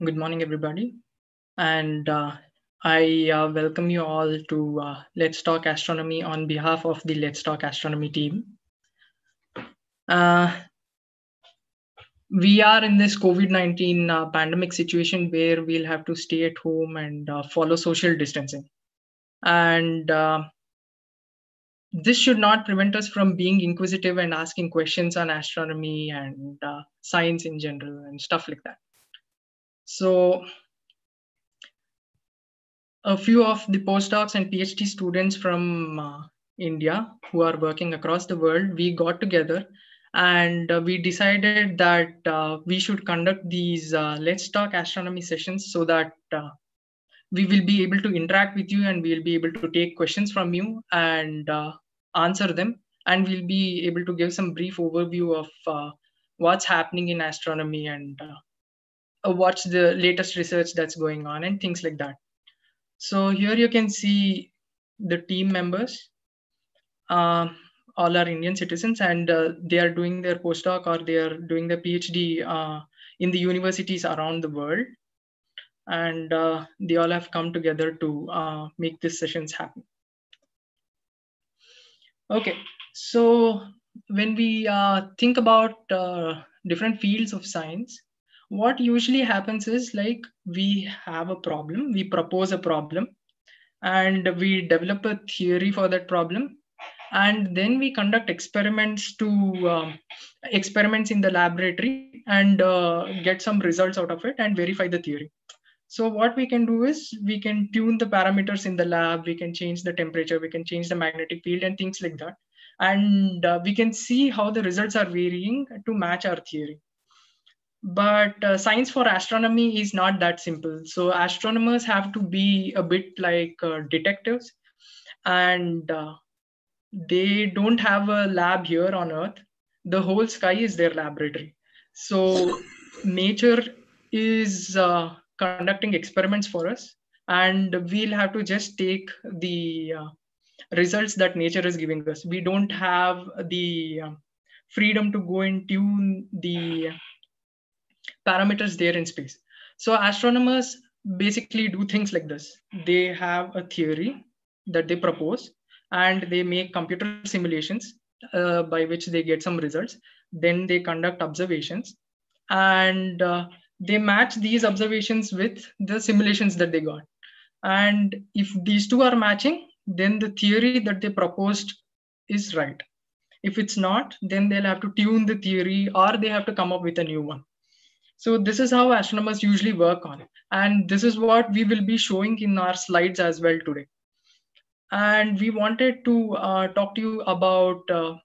Good morning, everybody. And uh, I uh, welcome you all to uh, Let's Talk Astronomy on behalf of the Let's Talk Astronomy team. Uh, we are in this COVID 19 uh, pandemic situation where we'll have to stay at home and uh, follow social distancing. And this should not prevent us from being inquisitive and asking questions on astronomy and science in general and stuff like that. So a few of the postdocs and PhD students from uh, India who are working across the world, we got together and uh, we decided that uh, we should conduct these uh, Let's Talk Astronomy sessions so that uh, we will be able to interact with you and we'll be able to take questions from you and uh, answer them. And we'll be able to give some brief overview of what's happening in astronomy and what's the latest research that's going on and things like that. So here you can see the team members. Uh, all are Indian citizens and uh, they are doing their postdoc or they are doing their PhD uh, in the universities around the world. And uh, they all have come together to uh, make these sessions happen. Okay, so when we uh, think about different fields of science, what usually happens is like we have a problem, we propose a problem, and we develop a theory for that problem and then we conduct experiments to um, experiments in the laboratory and uh, get some results out of it and verify the theory. So what we can do is we can tune the parameters in the lab we can change the temperature we can change the magnetic field and things like that and uh, we can see how the results are varying to match our theory but uh, science for astronomy is not that simple. So astronomers have to be a bit like uh, detectives. And uh, they don't have a lab here on earth. The whole sky is their laboratory. So nature is uh, conducting experiments for us. And we'll have to just take the uh, results that nature is giving us. We don't have the uh, freedom to go and tune the parameters there in space. So astronomers basically do things like this. They have a theory that they propose and they make computer simulations uh, by which they get some results. Then they conduct observations and uh, they match these observations with the simulations that they got. And if these two are matching, then the theory that they proposed is right. If it's not, then they'll have to tune the theory or they have to come up with a new one. So this is how astronomers usually work on. And this is what we will be showing in our slides as well today. And we wanted to uh, talk to you about uh,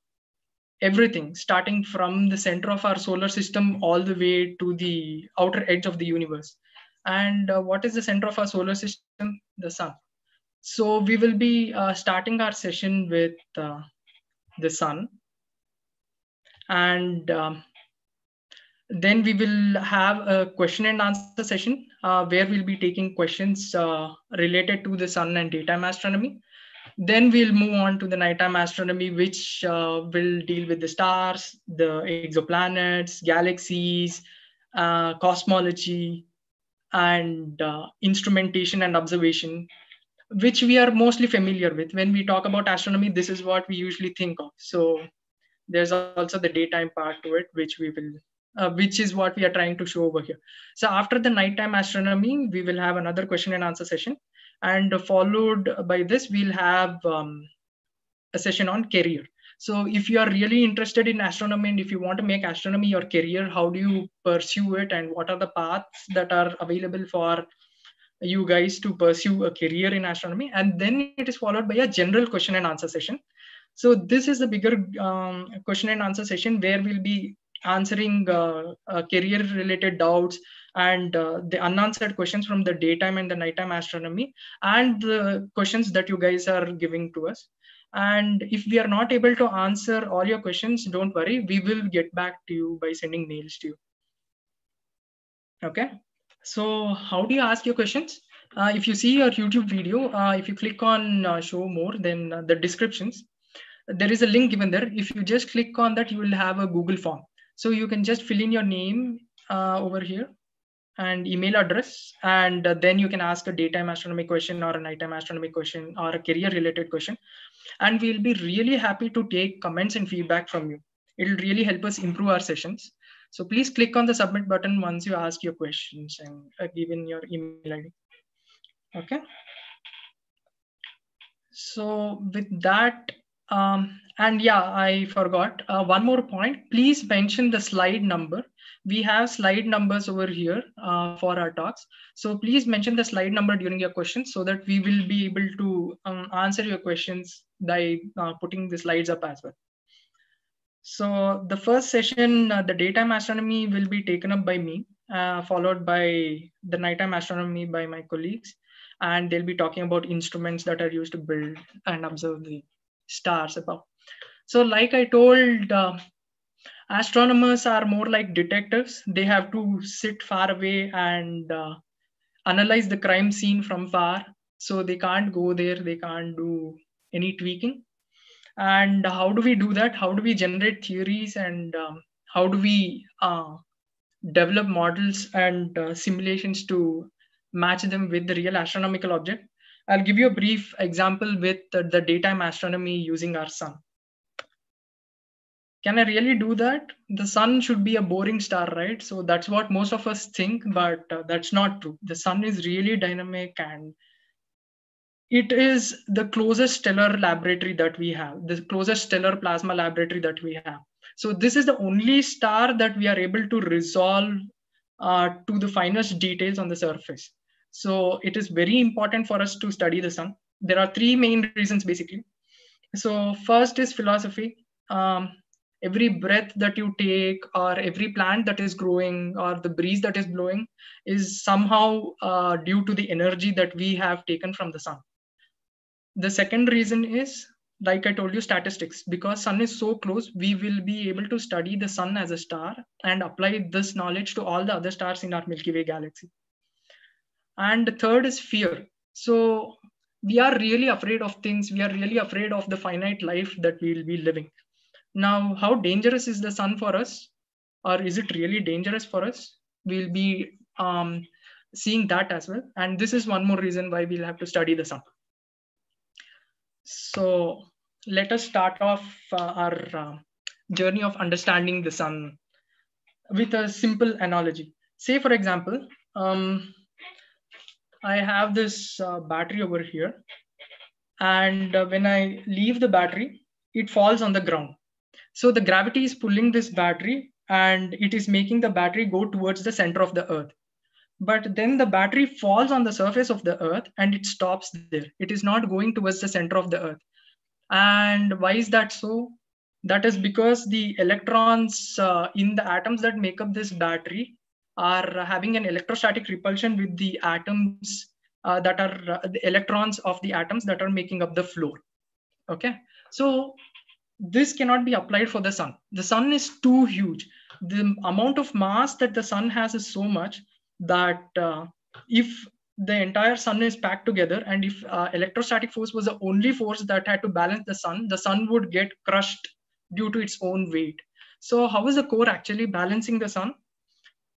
everything, starting from the center of our solar system all the way to the outer edge of the universe. And uh, what is the center of our solar system? The sun. So we will be uh, starting our session with uh, the sun. And um, then we will have a question and answer session uh, where we'll be taking questions uh, related to the sun and daytime astronomy. Then we'll move on to the nighttime astronomy, which uh, will deal with the stars, the exoplanets, galaxies, uh, cosmology, and uh, instrumentation and observation, which we are mostly familiar with. When we talk about astronomy, this is what we usually think of. So there's also the daytime part to it, which we will uh, which is what we are trying to show over here. So after the nighttime astronomy, we will have another question and answer session. And followed by this, we'll have um, a session on career. So if you are really interested in astronomy and if you want to make astronomy your career, how do you pursue it and what are the paths that are available for you guys to pursue a career in astronomy? And then it is followed by a general question and answer session. So this is the bigger um, question and answer session where we'll be answering uh, uh, career related doubts and uh, the unanswered questions from the daytime and the nighttime astronomy and the questions that you guys are giving to us. And if we are not able to answer all your questions don't worry. We will get back to you by sending mails to you. Okay? So how do you ask your questions? Uh, if you see your youtube video uh, if you click on uh, show more then the descriptions there is a link given there. If you just click on that you will have a google form so you can just fill in your name uh, over here and email address. And uh, then you can ask a daytime astronomy question or a nighttime astronomy question or a career related question. And we'll be really happy to take comments and feedback from you. It'll really help us improve our sessions. So please click on the submit button once you ask your questions and uh, give in your email id okay? So with that um, and yeah i forgot uh, one more point please mention the slide number we have slide numbers over here uh, for our talks. So please mention the slide number during your questions so that we will be able to um, answer your questions by uh, putting the slides up as well. So the first session, uh, the daytime astronomy will be taken up by me, uh, followed by the nighttime astronomy by my colleagues. And they'll be talking about instruments that are used to build and observe the stars above. So like I told, uh, astronomers are more like detectives. They have to sit far away and uh, analyze the crime scene from far. So they can't go there. They can't do any tweaking. And how do we do that? How do we generate theories and um, how do we uh, develop models and uh, simulations to match them with the real astronomical object i'll give you a brief example with the daytime astronomy using our sun. Can i really do that? The sun should be a boring star right? So that's what most of us think but uh, that's not true. The sun is really dynamic and it is the closest stellar laboratory that we have the closest stellar plasma laboratory that we have. So this is the only star that we are able to resolve uh, to the finest details on the surface so it is very important for us to study the sun there are three main reasons basically. So first is philosophy. Um, every breath that you take or every plant that is growing or the breeze that is blowing is somehow uh, due to the energy that we have taken from the sun. The second reason is like i told you statistics. Because sun is so close we will be able to study the sun as a star and apply this knowledge to all the other stars in our milky way galaxy and the third is fear so we are really afraid of things we are really afraid of the finite life that we will be living now, how dangerous is the sun for us? Or is it really dangerous for us? We'll be um, seeing that as well. And this is one more reason why we'll have to study the sun. So let us start off uh, our uh, journey of understanding the sun with a simple analogy. Say, for example, um, I have this uh, battery over here. And uh, when I leave the battery, it falls on the ground. So the gravity is pulling this battery and it is making the battery go towards the center of the earth. But then the battery falls on the surface of the earth and it stops there. It is not going towards the center of the earth. And why is that so? That is because the electrons uh, in the atoms that make up this battery are having an electrostatic repulsion with the atoms uh, that are uh, the electrons of the atoms that are making up the floor. Okay, so this cannot be applied for the sun. The sun is too huge. The amount of mass that the sun has is so much that uh, if the entire sun is packed together and if uh, electrostatic force was the only force that had to balance the sun, the sun would get crushed due to its own weight. So how is the core actually balancing the sun?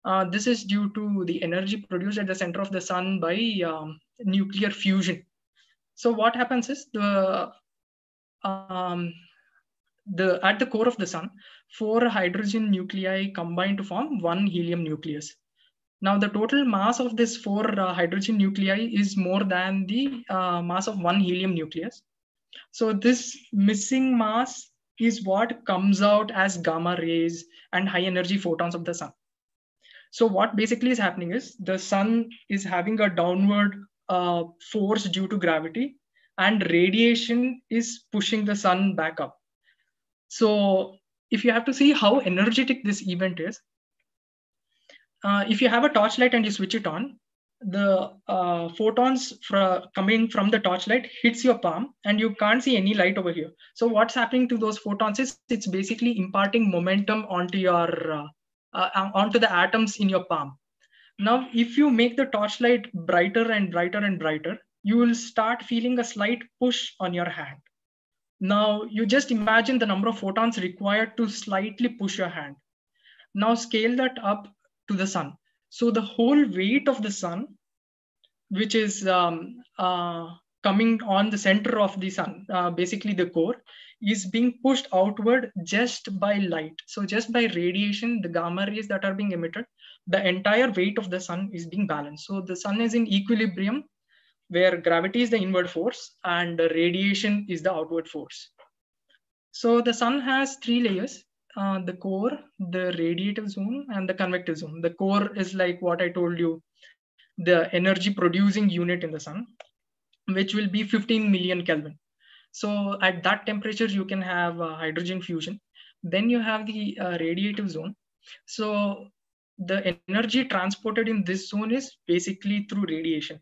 Uh, this is due to the energy produced at the center of the sun by um, nuclear fusion. So what happens is the um, the at the core of the sun, four hydrogen nuclei combine to form one helium nucleus. Now, the total mass of this four uh, hydrogen nuclei is more than the uh, mass of one helium nucleus. So this missing mass is what comes out as gamma rays and high energy photons of the sun. So what basically is happening is the sun is having a downward uh, force due to gravity and radiation is pushing the sun back up. So if you have to see how energetic this event is, uh, if you have a torchlight and you switch it on, the uh, photons coming from the torchlight hits your palm and you can't see any light over here. So what's happening to those photons is it's basically imparting momentum onto your uh, onto the atoms in your palm. Now, if you make the torchlight brighter and brighter and brighter, you will start feeling a slight push on your hand. Now you just imagine the number of photons required to slightly push your hand. Now scale that up to the sun. So the whole weight of the sun, which is um, uh, coming on the center of the sun, uh, basically the core, is being pushed outward just by light. So just by radiation, the gamma rays that are being emitted, the entire weight of the sun is being balanced. So the sun is in equilibrium where gravity is the inward force and radiation is the outward force. So the sun has three layers, uh, the core, the radiative zone, and the convective zone. The core is like what I told you, the energy producing unit in the sun, which will be 15 million Kelvin. So at that temperature, you can have hydrogen fusion. Then you have the uh, radiative zone. So the energy transported in this zone is basically through radiation.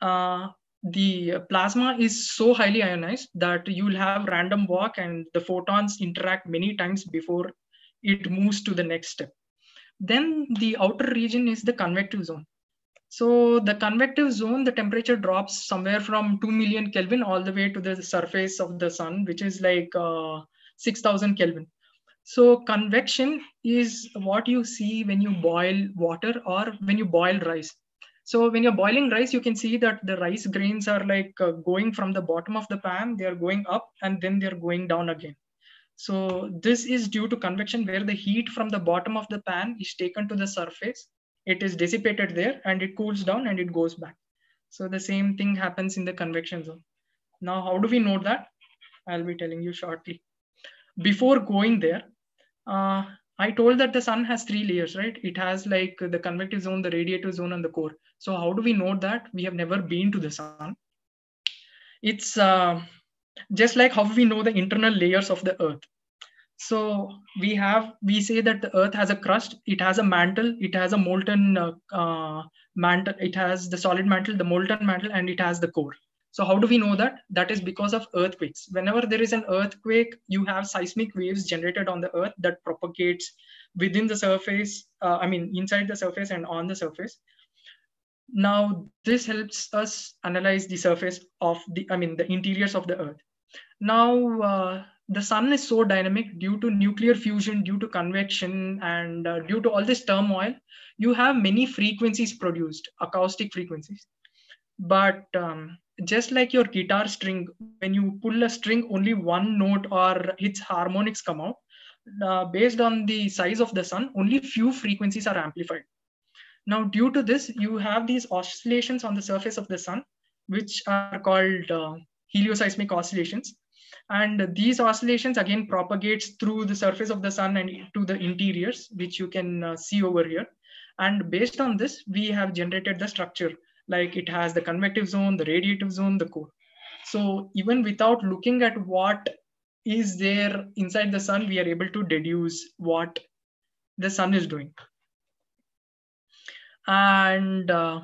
Uh, the plasma is so highly ionized that you will have random walk and the photons interact many times before it moves to the next step. Then the outer region is the convective zone. So the convective zone, the temperature drops somewhere from 2 million Kelvin all the way to the surface of the sun, which is like uh, 6000 Kelvin. So convection is what you see when you boil water or when you boil rice. So when you're boiling rice, you can see that the rice grains are like uh, going from the bottom of the pan, they're going up and then they're going down again. So this is due to convection where the heat from the bottom of the pan is taken to the surface. It is dissipated there and it cools down and it goes back. So the same thing happens in the convection zone. Now, how do we know that? I'll be telling you shortly. Before going there, uh, I told that the sun has three layers, right? It has like the convective zone, the radiative zone, and the core. So how do we know that? We have never been to the sun. It's uh, just like how we know the internal layers of the earth. So we have, we say that the earth has a crust, it has a mantle, it has a molten uh, uh, mantle, it has the solid mantle, the molten mantle, and it has the core. So how do we know that? That is because of earthquakes. Whenever there is an earthquake, you have seismic waves generated on the earth that propagates within the surface, uh, I mean, inside the surface and on the surface. Now, this helps us analyze the surface of the, I mean, the interiors of the earth. Now, uh, the sun is so dynamic due to nuclear fusion, due to convection, and uh, due to all this turmoil, you have many frequencies produced, acoustic frequencies. But um, just like your guitar string, when you pull a string, only one note or its harmonics come out. Uh, based on the size of the sun, only few frequencies are amplified. Now, due to this, you have these oscillations on the surface of the sun, which are called uh, helioseismic oscillations. And these oscillations again propagates through the surface of the sun and to the interiors, which you can uh, see over here. And based on this, we have generated the structure like it has the convective zone, the radiative zone, the core. So even without looking at what is there inside the sun, we are able to deduce what the sun is doing. And uh,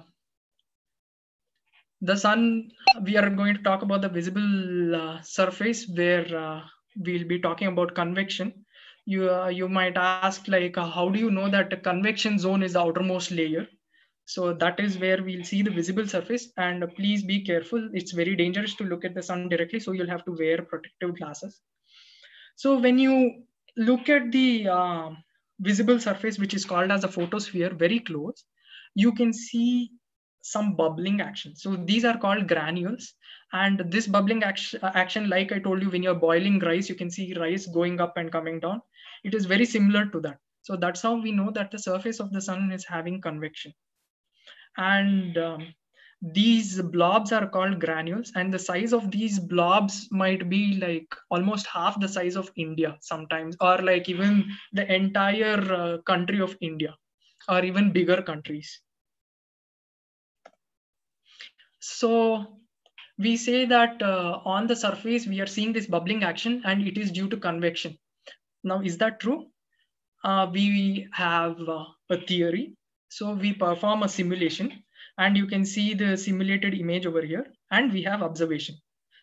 the sun, we are going to talk about the visible uh, surface where uh, we'll be talking about convection. You, uh, you might ask like, uh, how do you know that the convection zone is the outermost layer? So that is where we'll see the visible surface and please be careful. It's very dangerous to look at the sun directly. So you'll have to wear protective glasses. So when you look at the uh, visible surface, which is called as a photosphere very close, you can see some bubbling action. So these are called granules. And this bubbling action, action, like I told you, when you're boiling rice, you can see rice going up and coming down. It is very similar to that. So that's how we know that the surface of the sun is having convection and um, these blobs are called granules and the size of these blobs might be like almost half the size of india sometimes or like even the entire uh, country of india or even bigger countries so we say that uh, on the surface we are seeing this bubbling action and it is due to convection now is that true uh, we have uh, a theory so we perform a simulation and you can see the simulated image over here and we have observation.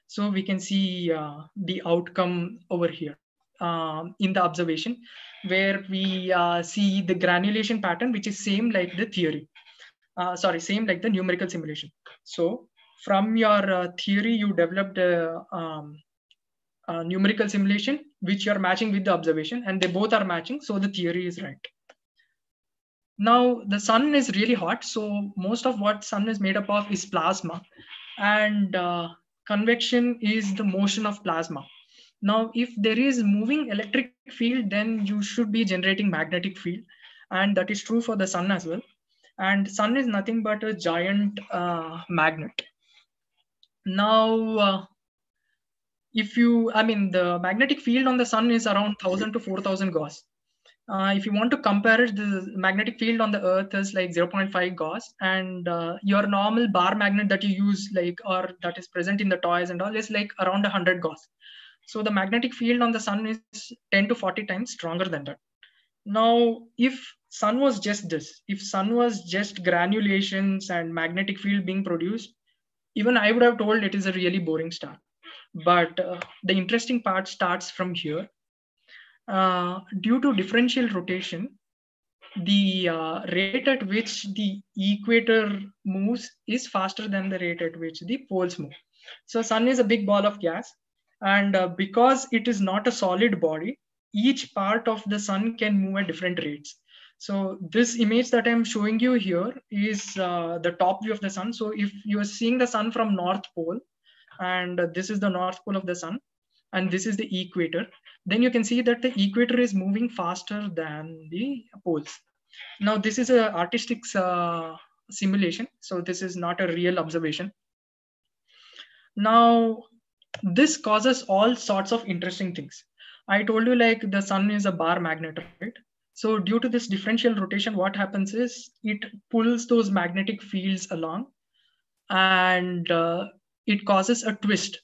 So we can see uh, the outcome over here uh, in the observation where we uh, see the granulation pattern, which is same like the theory. Uh, sorry, same like the numerical simulation. So from your uh, theory, you developed a, um, a numerical simulation, which you're matching with the observation and they both are matching. So the theory is right. now the sun is really hot so most of what sun is made up of is plasma and uh, convection is the motion of plasma now if there is moving electric field then you should be generating magnetic field and that is true for the sun as well and sun is nothing but a giant uh, magnet now uh, if you i mean the magnetic field on the sun is around 1000 to 4000 gauss uh, if you want to compare it, the magnetic field on the Earth is like 0.5 Gauss, and uh, your normal bar magnet that you use, like or that is present in the toys and all, is like around 100 Gauss. So the magnetic field on the sun is 10 to 40 times stronger than that. Now, if sun was just this, if sun was just granulations and magnetic field being produced, even I would have told it is a really boring star. But uh, the interesting part starts from here uh, due to differential rotation, the uh, rate at which the equator moves is faster than the rate at which the poles move. So sun is a big ball of gas. And uh, because it is not a solid body, each part of the sun can move at different rates. So this image that I'm showing you here is uh, the top view of the sun. So if you are seeing the sun from North Pole, and this is the North Pole of the sun, and this is the equator, then you can see that the equator is moving faster than the poles. Now, this is a artistic uh, simulation, so this is not a real observation. Now, this causes all sorts of interesting things. I told you like the sun is a bar magnet, right? So due to this differential rotation, what happens is it pulls those magnetic fields along and uh, it causes a twist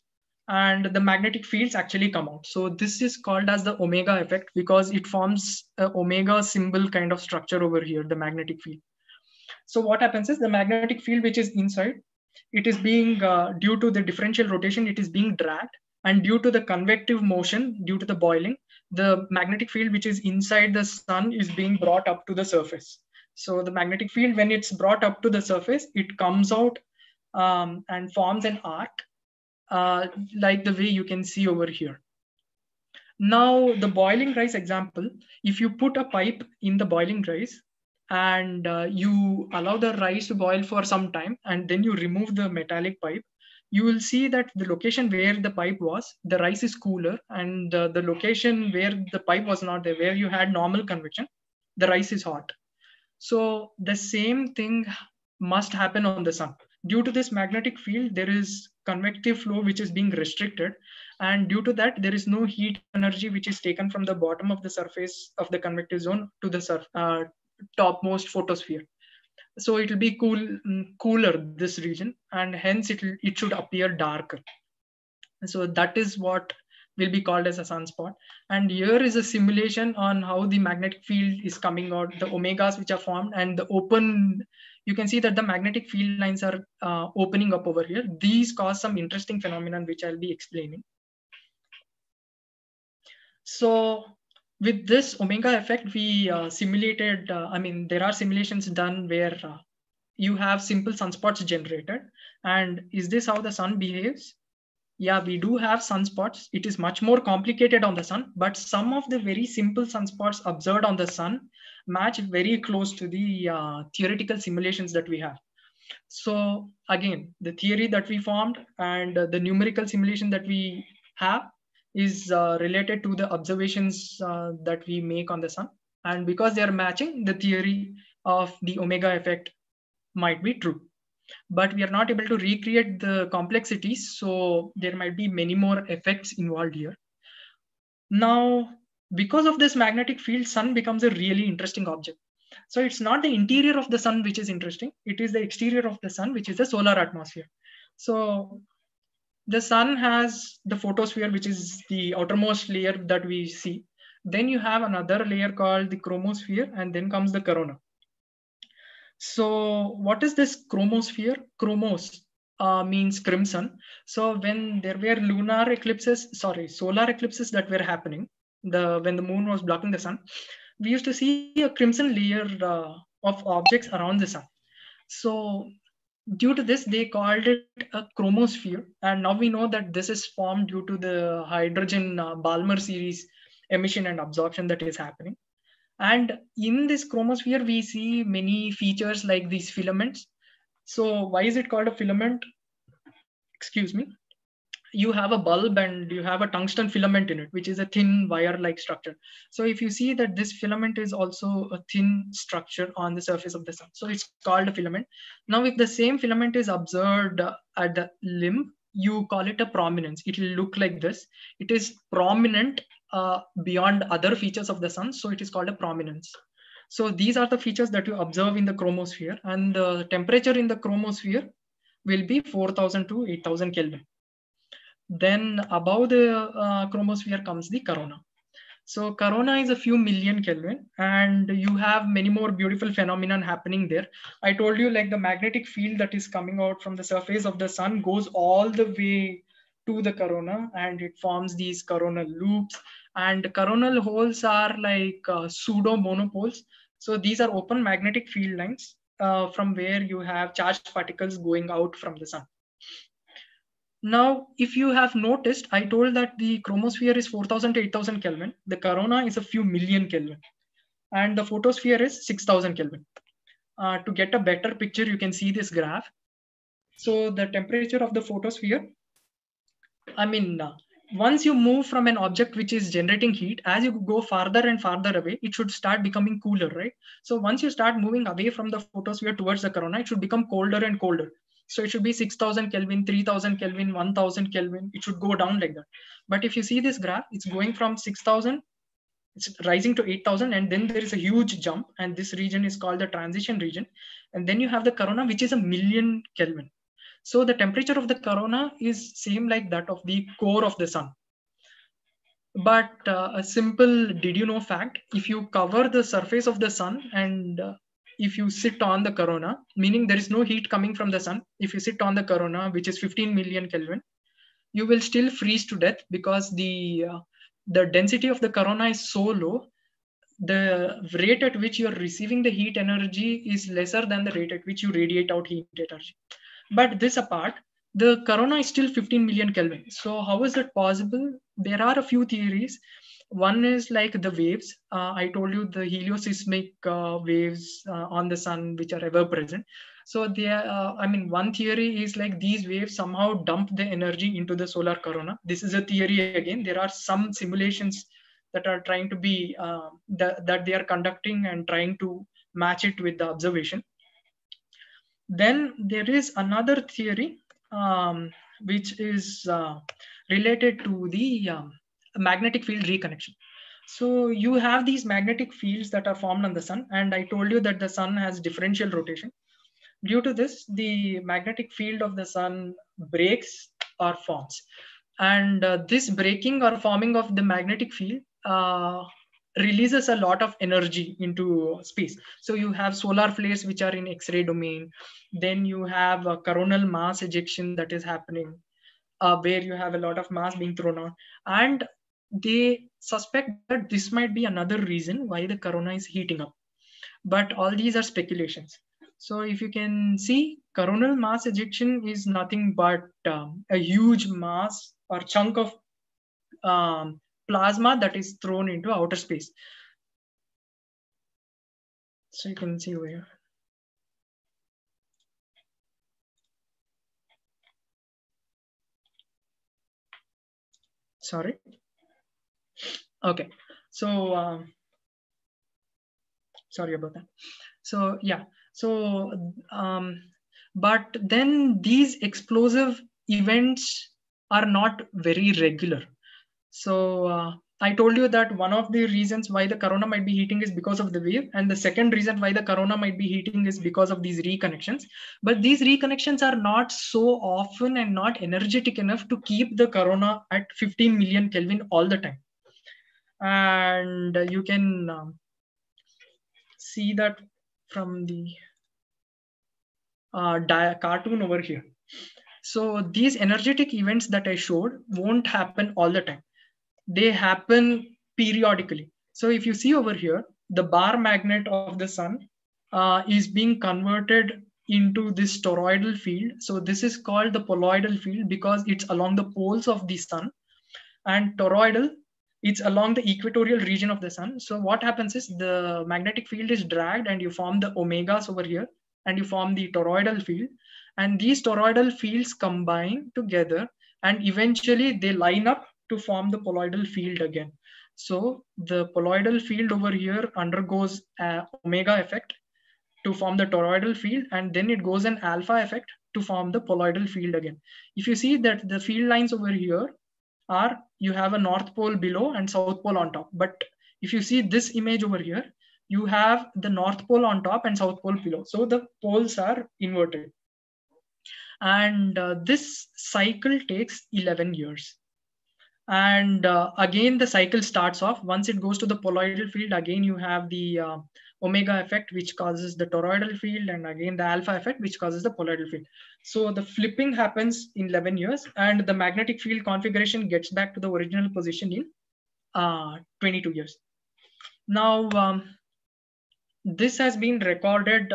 and the magnetic fields actually come out. So this is called as the omega effect because it forms a omega symbol kind of structure over here, the magnetic field. So what happens is the magnetic field which is inside, it is being, uh, due to the differential rotation, it is being dragged. And due to the convective motion, due to the boiling, the magnetic field which is inside the sun is being brought up to the surface. So the magnetic field, when it's brought up to the surface, it comes out um, and forms an arc uh, like the way you can see over here. Now, the boiling rice example, if you put a pipe in the boiling rice and uh, you allow the rice to boil for some time and then you remove the metallic pipe, you will see that the location where the pipe was, the rice is cooler and uh, the location where the pipe was not there, where you had normal convection, the rice is hot. So the same thing must happen on the sun. Due to this magnetic field, there is convective flow which is being restricted and due to that there is no heat energy which is taken from the bottom of the surface of the convective zone to the surf, uh, topmost photosphere so it will be cool mm, cooler this region and hence it will, it should appear darker so that is what will be called as a sunspot and here is a simulation on how the magnetic field is coming out the omegas which are formed and the open you can see that the magnetic field lines are uh, opening up over here. These cause some interesting phenomenon, which I'll be explaining. So with this omega effect, we uh, simulated, uh, I mean, there are simulations done where uh, you have simple sunspots generated. And is this how the sun behaves? Yeah, we do have sunspots. It is much more complicated on the sun, but some of the very simple sunspots observed on the sun match very close to the uh, theoretical simulations that we have. So again, the theory that we formed and uh, the numerical simulation that we have is uh, related to the observations uh, that we make on the sun. And because they are matching, the theory of the omega effect might be true. But we are not able to recreate the complexities. So there might be many more effects involved here. Now, because of this magnetic field, sun becomes a really interesting object. So it's not the interior of the sun which is interesting. It is the exterior of the sun, which is the solar atmosphere. So the sun has the photosphere, which is the outermost layer that we see. Then you have another layer called the chromosphere, and then comes the corona. So what is this chromosphere? Chromos uh, means crimson. So when there were lunar eclipses, sorry, solar eclipses that were happening, the when the moon was blocking the sun, we used to see a crimson layer uh, of objects around the sun. So due to this, they called it a chromosphere. And now we know that this is formed due to the hydrogen uh, Balmer series emission and absorption that is happening. And in this chromosphere, we see many features like these filaments. So why is it called a filament? Excuse me. You have a bulb and you have a tungsten filament in it, which is a thin wire-like structure. So if you see that this filament is also a thin structure on the surface of the sun. So it's called a filament. Now, if the same filament is observed at the limb, you call it a prominence. It will look like this. It is prominent uh, beyond other features of the sun. So it is called a prominence. So these are the features that you observe in the chromosphere and the temperature in the chromosphere will be 4000 to 8000 Kelvin. Then above the uh, chromosphere comes the corona. So corona is a few million Kelvin and you have many more beautiful phenomenon happening there. I told you like the magnetic field that is coming out from the surface of the sun goes all the way to the corona and it forms these coronal loops and coronal holes are like uh, pseudo monopoles. So these are open magnetic field lines uh, from where you have charged particles going out from the sun. Now, if you have noticed, I told that the chromosphere is 4000 to 8000 Kelvin. The corona is a few million Kelvin. And the photosphere is 6000 Kelvin. Uh, to get a better picture, you can see this graph. So the temperature of the photosphere, I mean, uh, once you move from an object which is generating heat, as you go farther and farther away, it should start becoming cooler, right? So once you start moving away from the photosphere towards the corona, it should become colder and colder. So it should be 6000 Kelvin, 3000 Kelvin, 1000 Kelvin. It should go down like that. But if you see this graph, it's going from 6000, it's rising to 8000 and then there is a huge jump and this region is called the transition region. And then you have the corona, which is a million Kelvin. So the temperature of the corona is same like that of the core of the sun. But uh, a simple did you know fact, if you cover the surface of the sun and uh, if you sit on the corona, meaning there is no heat coming from the sun, if you sit on the corona, which is 15 million Kelvin, you will still freeze to death because the uh, the density of the corona is so low. The rate at which you are receiving the heat energy is lesser than the rate at which you radiate out heat energy. But this apart, the corona is still 15 million Kelvin. So how is it possible? There are a few theories one is like the waves. Uh, I told you the helioseismic uh, waves uh, on the sun, which are ever present. So they, uh, I mean, one theory is like these waves somehow dump the energy into the solar corona. This is a theory again. There are some simulations that are trying to be uh, that, that they are conducting and trying to match it with the observation. Then there is another theory um, which is uh, related to the um, magnetic field reconnection. So you have these magnetic fields that are formed on the sun. And I told you that the sun has differential rotation. Due to this, the magnetic field of the sun breaks or forms. And uh, this breaking or forming of the magnetic field uh, releases a lot of energy into space. So you have solar flares which are in X-ray domain. Then you have a coronal mass ejection that is happening, uh, where you have a lot of mass being thrown out. And they suspect that this might be another reason why the corona is heating up. But all these are speculations. So if you can see, coronal mass ejection is nothing but um, a huge mass or chunk of um, plasma that is thrown into outer space. So you can see over here. Sorry. Okay, so um, sorry about that. So yeah, so um, but then these explosive events are not very regular. So uh, I told you that one of the reasons why the corona might be heating is because of the wave, and the second reason why the corona might be heating is because of these reconnections. But these reconnections are not so often and not energetic enough to keep the corona at 15 million Kelvin all the time and you can um, see that from the uh, cartoon over here. So these energetic events that I showed won't happen all the time. They happen periodically. So if you see over here, the bar magnet of the sun uh, is being converted into this toroidal field. So this is called the poloidal field because it's along the poles of the sun. And toroidal it's along the equatorial region of the sun. So what happens is the magnetic field is dragged and you form the omegas over here and you form the toroidal field. And these toroidal fields combine together and eventually they line up to form the poloidal field again. So the poloidal field over here undergoes a omega effect to form the toroidal field and then it goes an alpha effect to form the poloidal field again. If you see that the field lines over here are you have a north pole below and south pole on top. But if you see this image over here, you have the north pole on top and south pole below. So the poles are inverted. And uh, this cycle takes 11 years. And uh, again, the cycle starts off. Once it goes to the poloidal field, again, you have the uh, omega effect, which causes the toroidal field, and again the alpha effect, which causes the poloidal field. So the flipping happens in 11 years, and the magnetic field configuration gets back to the original position in uh, 22 years. Now, um, this has been recorded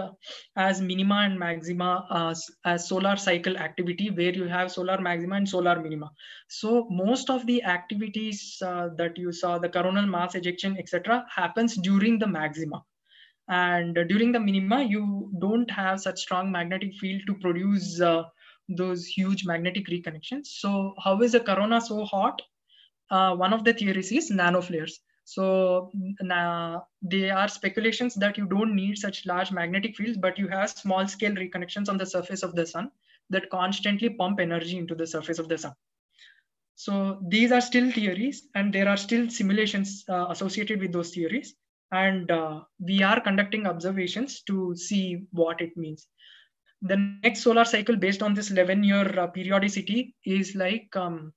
as minima and maxima as, as solar cycle activity where you have solar maxima and solar minima so most of the activities uh, that you saw the coronal mass ejection etc happens during the maxima and during the minima you don't have such strong magnetic field to produce uh, those huge magnetic reconnections. So how is the corona so hot? Uh, one of the theories is nanoflares. So there are speculations that you don't need such large magnetic fields but you have small scale reconnections on the surface of the sun that constantly pump energy into the surface of the sun. So these are still theories and there are still simulations uh, associated with those theories and uh, we are conducting observations to see what it means. The next solar cycle based on this 11 year uh, periodicity is like um,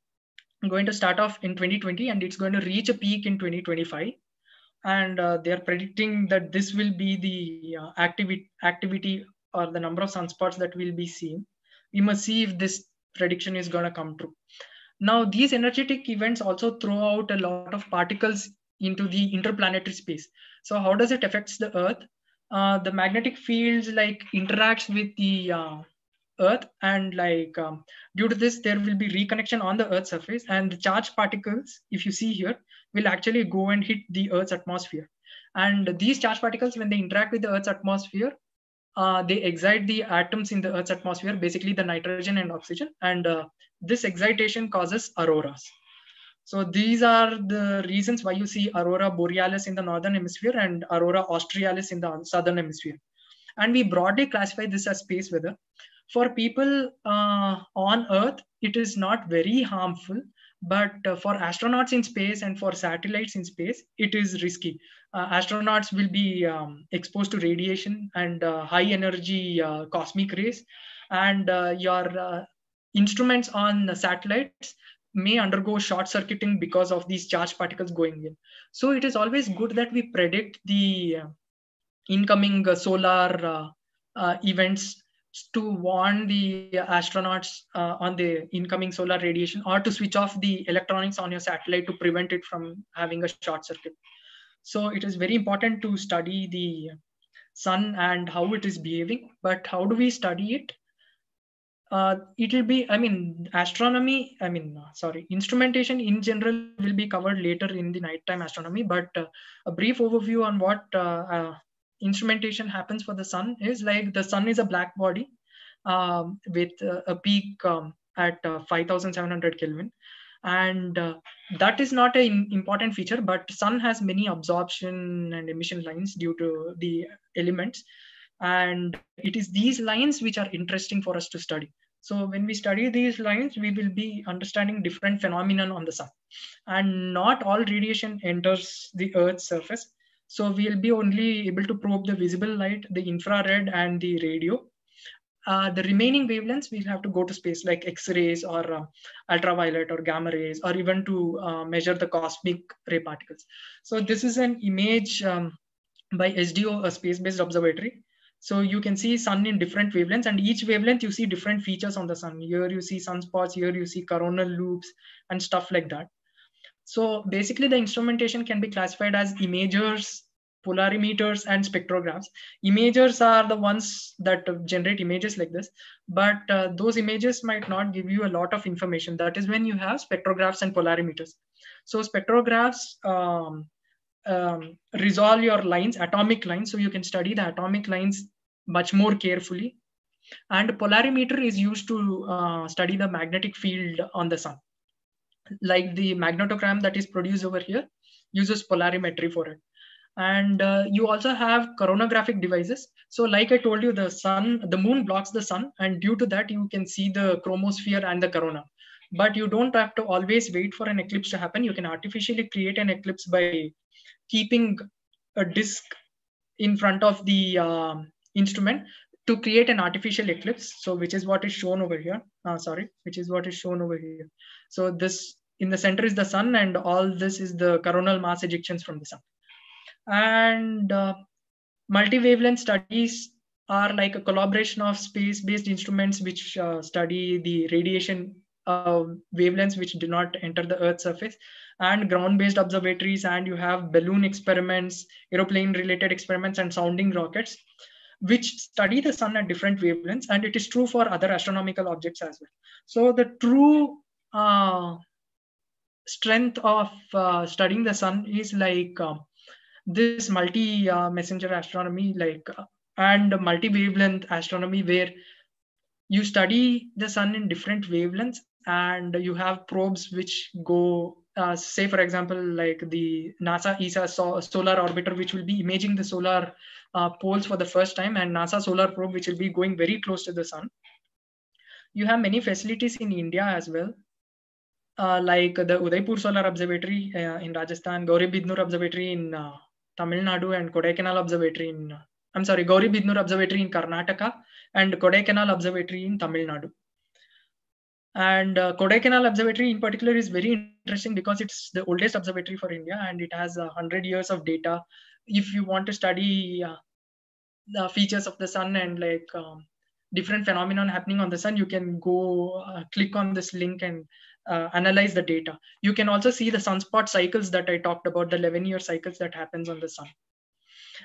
going to start off in 2020 and it's going to reach a peak in 2025 and uh, they are predicting that this will be the uh, activity activity or the number of sunspots that will be seen we must see if this prediction is going to come true. Now these energetic events also throw out a lot of particles into the interplanetary space. So how does it affects the Earth? Uh, the magnetic fields like interacts with the uh, Earth and like um, due to this there will be reconnection on the Earth's surface and the charged particles, if you see here, will actually go and hit the Earth's atmosphere. And these charged particles, when they interact with the Earth's atmosphere, uh, they excite the atoms in the Earth's atmosphere, basically the nitrogen and oxygen. And uh, this excitation causes auroras. So these are the reasons why you see aurora borealis in the northern hemisphere and aurora australis in the southern hemisphere. And we broadly classify this as space weather. For people uh, on Earth, it is not very harmful, but uh, for astronauts in space and for satellites in space, it is risky. Uh, astronauts will be um, exposed to radiation and uh, high energy uh, cosmic rays, and uh, your instruments on satellites may undergo short circuiting because of these charged particles going in. So it is always good that we predict the uh, incoming uh, solar uh, events to warn the astronauts uh, on the incoming solar radiation or to switch off the electronics on your satellite to prevent it from having a short circuit. So it is very important to study the sun and how it is behaving. But how do we study it? Uh, it will be i mean astronomy i mean uh, sorry instrumentation in general will be covered later in the nighttime astronomy but uh, a brief overview on what uh, uh, instrumentation happens for the sun is like the sun is a black body um, with a peak um, at 5700 kelvin. And that is not an important feature but sun has many absorption and emission lines due to the elements and it is these lines which are interesting for us to study. So when we study these lines we will be understanding different phenomenon on the sun. And not all radiation enters the earth's surface. So we'll be only able to probe the visible light the infrared and the radio. Uh, the remaining wavelengths we'll have to go to space like x-rays or uh, ultraviolet or gamma rays or even to uh, measure the cosmic ray particles. So this is an image um, by sdo a space-based observatory so you can see sun in different wavelengths and each wavelength you see different features on the sun. Here you see sunspots, here you see coronal loops and stuff like that. So basically the instrumentation can be classified as imagers polarimeters and spectrographs. Imagers are the ones that generate images like this, but uh, those images might not give you a lot of information. That is when you have spectrographs and polarimeters. So spectrographs um, um, resolve your lines, atomic lines, so you can study the atomic lines much more carefully. And polarimeter is used to uh, study the magnetic field on the sun. Like the magnetogram that is produced over here uses polarimetry for it. And uh, you also have coronagraphic devices. So like i told you the sun the moon blocks the sun. And due to that you can see the chromosphere and the corona. But you don't have to always wait for an eclipse to happen. You can artificially create an eclipse by keeping a disk in front of the uh, instrument to create an artificial eclipse. So which is what is shown over here. Uh, sorry which is what is shown over here. So this in the center is the sun and all this is the coronal mass ejections from the sun. And uh, multi-wavelength studies are like a collaboration of space-based instruments which uh, study the radiation uh, wavelengths which do not enter the earth's surface and ground-based observatories and you have balloon experiments aeroplane related experiments and sounding rockets which study the sun at different wavelengths and it is true for other astronomical objects as well. So the true uh, strength of uh, studying the sun is like um, this multi uh, messenger astronomy like uh, and multi wavelength astronomy where you study the sun in different wavelengths and you have probes which go uh, say for example like the nasa esa solar orbiter which will be imaging the solar uh, poles for the first time and nasa solar probe which will be going very close to the sun you have many facilities in india as well uh, like the udaipur solar observatory uh, in rajasthan gauribidanur observatory in Tamil Nadu and Kodaikanal Observatory in, I'm sorry, Gauribidanur Observatory in Karnataka and Kodaikanal Observatory in Tamil Nadu. And uh, Kodaikanal Observatory in particular is very interesting because it's the oldest observatory for India and it has uh, hundred years of data. If you want to study uh, the features of the sun and like um, different phenomenon happening on the sun, you can go uh, click on this link and uh, analyze the data. You can also see the sunspot cycles that I talked about, the 11 year cycles that happens on the sun.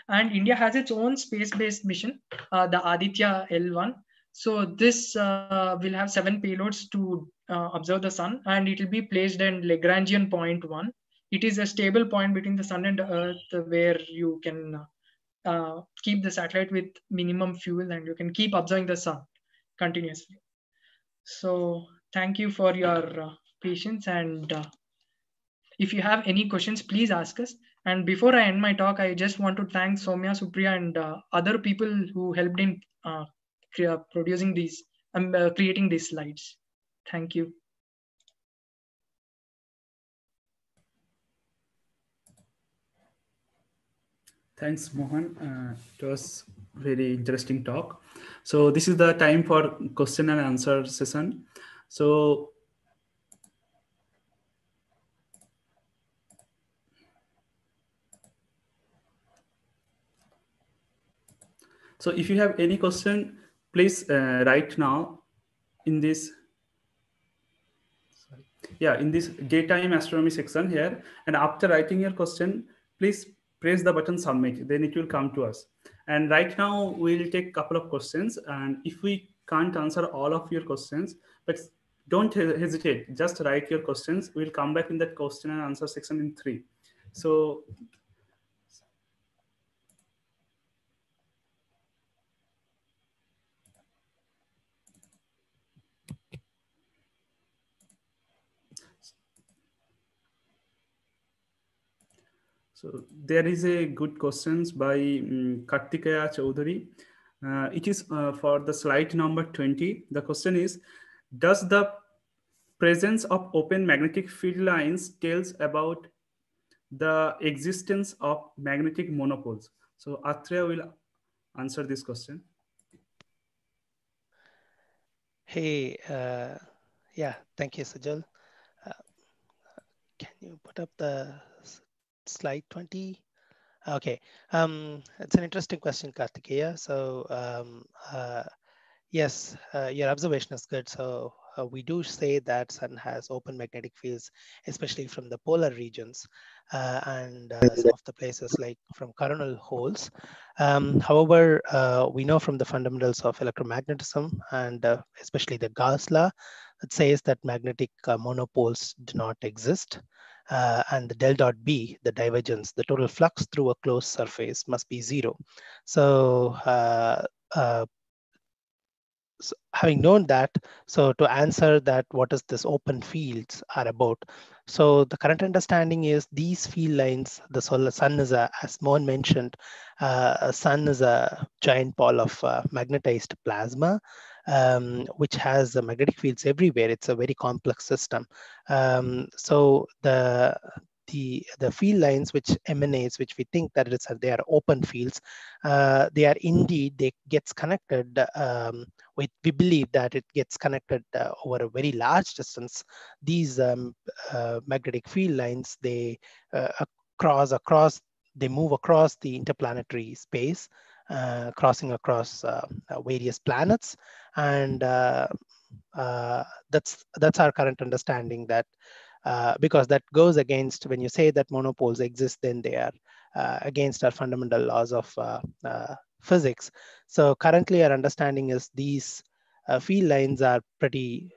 And India has its own space-based mission, uh, the Aditya L1. So this uh, will have seven payloads to uh, observe the sun and it will be placed in Lagrangian point one. It is a stable point between the sun and earth where you can uh, keep the satellite with minimum fuel and you can keep observing the sun continuously. So thank you for your uh, patience and uh, if you have any questions please ask us and before i end my talk i just want to thank somya supriya and uh, other people who helped in uh, producing these um, uh, creating these slides. Thank you. Thanks mohan. Uh, it was very interesting talk. So this is the time for question and answer session. So So if you have any question, please uh, write now in this yeah in this daytime astronomy section here and after writing your question please press the button submit then it will come to us. And right now we'll take a couple of questions and if we can't answer all of your questions but don't hesitate just write your questions. We'll come back in that question and answer section in three. So so there is a good questions by um, Kartikeya Chaudhary. Uh, it is uh, for the slide number 20. The question is, does the presence of open magnetic field lines tells about the existence of magnetic monopoles? So Atreya will answer this question. Hey, uh, yeah, thank you, Sajal. Uh, can you put up the slide 20? Okay, um, it's an interesting question, Kartikeya. So um, uh, yes, uh, your observation is good. So uh, we do say that sun has open magnetic fields, especially from the polar regions uh, and uh, some of the places like from coronal holes. Um, however, uh, we know from the fundamentals of electromagnetism and uh, especially the Gauss law that says that magnetic uh, monopoles do not exist. And the del dot B, the divergence, the total flux through a closed surface must be zero. So so having known that, so to answer that, what is this open fields are about? So the current understanding is these field lines, the solar sun is a, as Mohan mentioned, uh, a sun is a giant ball of uh, magnetized plasma, um, which has magnetic fields everywhere. It's a very complex system. Um, so the the the field lines which emanates which we think that it's they are open fields uh, they are indeed they gets connected um, with we believe that it gets connected uh, over a very large distance these um, uh, magnetic field lines they uh, cross across they move across the interplanetary space crossing across uh, various planets and that's that's our current understanding that uh, because that goes against when you say that monopoles exist, then they are uh, against our fundamental laws of uh, uh physics. So currently our understanding is these uh, field lines are pretty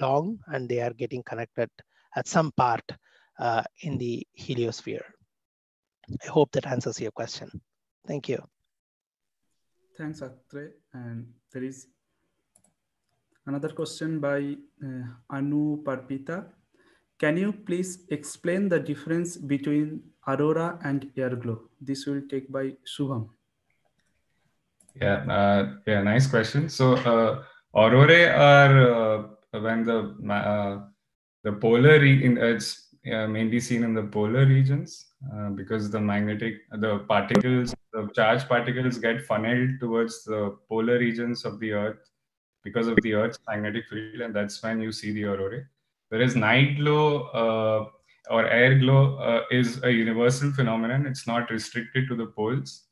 long and they are getting connected at some part in the heliosphere. I hope that answers your question. Thank you. Thanks, Atre. And there is another question by Anu Parpita. Can you please explain the difference between aurora and air glow? This will take by Shubham. Yeah, uh, yeah, nice question. So, uh, aurorae are uh, when the uh, the polar in, it's uh, mainly seen in the polar regions uh, because the magnetic the particles the charged particles get funneled towards the polar regions of the Earth because of the Earth's magnetic field, and that's when you see the aurora Whereas night glow uh, or air glow uh, is a universal phenomenon. It's not restricted to the poles.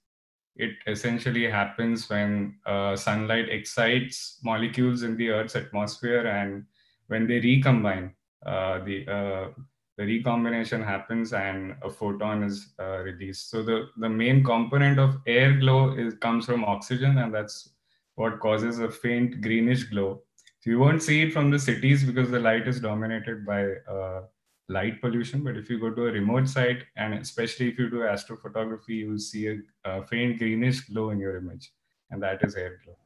It essentially happens when uh, sunlight excites molecules in the Earth's atmosphere, and when they recombine, uh, the uh, the recombination happens and a photon is uh, released. So the, the main component of air glow is comes from oxygen, and that's what causes a faint greenish glow so you won't see it from the cities because the light is dominated by uh, light pollution. But if you go to a remote site, and especially if you do astrophotography, you will see a, a faint greenish glow in your image, and that is air glow.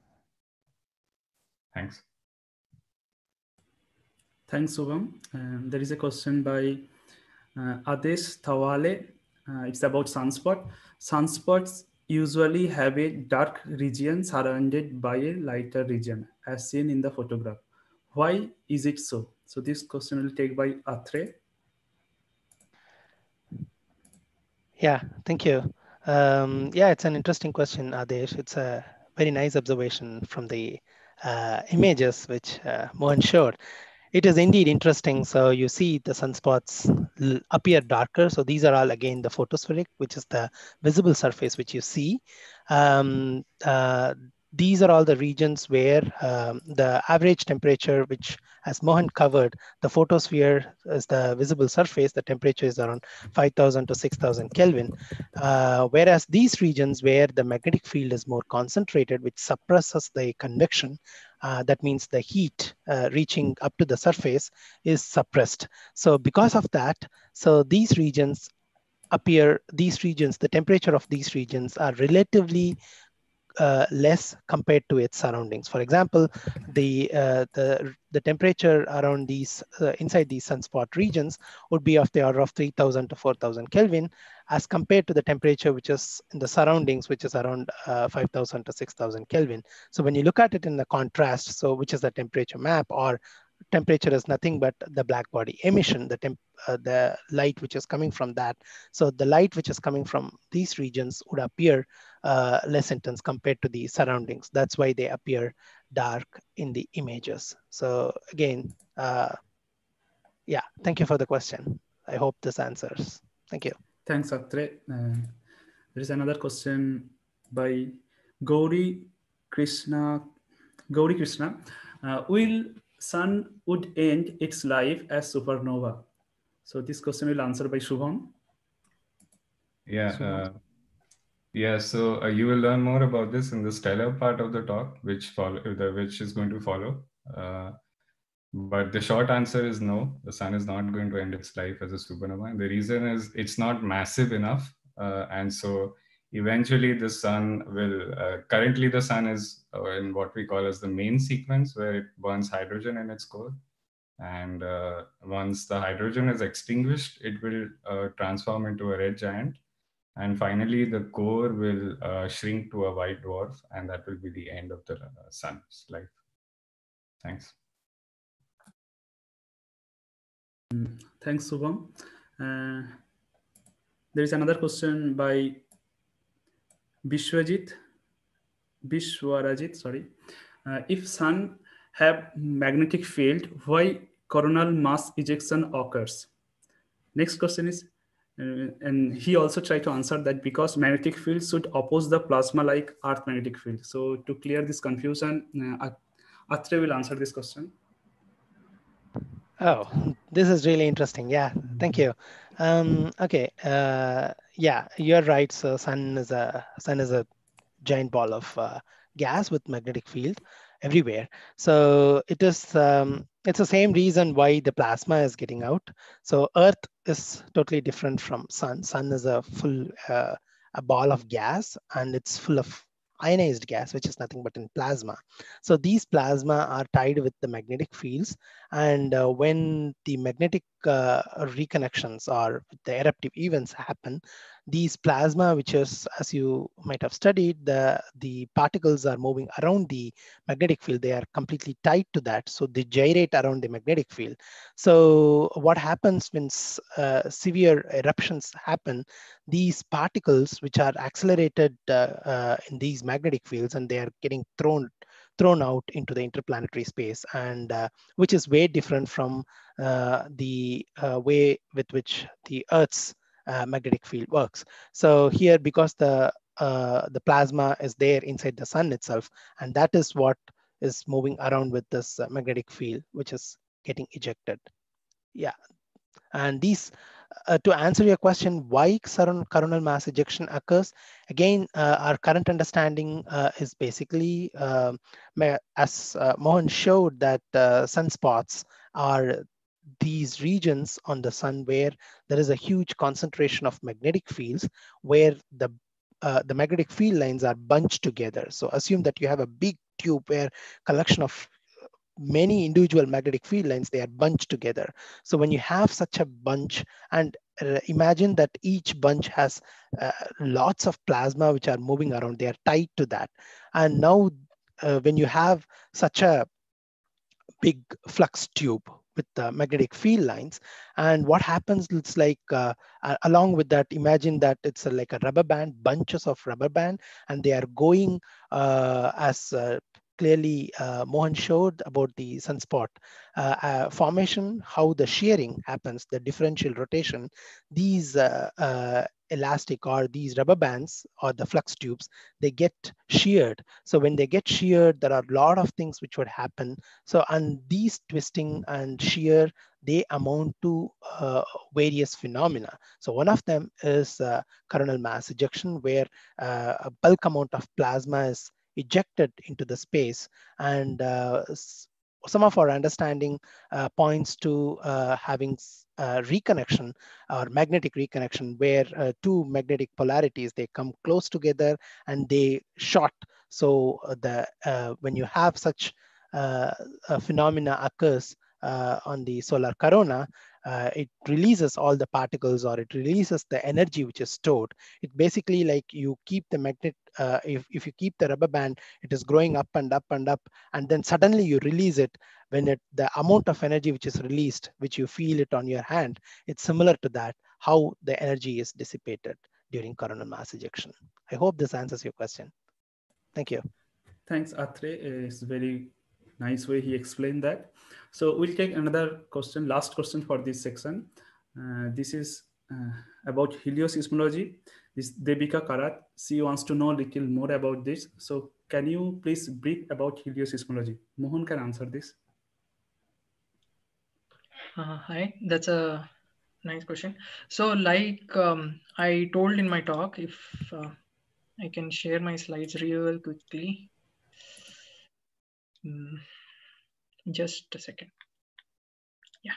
Thanks. Thanks, Shubham. Um, there is a question by uh, Adesh Thawale. Uh, it's about sunspot. Sunspots usually have a dark region surrounded by a lighter region as seen in the photograph. Why is it so? So this question will take by Atre. Yeah, thank you. Um, yeah, it's an interesting question, Adesh. It's a very nice observation from the uh, images which uh, Mohan showed it is indeed interesting. So you see the sunspots appear darker. So these are all again the photospheric, which is the visible surface which you see. Um, uh, these are all the regions where um, the average temperature, which as Mohan covered, the photosphere is the visible surface, the temperature is around 5000 to 6000 Kelvin. Uh, whereas these regions where the magnetic field is more concentrated, which suppresses the convection, uh, that means the heat uh, reaching up to the surface is suppressed. So because of that, so these regions appear, these regions, the temperature of these regions are relatively uh, less compared to its surroundings. For example, the uh, the the temperature around these uh, inside these sunspot regions would be of the order of 3000 to 4000 Kelvin as compared to the temperature which is in the surroundings which is around uh, 5000 to 6000 Kelvin. So when you look at it in the contrast, so which is the temperature map or temperature is nothing but the black body emission, the, temp, uh, the light which is coming from that. So the light which is coming from these regions would appear uh, less intense compared to the surroundings. That's why they appear dark in the images. So again, uh, yeah, thank you for the question. I hope this answers. Thank you. Thanks, Atre. Uh, there is another question by Gauri Krishna. Gauri Krishna. Uh, will sun would end its life as supernova? So this question will answer by Shubham. Yeah. Uh, yeah. So uh, you will learn more about this in the stellar part of the talk, which follow, the, which is going to follow. Uh, but the short answer is no. The sun is not going to end its life as a supernova. And the reason is it's not massive enough, uh, and so eventually the sun will. Uh, currently, the sun is uh, in what we call as the main sequence, where it burns hydrogen in its core and uh, once the hydrogen is extinguished, it will uh, transform into a red giant. And finally, the core will shrink to a white dwarf, and that will be the end of the sun's life. Thanks. Mm, thanks, Subham. Uh, there is another question by Bishwajit, Bishwarajit, sorry. Uh, if sun have magnetic field, why coronal mass ejection occurs. Next question is, uh, and he also tried to answer that because magnetic field should oppose the plasma like earth magnetic field. So to clear this confusion, uh, Atre will answer this question. Oh, this is really interesting. Yeah, thank you. Um, okay, uh, yeah, you're right. So sun is a sun is a giant ball of uh, gas with magnetic field everywhere. So it is um, it's the same reason why the plasma is getting out. So Earth is totally different from Sun. Sun is a full uh, a ball of gas and it's full of ionized gas, which is nothing but in plasma. So these plasma are tied with the magnetic fields. And uh, when the magnetic uh, reconnections or the eruptive events happen, these plasma, which is, as you might have studied, the, the particles are moving around the magnetic field. They are completely tied to that. So they gyrate around the magnetic field. So what happens when uh, severe eruptions happen, these particles, which are accelerated uh, uh, in these magnetic fields, and they are getting thrown thrown out into the interplanetary space and uh, which is way different from uh, the uh, way with which the earth's uh, magnetic field works. So here, because the uh, the plasma is there inside the sun itself, and that is what is moving around with this uh, magnetic field, which is getting ejected. Yeah, and these, uh, to answer your question, why coronal mass ejection occurs, again, uh, our current understanding uh, is basically, um, as Mohan showed, that sunspots are these regions on the sun where there is a huge concentration of magnetic fields where the uh, the magnetic field lines are bunched together. So assume that you have a big tube where collection of many individual magnetic field lines, they are bunched together. So when you have such a bunch and uh, imagine that each bunch has uh, lots of plasma which are moving around, they are tied to that. And now uh, when you have such a big flux tube with the magnetic field lines. And what happens, it's like, uh, along with that, imagine that it's a, like a rubber band, bunches of rubber band, and they are going uh, as uh, clearly uh, Mohan showed about the sunspot uh, uh, formation, how the shearing happens, the differential rotation. These uh, uh, elastic or these rubber bands or the flux tubes, they get sheared. So when they get sheared, there are a lot of things which would happen. So and these twisting and shear, they amount to uh, various phenomena. So one of them is uh, coronal mass ejection, where uh, a bulk amount of plasma is ejected into the space. And uh, some of our understanding uh, points to uh, having reconnection or magnetic reconnection where uh, two magnetic polarities they come close together and they short so the uh, when you have such phenomena occurs on the solar corona uh, it releases all the particles or it releases the energy which is stored. It basically like you keep the magnet, uh, if, if you keep the rubber band, it is growing up and up and up, and then suddenly you release it when it the amount of energy which is released, which you feel it on your hand, it's similar to that, how the energy is dissipated during coronal mass ejection. I hope this answers your question. Thank you. Thanks, Atre. It's very nice way he explained that. So we'll take another question, last question for this section. Uh, this is uh, about helioseismology. This Devika Karat, she wants to know a little more about this. So can you please brief about helioseismology? Mohan can answer this. Uh, hi, that's a nice question. So, like um, I told in my talk, if uh, I can share my slides real quickly. Mm, just a second. Yeah.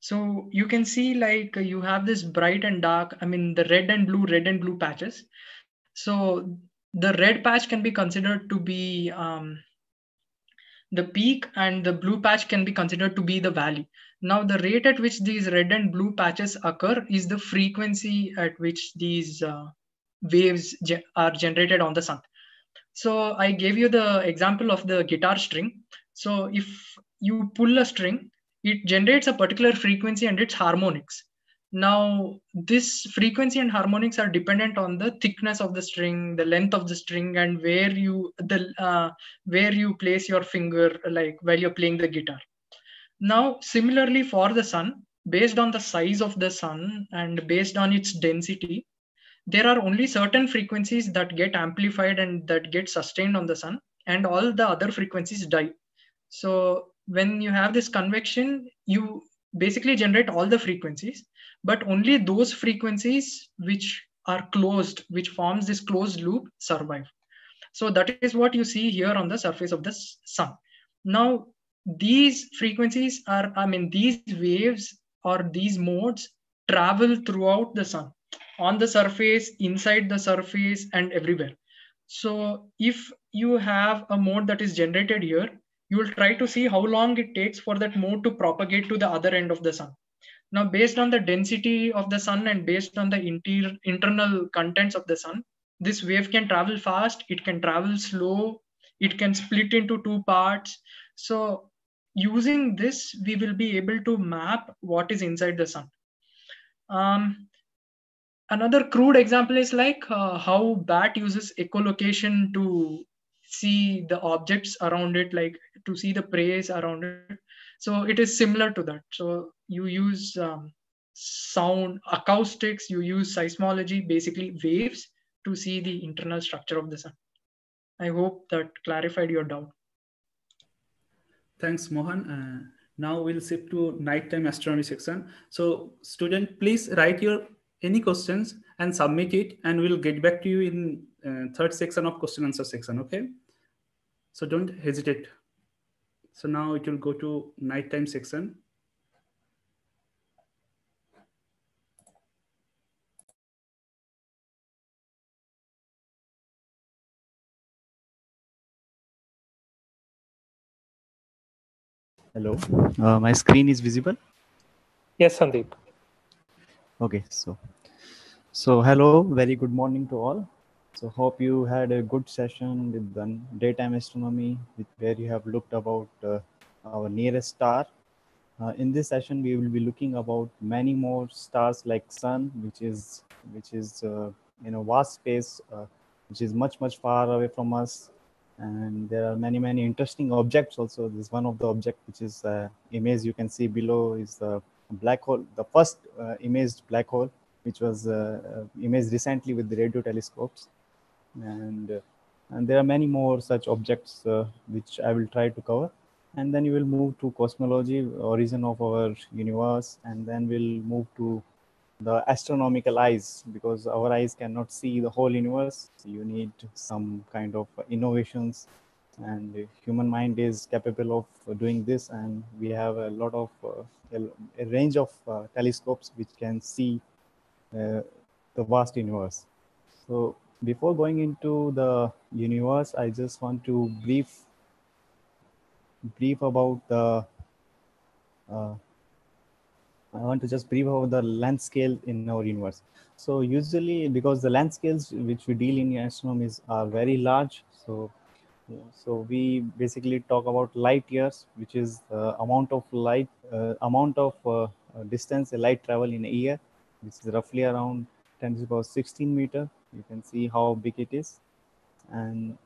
So you can see like you have this bright and dark, I mean the red and blue, red and blue patches. So the red patch can be considered to be um, the peak and the blue patch can be considered to be the valley. Now the rate at which these red and blue patches occur is the frequency at which these uh, waves ge are generated on the sun. So I gave you the example of the guitar string. So if you pull a string, it generates a particular frequency and its harmonics. Now, this frequency and harmonics are dependent on the thickness of the string, the length of the string, and where you the uh, where you place your finger, like while you're playing the guitar. Now, similarly for the sun, based on the size of the sun and based on its density, there are only certain frequencies that get amplified and that get sustained on the sun, and all the other frequencies die. So when you have this convection, you basically generate all the frequencies but only those frequencies which are closed, which forms this closed loop survive. So that is what you see here on the surface of the sun. Now, these frequencies are, I mean, these waves or these modes travel throughout the sun on the surface, inside the surface, and everywhere. So if you have a mode that is generated here, you will try to see how long it takes for that mode to propagate to the other end of the sun. Now, based on the density of the sun and based on the inter internal contents of the sun, this wave can travel fast, it can travel slow, it can split into two parts. So using this, we will be able to map what is inside the sun. Um, another crude example is like uh, how BAT uses echolocation to see the objects around it, like to see the prey around it. So it is similar to that. So you use um, sound acoustics, you use seismology, basically waves to see the internal structure of the sun. I hope that clarified your doubt. Thanks, Mohan. Uh, now we'll shift to nighttime astronomy section. So student, please write your any questions and submit it and we'll get back to you in uh, third section of question answer section, okay? So don't hesitate. So now it will go to nighttime section. Hello, uh, my screen is visible. Yes, Sandeep. Okay, so so hello, very good morning to all. So hope you had a good session with the daytime astronomy, with where you have looked about uh, our nearest star. Uh, in this session, we will be looking about many more stars like Sun, which is which is uh, in a vast space, uh, which is much much far away from us, and there are many many interesting objects. Also, this one of the object which is uh, image you can see below is the black hole, the first uh, imaged black hole, which was imaged recently with the radio telescopes. And uh, and there are many more such objects uh, which I will try to cover. And then you will move to cosmology origin of our universe. And then we'll move to the astronomical eyes because our eyes cannot see the whole universe. You need some kind of innovations and human mind is capable of doing this and we have a lot of uh, a, range of uh, telescopes which can see uh, the vast universe. So before going into the universe, I just want to brief brief about the uh, I want to just brief about the length scale in our universe. So usually because the length scales which we deal in astronomy are very large. So so we basically talk about light years, which is the amount of light, uh, amount of uh, distance a light travel in a year, which is roughly around 10 to the power 16 meter you can see how big it is and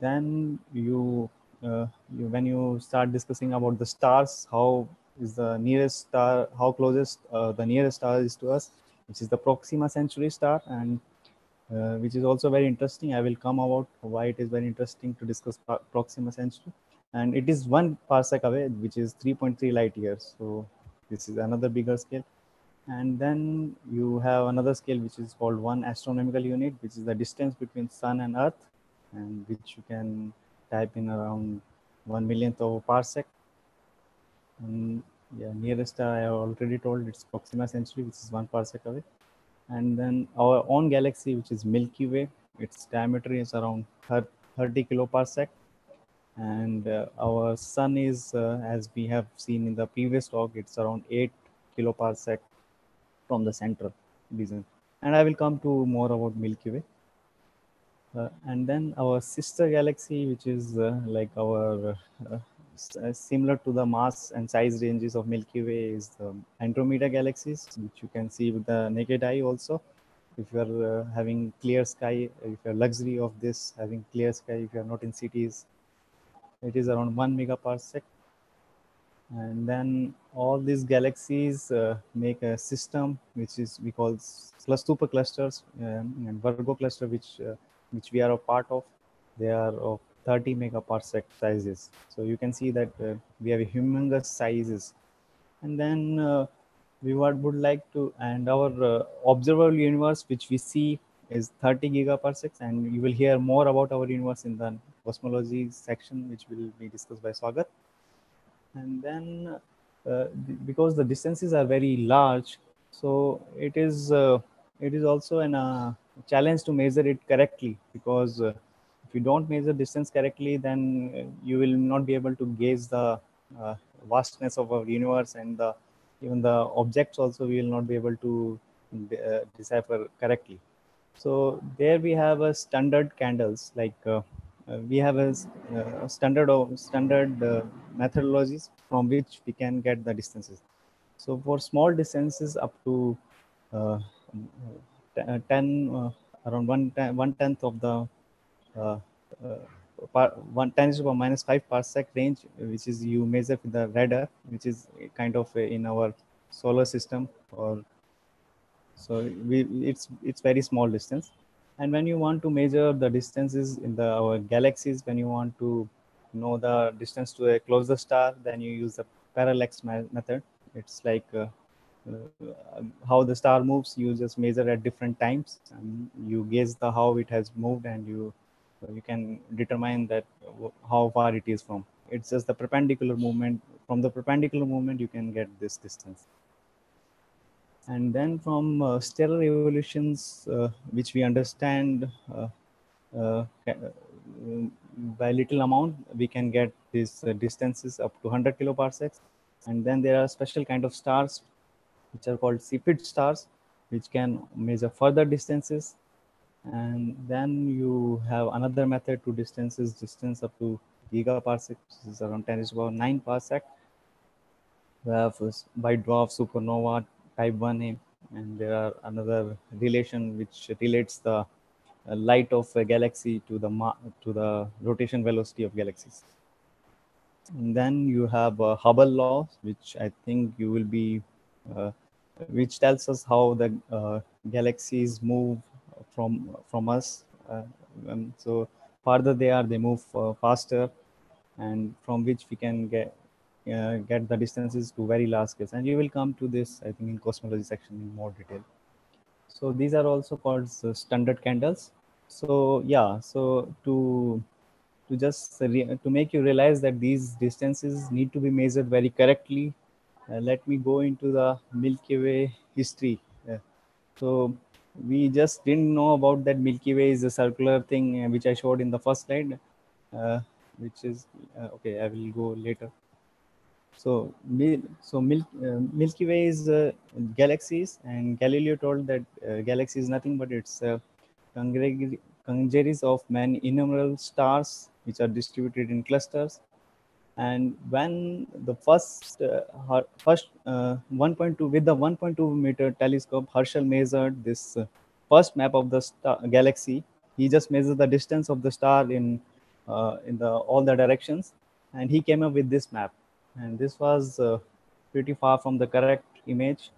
then you, uh, you when you start discussing about the stars how is the nearest star how closest uh, the nearest star is to us which is the proxima centauri star and uh, which is also very interesting. I will come about why it is very interesting to discuss Proxima Centauri. And it is one parsec away, which is 3.3 light years. So this is another bigger scale. And then you have another scale, which is called one astronomical unit, which is the distance between sun and earth, and which you can type in around one millionth of a parsec. And yeah, nearest I have already told it's Proxima Centauri, which is one parsec away. And then our own galaxy, which is Milky Way, its diameter is around 30 kiloparsec. And uh, our sun is, uh, as we have seen in the previous talk, it's around 8 kiloparsec from the central region. And I will come to more about Milky Way. Uh, and then our sister galaxy, which is uh, like our uh, similar to the mass and size ranges of Milky Way is the Andromeda galaxies, which you can see with the naked eye also. If you are uh, having clear sky, if you are luxury of this, having clear sky, if you are not in cities, it is around one megaparsec. And then all these galaxies uh, make a system which is we call super clusters um, and Virgo cluster, which uh, which we are a part of. They are of 30 megaparsec sizes. So you can see that uh, we have humongous sizes. And then uh, we would would like to, and our uh, observable universe, which we see is 30 gigaparsecs. And you will hear more about our universe in the cosmology section, which will be discussed by Swagat. And then uh, because the distances are very large, so it is, uh, it is also an uh, challenge to measure it correctly because you don't measure distance correctly, then uh, you will not be able to gauge the uh, vastness of our universe and the, even the objects also we will not be able to uh, decipher correctly. So there we have a standard candles like uh, uh, we have a, uh, standard of standard methodologies from which we can get the distances. So for small distances up to 10 around one, one tenth of the uh, uh, one ten to the minus five parsec range, which is you measure with the radar, which is kind of in our solar system, or so we it's it's very small distance. And when you want to measure the distances in the our galaxies, when you want to know the distance to a closer star, then you use the parallax method. It's like uh, uh, how the star moves. You just measure at different times, and you gauge the how it has moved, and you you can determine that how far it is from. It's just the perpendicular movement. From the perpendicular movement, you can get this distance. And then from uh, stellar evolutions, uh, which we understand uh, uh, uh by little amount, we can get these uh, distances up to 100 kiloparsecs. And then there are special kind of stars, which are called Cepheid stars, which can measure further distances and then you have another method to distances distance up to gigaparsec which is around 10 is about 9 parsec. We have by dwarf supernova type 1a and there are another relation which relates the uh, light of a galaxy to the to the rotation velocity of galaxies. And then you have uh, hubble law which i think you will be uh, which tells us how the uh, galaxies move from from us. Um, so farther they are, they move uh, faster, and from which we can get uh, get the distances to very large scales. And you will come to this, I think, in cosmology section in more detail. So these are also called standard candles. So yeah, so to to just to make you realize that these distances need to be measured very correctly. Uh, let me go into the Milky Way history. So we just didn't know about that Milky Way is a circular thing, uh, which I showed in the first slide, uh, which is uh, okay. I will go later. So, so Mil uh, Milky Way is galaxies, and Galileo told that galaxy is nothing but it's a congeries of many innumerable stars which are distributed in clusters and when the first uh, first uh, 1.2 with the 1.2 meter telescope herschel measured this uh, first map of the star, galaxy. He just measured the distance of the star in uh, in the all the directions. And he came up with this map. And this was uh, pretty far from the correct image.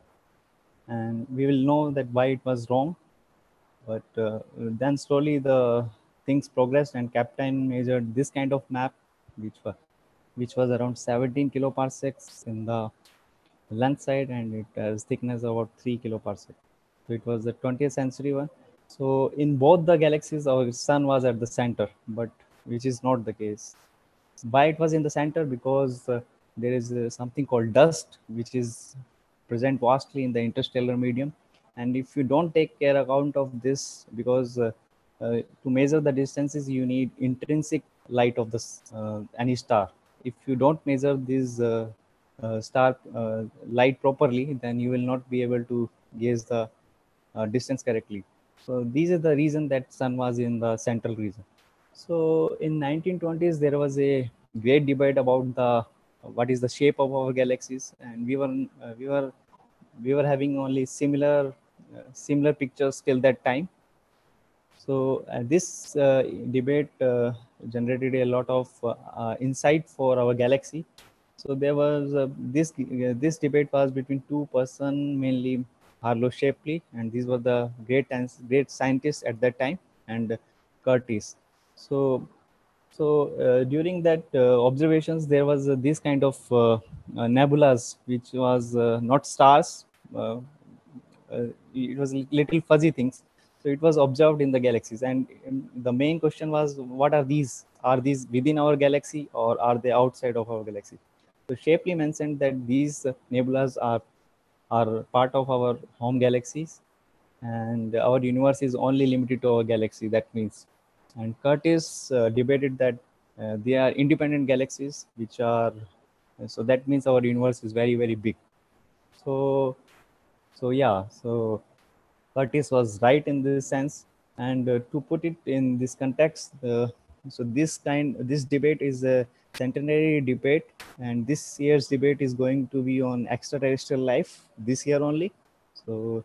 And we will know that why it was wrong. But uh, then slowly the things progressed and Kapteyn measured this kind of map, which was which was around 17 kiloparsecs in the length side and it has thickness about 3 kiloparsec. So it was the 20th century one. So in both the galaxies, our sun was at the center, but which is not the case. Why it was in the center? Because uh, there is uh, something called dust, which is present vastly in the interstellar medium. And if you don't take care account of this, because uh, uh to measure the distances, you need intrinsic light of the uh, any star. If you don't measure this uh, star light properly, then you will not be able to gauge the distance correctly. So these are the reason that sun was in the central region. So in 1920s, there was a great debate about the what is the shape of our galaxies, and we were uh, we were we were having only similar uh, similar pictures till that time. So uh, this uh, debate uh, generated a lot of insight for our galaxy. So there was this this debate was between two person mainly Harlow Shapley, and these were the great great scientists at that time, and Curtis. So, so uh, during that uh, observations, there was uh, this kind of nebulas, which was not stars. it was little fuzzy things. So it was observed in the galaxies, and um, the main question was, what are these? Are these within our galaxy, or are they outside of our galaxy? So Shapley mentioned that these nebulas are are part of our home galaxies and our universe is only limited to our galaxy that means and curtis uh, debated that uh, they are independent galaxies which are so that means our universe is very very big so so yeah so curtis was right in this sense. And uh, to put it in this context uh, so this kind this debate is a centenary debate. And this year's debate is going to be on extraterrestrial life this year only. So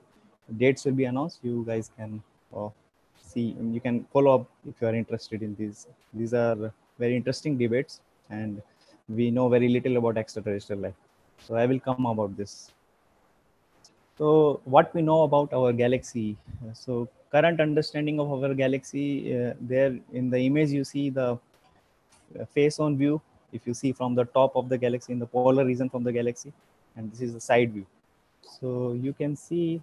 dates will be announced. You guys can uh, see you can follow up if you are interested in these. These are very interesting debates. And we know very little about extraterrestrial life. So i will come about this so what we know about our galaxy so current understanding of our galaxy uh, there in the image you see the face on view. If you see from the top of the galaxy in the polar region from the galaxy and this is the side view. So you can see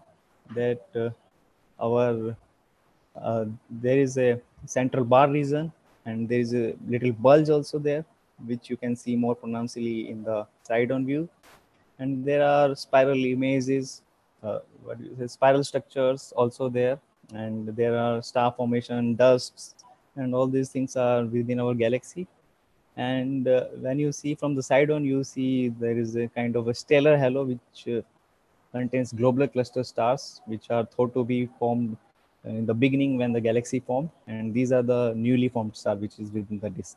that uh, our uh, there is a central bar region and there is a little bulge also there which you can see more pronouncedly in the side on view. And there are spiral images uh, what do you say? Spiral structures also there. And there are star formation dusts and all these things are within our galaxy. And uh, when you see from the side on you see there is a kind of a stellar halo which uh, contains globular cluster stars which are thought to be formed in the beginning when the galaxy formed. And these are the newly formed star which is within the disk.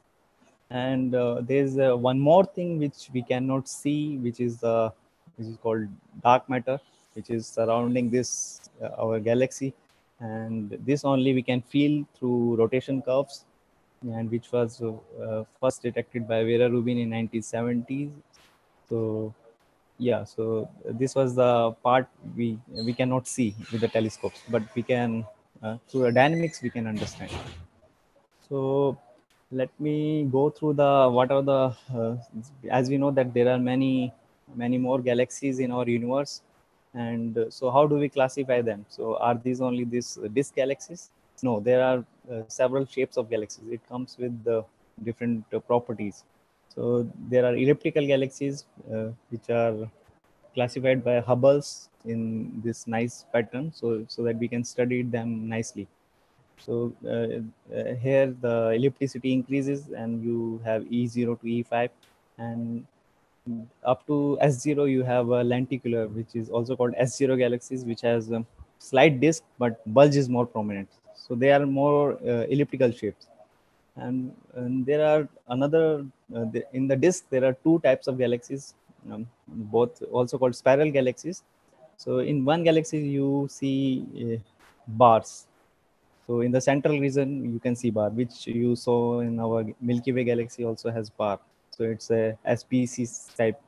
And uh, there's uh, one more thing which we cannot see which is uh, which is called dark matter which is surrounding this uh, our galaxy and this only we can feel through rotation curves and which was uh, first detected by Vera Rubin in 1970s. So yeah, so this was the part we we cannot see with the telescopes, but we can uh, through dynamics we can understand. So let me go through the what are the uh, as we know that there are many many more galaxies in our universe and uh, so how do we classify them? So are these only these disk galaxies? No there are uh, several shapes of galaxies. It comes with the different uh, properties. So there are elliptical galaxies which are classified by hubbles in this nice pattern so so that we can study them nicely. So uh, uh, here the ellipticity increases and you have e0 to e5 and up to s0 you have a lenticular which is also called s0 galaxies which has a slight disk but bulge is more prominent. So they are more uh, elliptical shapes. And, and, there are another uh, the, in the disk there are two types of galaxies um, both also called spiral galaxies. So in one galaxy you see uh, bars. So in the central region you can see bar which you saw in our milky way galaxy also has bar so it's a spc type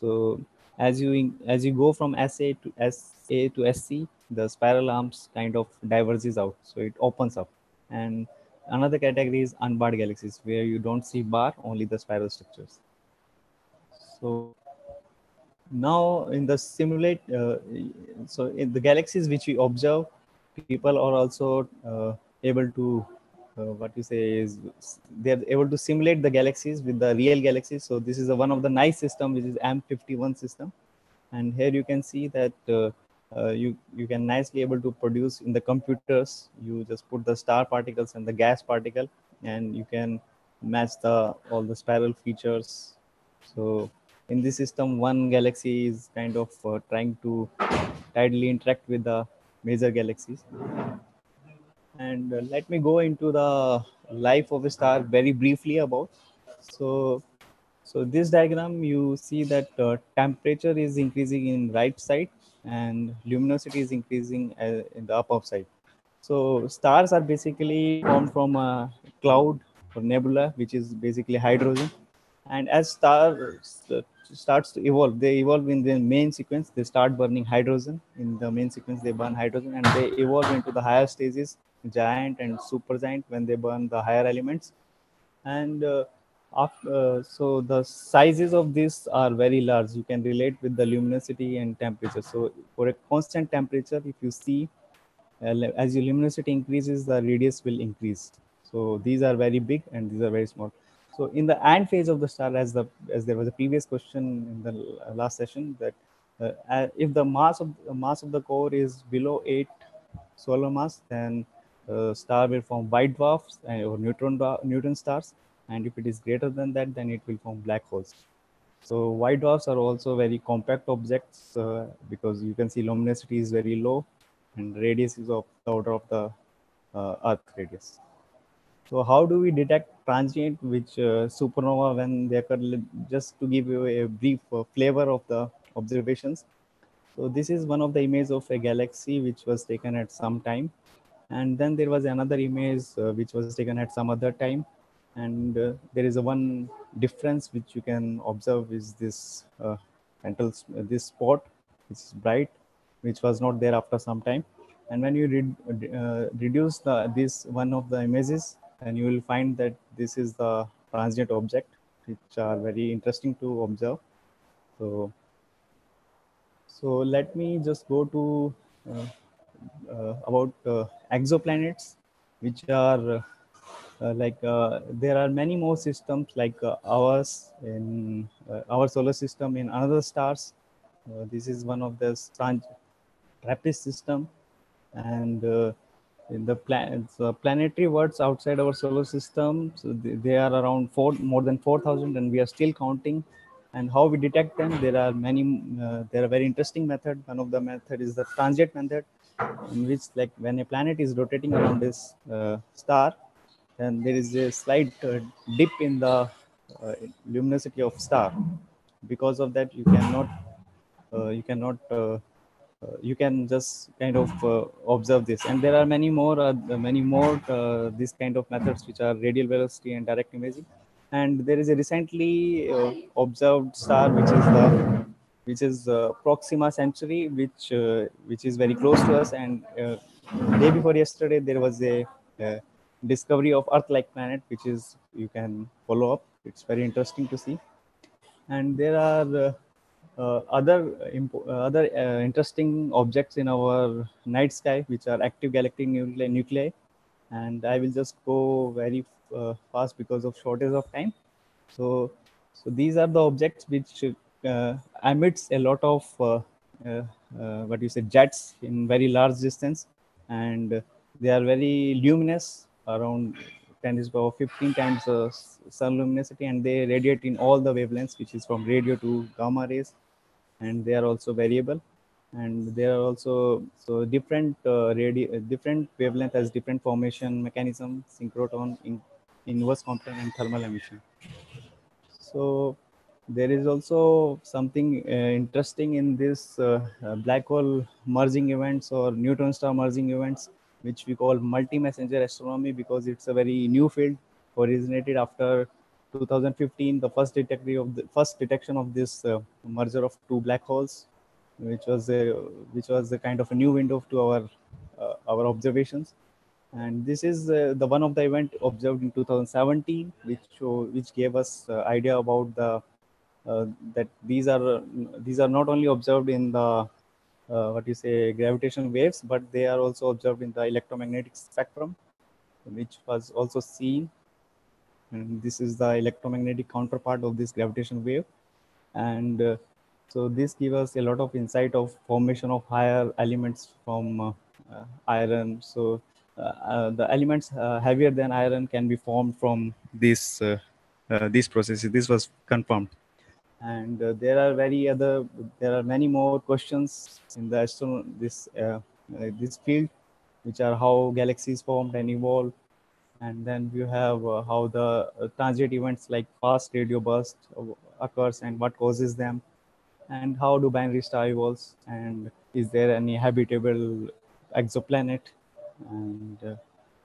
so as you as you go from sa to s A to SC, the spiral arms kind of diverges out, so it opens up. And another category is unbarred galaxies, where you don't see bar, only the spiral structures. So now in the simulate, uh, so in the galaxies which we observe, people are also uh, able to uh, what you say is they're able to simulate the galaxies with the real galaxies. So this is a, one of the nice system, which is M51 system. And here you can see that uh, uh, you, you can nicely able to produce in the computers, you just put the star particles and the gas particle, and you can match the all the spiral features. So in this system, one galaxy is kind of uh, trying to tidally interact with the major galaxies and uh, let me go into the life of a star very briefly about. So so this diagram you see that uh, temperature is increasing in right side and luminosity is increasing uh, in the upper side. So stars are basically formed from a cloud or nebula which is basically hydrogen. And as stars uh, starts to evolve they evolve in the main sequence they start burning hydrogen. In the main sequence they burn hydrogen and they evolve into the higher stages giant and supergiant when they burn the higher elements. And uh, uh, so the sizes of these are very large. You can relate with the luminosity and temperature. So for a constant temperature if you see uh, as your luminosity increases the radius will increase. So these are very big and these are very small. So in the end phase of the star as the as there was a previous question in the last session that uh, if the mass of the mass of the core is below 8 solar mass then uh, star will form white dwarfs or neutron neutron stars and if it is greater than that then it will form black holes. So white dwarfs are also very compact objects uh, because you can see luminosity is very low and radius is of the order of the uh, earth radius. So how do we detect transient which uh, supernova when they occur? Just to give you a brief uh, flavor of the observations. So this is one of the images of a galaxy which was taken at some time and then there was another image uh, which was taken at some other time. And uh, there is a one difference which you can observe is this uh, mental uh, this spot which is bright which was not there after some time. And when you read, uh, reduce the this one of the images and you will find that this is the transient object which are very interesting to observe. So so let me just go to uh, uh, about uh, exoplanets, which are uh, like there are many more systems like ours in our solar system in other stars. this is one of the TRAPPIST system, and in the plan uh, planetary worlds outside our solar system so they, they, are around four more than 4000 and we are still counting. And how we detect them there are many uh, there are very interesting method. One of the method is the transient method in which like when a planet is rotating around this uh, star then there is a slight uh, dip in the uh, luminosity of star. Because of that you cannot uh, you cannot uh, uh, you can just kind of observe this. And there are many more many more these kind of methods which are radial velocity and direct imaging. And there is a recently observed star which is the which is uh, Proxima Centauri, which uh, which is very close to us. And uh, day before yesterday, there was a, a discovery of Earth-like planet, which is you can follow up. It's very interesting to see. And there are uh, other uh, other uh, interesting objects in our night sky, which are active galactic nuclei. nuclei. And I will just go very fast because of shortage of time. So, so these are the objects which uh, emits a lot of uh, uh, what you say jets in very large distance, and they are very luminous around 10 is power 15 times uh, sun luminosity and they radiate in all the wavelengths which is from radio to gamma rays and they are also variable. And they are also so different uh, radio different wavelength has different formation mechanism synchrotron in, inverse compton and thermal emission. So there is also something uh, interesting in this uh, uh, black hole merging events or neutron star merging events which we call multi-messenger astronomy because it's a very new field originated after 2015 the first detection of the first detection of this uh, merger of two black holes which was a which was a kind of a new window to our uh, our observations. And this is uh, the one of the event observed in 2017, which show, which gave us idea about the that these are these are not only observed in the uh, what you say gravitational waves, but they are also observed in the electromagnetic spectrum, which was also seen. And this is the electromagnetic counterpart of this gravitational wave, and uh, so this gives us a lot of insight of formation of higher elements from uh, uh, iron. So uh, the elements heavier than iron can be formed from this these processes. This was confirmed and uh, there are very other there are many more questions in the this uh, uh, this field which are how galaxies formed and evolved. And then you have how the transient events like fast radio burst occurs and what causes them. And how do binary star evolves and is there any habitable exoplanet? And uh,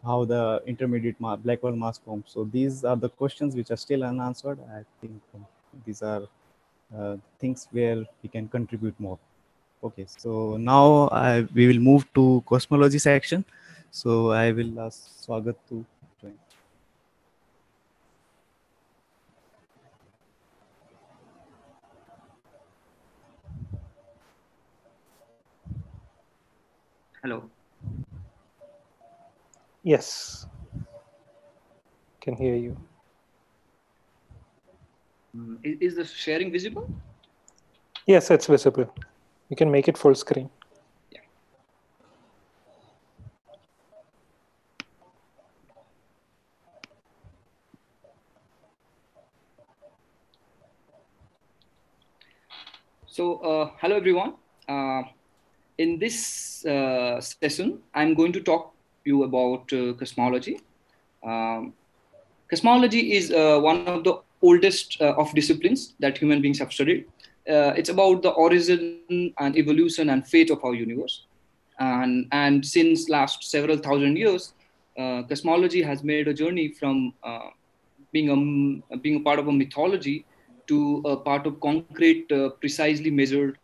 how the intermediate black hole mass forms. So these are the questions which are still unanswered. I think um, these are uh, Uh, things where we can contribute more okay so now I, we will move to cosmology section so i will ask swagat to join. Hello. Yes. Can hear you. Mm, is, is the sharing visible? Yes, it's visible. You can make it full screen. Yeah. So, uh, hello everyone. Uh, in this uh, session, I'm going to talk to you about uh, cosmology. Um, cosmology is uh, one of the oldest uh, of disciplines that human beings have studied. Uh, it's about the origin and evolution and fate of our universe. And, and since last several thousand years, uh, cosmology has made a journey from being a, being a part of a mythology to a part of concrete, precisely measured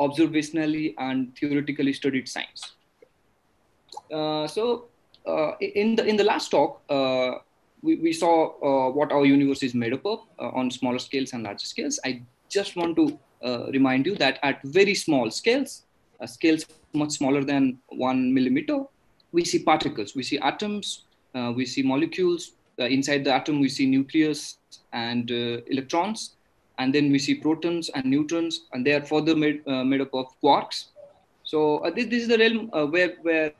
observationally and theoretically studied science. Uh, so uh, in the in the last talk, uh, we, we saw uh, what our universe is made up of uh, on smaller scales and larger scales. I just want to uh, remind you that at very small scales, scales much smaller than one millimeter, we see particles, we see atoms, we see molecules. inside the atom, we see nucleus and electrons and then we see protons and neutrons, and they are further made, uh, made up of quarks. So uh, this, this is the realm uh, where, where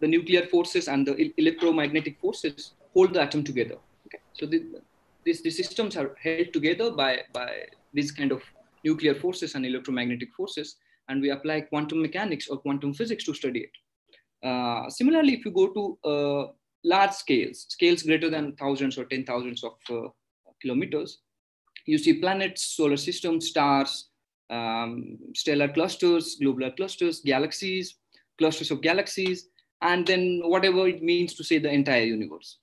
the nuclear forces and the electromagnetic forces hold the atom together. Okay? So the, these, these systems are held together by, by these kind of nuclear forces and electromagnetic forces, and we apply quantum mechanics or quantum physics to study it. Uh, similarly, if you go to uh, large scales, scales greater than thousands or ten thousands of kilometers, you see planets, solar systems, stars, um, stellar clusters, globular clusters, galaxies, clusters of galaxies, and then whatever it means to say the entire universe.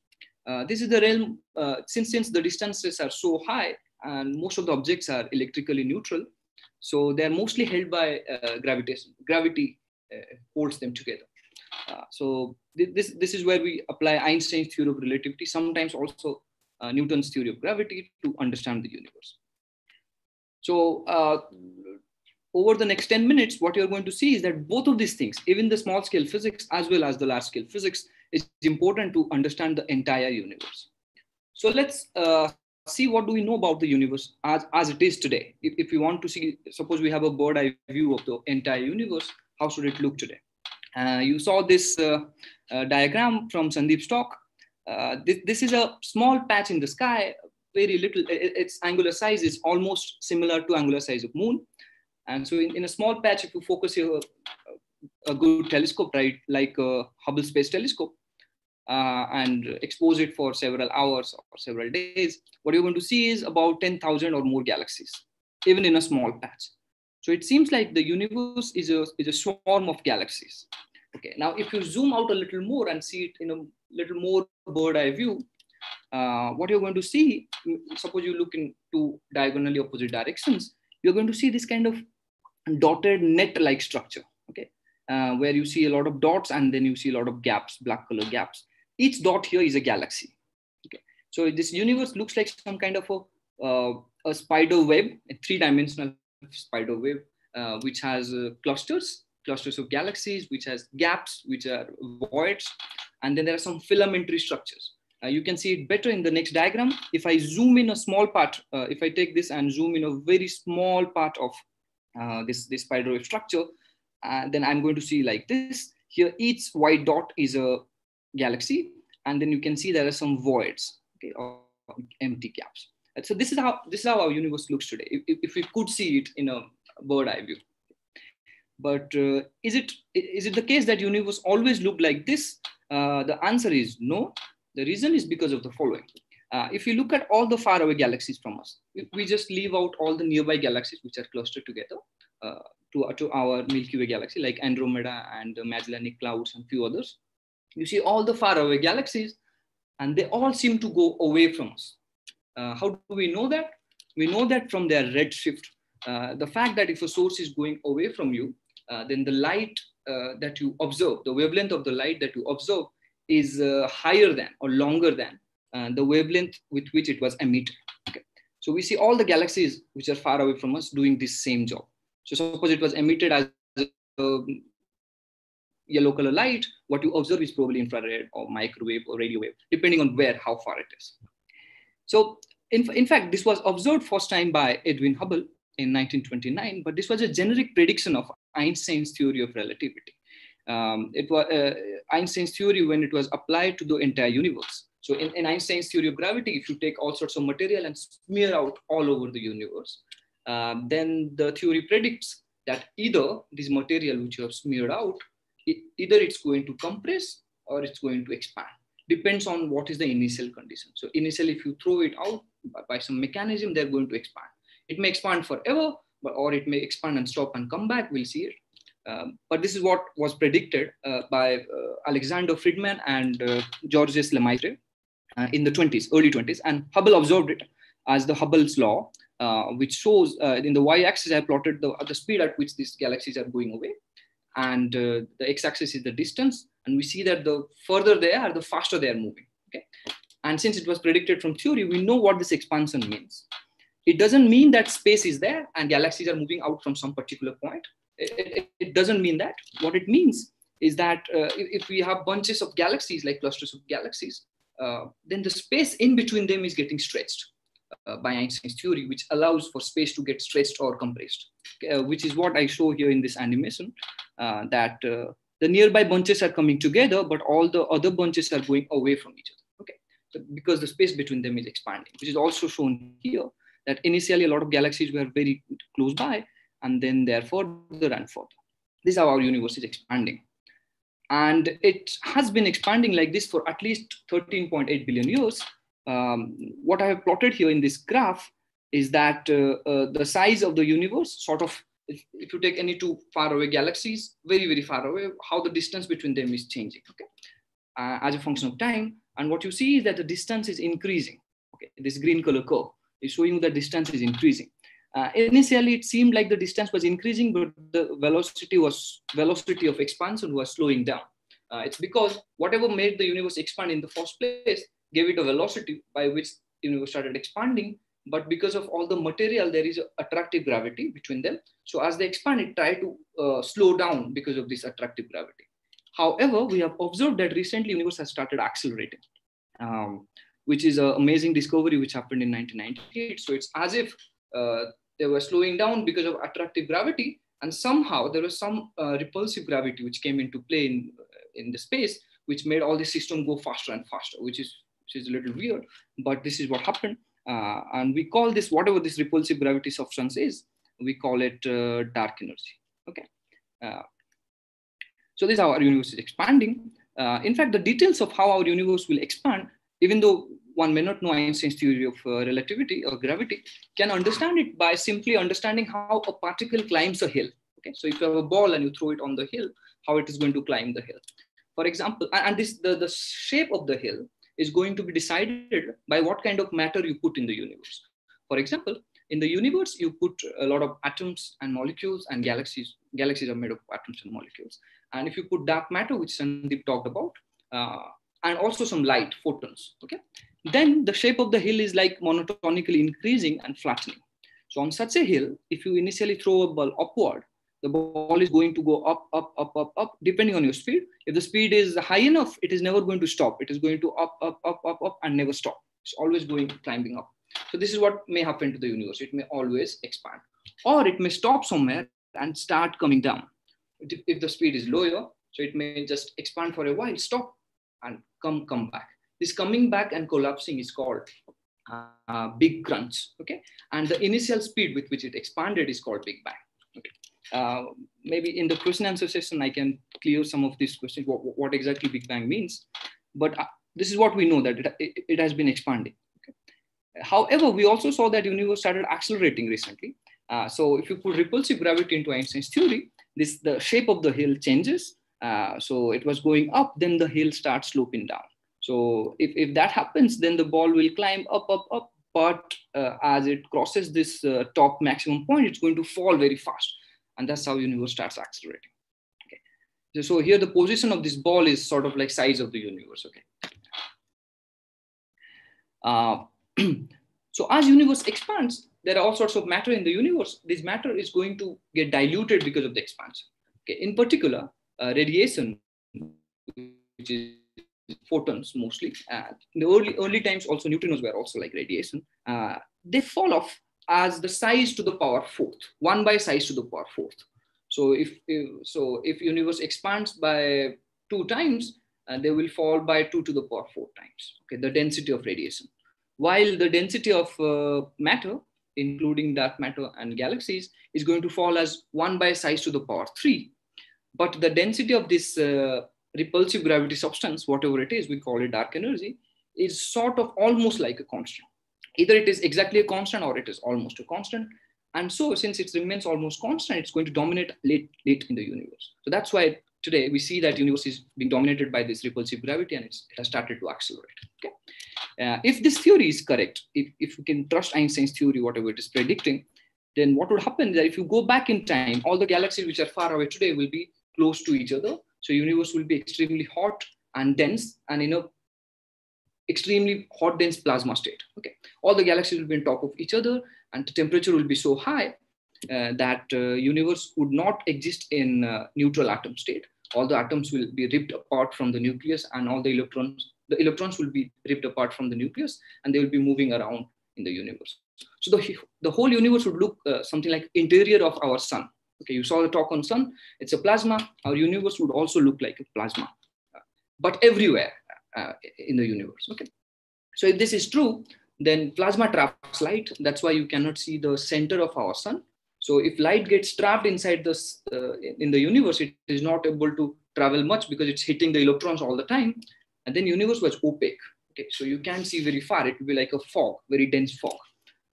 Uh, this is the realm, uh, since, since the distances are so high and most of the objects are electrically neutral, so they're mostly held by uh, gravitation. Gravity holds them together. So th this, this is where we apply Einstein's theory of relativity, sometimes also Newton's theory of gravity to understand the universe. So uh, over the next 10 minutes, what you're going to see is that both of these things, even the small scale physics as well as the large scale physics, is important to understand the entire universe. So let's uh, see what do we know about the universe as, as it is today. If, if we want to see, suppose we have a bird eye view of the entire universe, how should it look today? Uh, you saw this uh, uh, diagram from Sandeep's talk. Uh, this, this is a small patch in the sky, very little, its angular size is almost similar to angular size of moon. And so in, in a small patch, if you focus your, a good telescope, right, like a Hubble Space Telescope, uh, and expose it for several hours or several days, what you're going to see is about 10,000 or more galaxies, even in a small patch. So it seems like the universe is a, is a swarm of galaxies. Okay, now if you zoom out a little more and see it in a little more bird eye view, uh, what you're going to see, suppose you look in two diagonally opposite directions, you're going to see this kind of dotted net-like structure, okay, uh, where you see a lot of dots and then you see a lot of gaps, black color gaps. Each dot here is a galaxy. Okay, so this universe looks like some kind of a, uh, a spider web, a three-dimensional spider web, uh, which has uh, clusters, clusters of galaxies, which has gaps, which are voids, and then there are some filamentary structures. Uh, you can see it better in the next diagram. If I zoom in a small part, uh, if I take this and zoom in a very small part of uh, this, this spider web structure, then I'm going to see like this. Here, each white dot is a galaxy, and then you can see there are some voids, okay, or empty gaps. So this is how this is how our universe looks today. If, if we could see it in a bird eye view. But uh, is it is it the case that universe always looked like this? Uh, the answer is no. The reason is because of the following. Uh, if you look at all the faraway galaxies from us, we just leave out all the nearby galaxies which are clustered together uh, to, to our Milky Way galaxy, like Andromeda and the Magellanic Clouds and few others. You see all the faraway galaxies, and they all seem to go away from us. Uh, how do we know that? We know that from their redshift. Uh, the fact that if a source is going away from you, uh, then the light uh, that you observe, the wavelength of the light that you observe is uh, higher than or longer than uh, the wavelength with which it was emitted. Okay. So we see all the galaxies which are far away from us doing this same job. So suppose it was emitted as a yellow color light, what you observe is probably infrared or microwave or radio wave, depending on where, how far it is. So in, in fact, this was observed first time by Edwin Hubble in 1929, but this was a generic prediction of Einstein's theory of relativity. Um, it was uh, Einstein's theory when it was applied to the entire universe. So in, in, Einstein's theory of gravity, if you take all sorts of material and smear out all over the universe, uh, then the theory predicts that either this material which you have smeared out, it, either it's going to compress or it's going to expand. Depends on what is the initial condition. So initially, if you throw it out by, by some mechanism, they're going to expand. It may expand forever, but, or it may expand and stop and come back. We'll see it. Um, but this is what was predicted uh, by uh, Alexander Friedmann and uh, Georges Lemaitre uh, in the 20s, early 20s. And Hubble observed it as the Hubble's law, uh, which shows uh, in the y-axis I plotted the, the speed at which these galaxies are going away. And the x-axis is the distance. And we see that the further they are, the faster they are moving. Okay? And since it was predicted from theory, we know what this expansion means. It doesn't mean that space is there and galaxies are moving out from some particular point. It, it, it doesn't mean that. What it means is that uh, if, if, we have bunches of galaxies, like clusters of galaxies, uh, then the space in between them is getting stretched uh, by Einstein's theory, which allows for space to get stretched or compressed, uh, which is what I show here in this animation, uh, that uh, the nearby bunches are coming together, but all the other bunches are going away from each other, okay? So because the space between them is expanding, which is also shown here, that initially a lot of galaxies were very close by, and then therefore further and further. This is how our universe is expanding. And it has been expanding like this for at least 13.8 billion years. Um, what I have plotted here in this graph is that uh, uh, the size of the universe, sort of, if, if, you take any two faraway galaxies, very, very far away, how the distance between them is changing, okay, uh, as a function of time. And what you see is that the distance is increasing, okay, this green color curve is showing that distance is increasing. Uh, initially, it seemed like the distance was increasing, but the velocity was velocity of expansion was slowing down. Uh, it's because whatever made the universe expand in the first place gave it a velocity by which the universe started expanding. But because of all the material, there is attractive gravity between them. So as they expand, it tried to uh, slow down because of this attractive gravity. However, we have observed that recently universe has started accelerating, um, which is an amazing discovery which happened in 1998. So it's as if uh, they were slowing down because of attractive gravity and somehow there was some uh, repulsive gravity which came into play in, in the space which made all the system go faster and faster which is which is a little weird but this is what happened uh, and we call this whatever this repulsive gravity substance is we call it uh, dark energy okay uh, so this is how our universe is expanding uh, in fact the details of how our universe will expand even though one may not know Einstein's theory of uh, relativity or gravity, can understand it by simply understanding how a particle climbs a hill. Okay, so if you have a ball and you throw it on the hill, how it is going to climb the hill. For example, and this the, the shape of the hill is going to be decided by what kind of matter you put in the universe. For example, in the universe, you put a lot of atoms and molecules and galaxies. Galaxies are made of atoms and molecules. And if you put dark matter, which Sandeep talked about, uh, and also some light, photons, okay? Then the shape of the hill is like monotonically increasing and flattening. So on such a hill, if you initially throw a ball upward, the ball is going to go up, up, up, up, up, depending on your speed. If the speed is high enough, it is never going to stop. It is going to up, up, up, up, up, and never stop. It's always going climbing up. So this is what may happen to the universe. It may always expand, or it may stop somewhere and start coming down. If the speed is lower, so it may just expand for a while, stop, and come come back. This coming back and collapsing is called uh, big crunch. Okay, and the initial speed with which it expanded is called big bang. Uh, maybe in the question answer session, I can clear some of these questions, what, what exactly Big Bang means. But uh, this is what we know that it, it, it has been expanding. Okay. However, we also saw that universe started accelerating recently. Uh, so if you put repulsive gravity into Einstein's theory, this the shape of the hill changes. Uh, so it was going up, then the hill starts sloping down. So if, if that happens, then the ball will climb up, up, up. But uh, as it crosses this uh, top maximum point, it's going to fall very fast. And that's how universe starts accelerating. Okay. So here the position of this ball is sort of like size of the universe. Okay. Uh, so as universe expands, there are all sorts of matter in the universe. This matter is going to get diluted because of the expansion. Okay. In particular, uh, radiation, which is photons mostly. Uh, in the early early times, also neutrinos were also like radiation. Uh, they fall off as the size to the power fourth, one by size to the power fourth. So if, if so, if universe expands by two times, uh, they will fall by two to the power four times. Okay, the density of radiation. While the density of uh, matter, including dark matter and galaxies, is going to fall as one by size to the power three. But the density of this uh, repulsive gravity substance, whatever it is, we call it dark energy, is sort of almost like a constant. Either it is exactly a constant or it is almost a constant. And so since it remains almost constant, it's going to dominate late, late in the universe. So that's why today we see that universe is being dominated by this repulsive gravity and it has started to accelerate. Okay. Uh, if this theory is correct, if, if we can trust Einstein's theory, whatever it is predicting, then what would happen is that if you go back in time, all the galaxies which are far away today will be close to each other. So universe will be extremely hot and dense and in a extremely hot dense plasma state. Okay, all the galaxies will be on top of each other, and the temperature will be so high uh, that uh, universe would not exist in uh, neutral atom state. All the atoms will be ripped apart from the nucleus, and all the electrons the electrons will be ripped apart from the nucleus, and they will be moving around in the universe. So the, the whole universe would look uh, something like interior of our sun. Okay, you saw the talk on sun. It's a plasma. Our universe would also look like a plasma, but everywhere uh, in the universe. Okay. So if this is true, then plasma traps light. That's why you cannot see the center of our sun. So if light gets trapped inside this uh, in the universe, it is not able to travel much because it's hitting the electrons all the time. And then universe was opaque. Okay, so you can't see very far. It will be like a fog, very dense fog.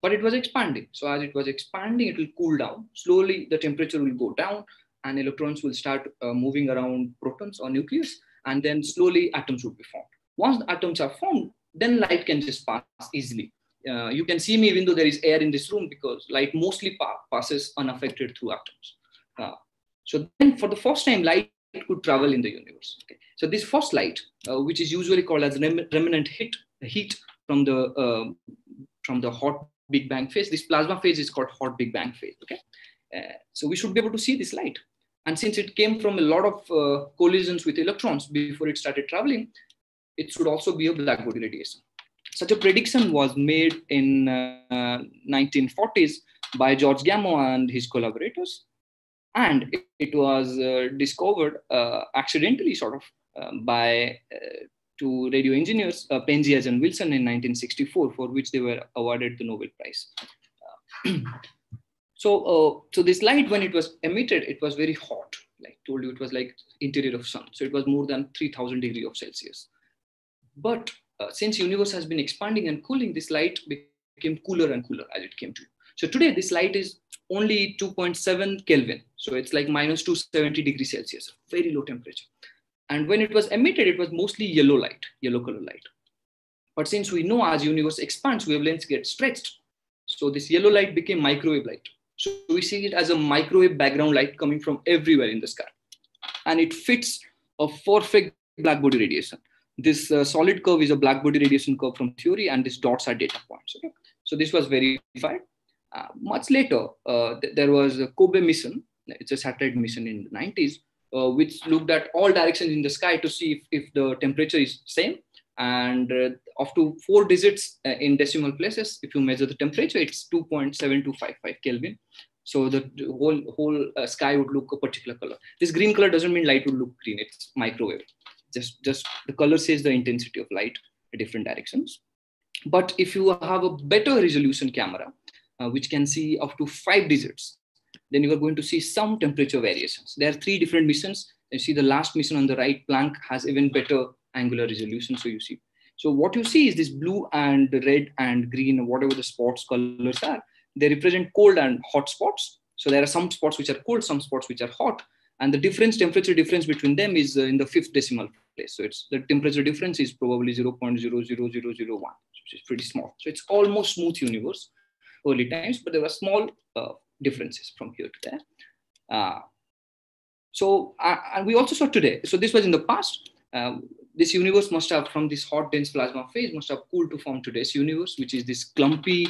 But it was expanding. So as it was expanding, it will cool down. Slowly, the temperature will go down, and electrons will start uh, moving around protons or nucleus and then slowly atoms would be formed. Once the atoms are formed, then light can just pass easily. Uh, you can see me even though there is air in this room because light mostly pa passes unaffected through atoms. Uh, so then for the first time, light could travel in the universe. Okay. So this first light, uh, which is usually called as rem remnant heat, heat from the uh, from the hot Big Bang phase, this plasma phase is called hot Big Bang phase. Okay. Uh, so we should be able to see this light. And since it came from a lot of uh, collisions with electrons before it started traveling, it should also be a black body radiation. Such a prediction was made in uh, 1940s by George Gamow and his collaborators. And it, it was uh, discovered uh, accidentally, sort of, uh, by uh, two radio engineers, uh, Penzias and Wilson in 1964, for which they were awarded the Nobel Prize. So, uh, so this light, when it was emitted, it was very hot. Like told you, it was like interior of sun. So it was more than 3000 degree of Celsius. But uh, since universe has been expanding and cooling, this light became cooler and cooler as it came to. So today, this light is only 2.7 Kelvin. So it's like minus 270 degrees Celsius, very low temperature. And when it was emitted, it was mostly yellow light, yellow color light. But since we know as universe expands, wavelengths get stretched. So this yellow light became microwave light. So we see it as a microwave background light coming from everywhere in the sky. And it fits a perfect black body radiation. This uh, solid curve is a black body radiation curve from theory, and these dots are data points. Okay? So this was verified. Uh, much later, uh, th there was a COBE mission. It's a satellite mission in the 90s, uh, which looked at all directions in the sky to see if, if the temperature is same. And uh, up to four digits uh, in decimal places, if you measure the temperature, it's 2.7255 Kelvin. So the whole whole uh, sky would look a particular color. This green color doesn't mean light would look green. It's microwave. Just just the color says the intensity of light in different directions. But if you have a better resolution camera, uh, which can see up to five digits, then you are going to see some temperature variations. There are three different missions. You see the last mission on the right Planck has even better angular resolution. So you see. So what you see is this blue and red and green, whatever the spots colors are, they represent cold and hot spots. So there are some spots which are cold, some spots which are hot. And the difference, temperature difference between them is uh, in the fifth decimal place. So it's the temperature difference is probably 0.00001, which is pretty small. So it's almost smooth universe early times, but there were small uh, differences from here to there. Uh, so uh, and we also saw today. So this was in the past. Um, this universe must have, from this hot dense plasma phase, must have cooled to form today's universe, which is this clumpy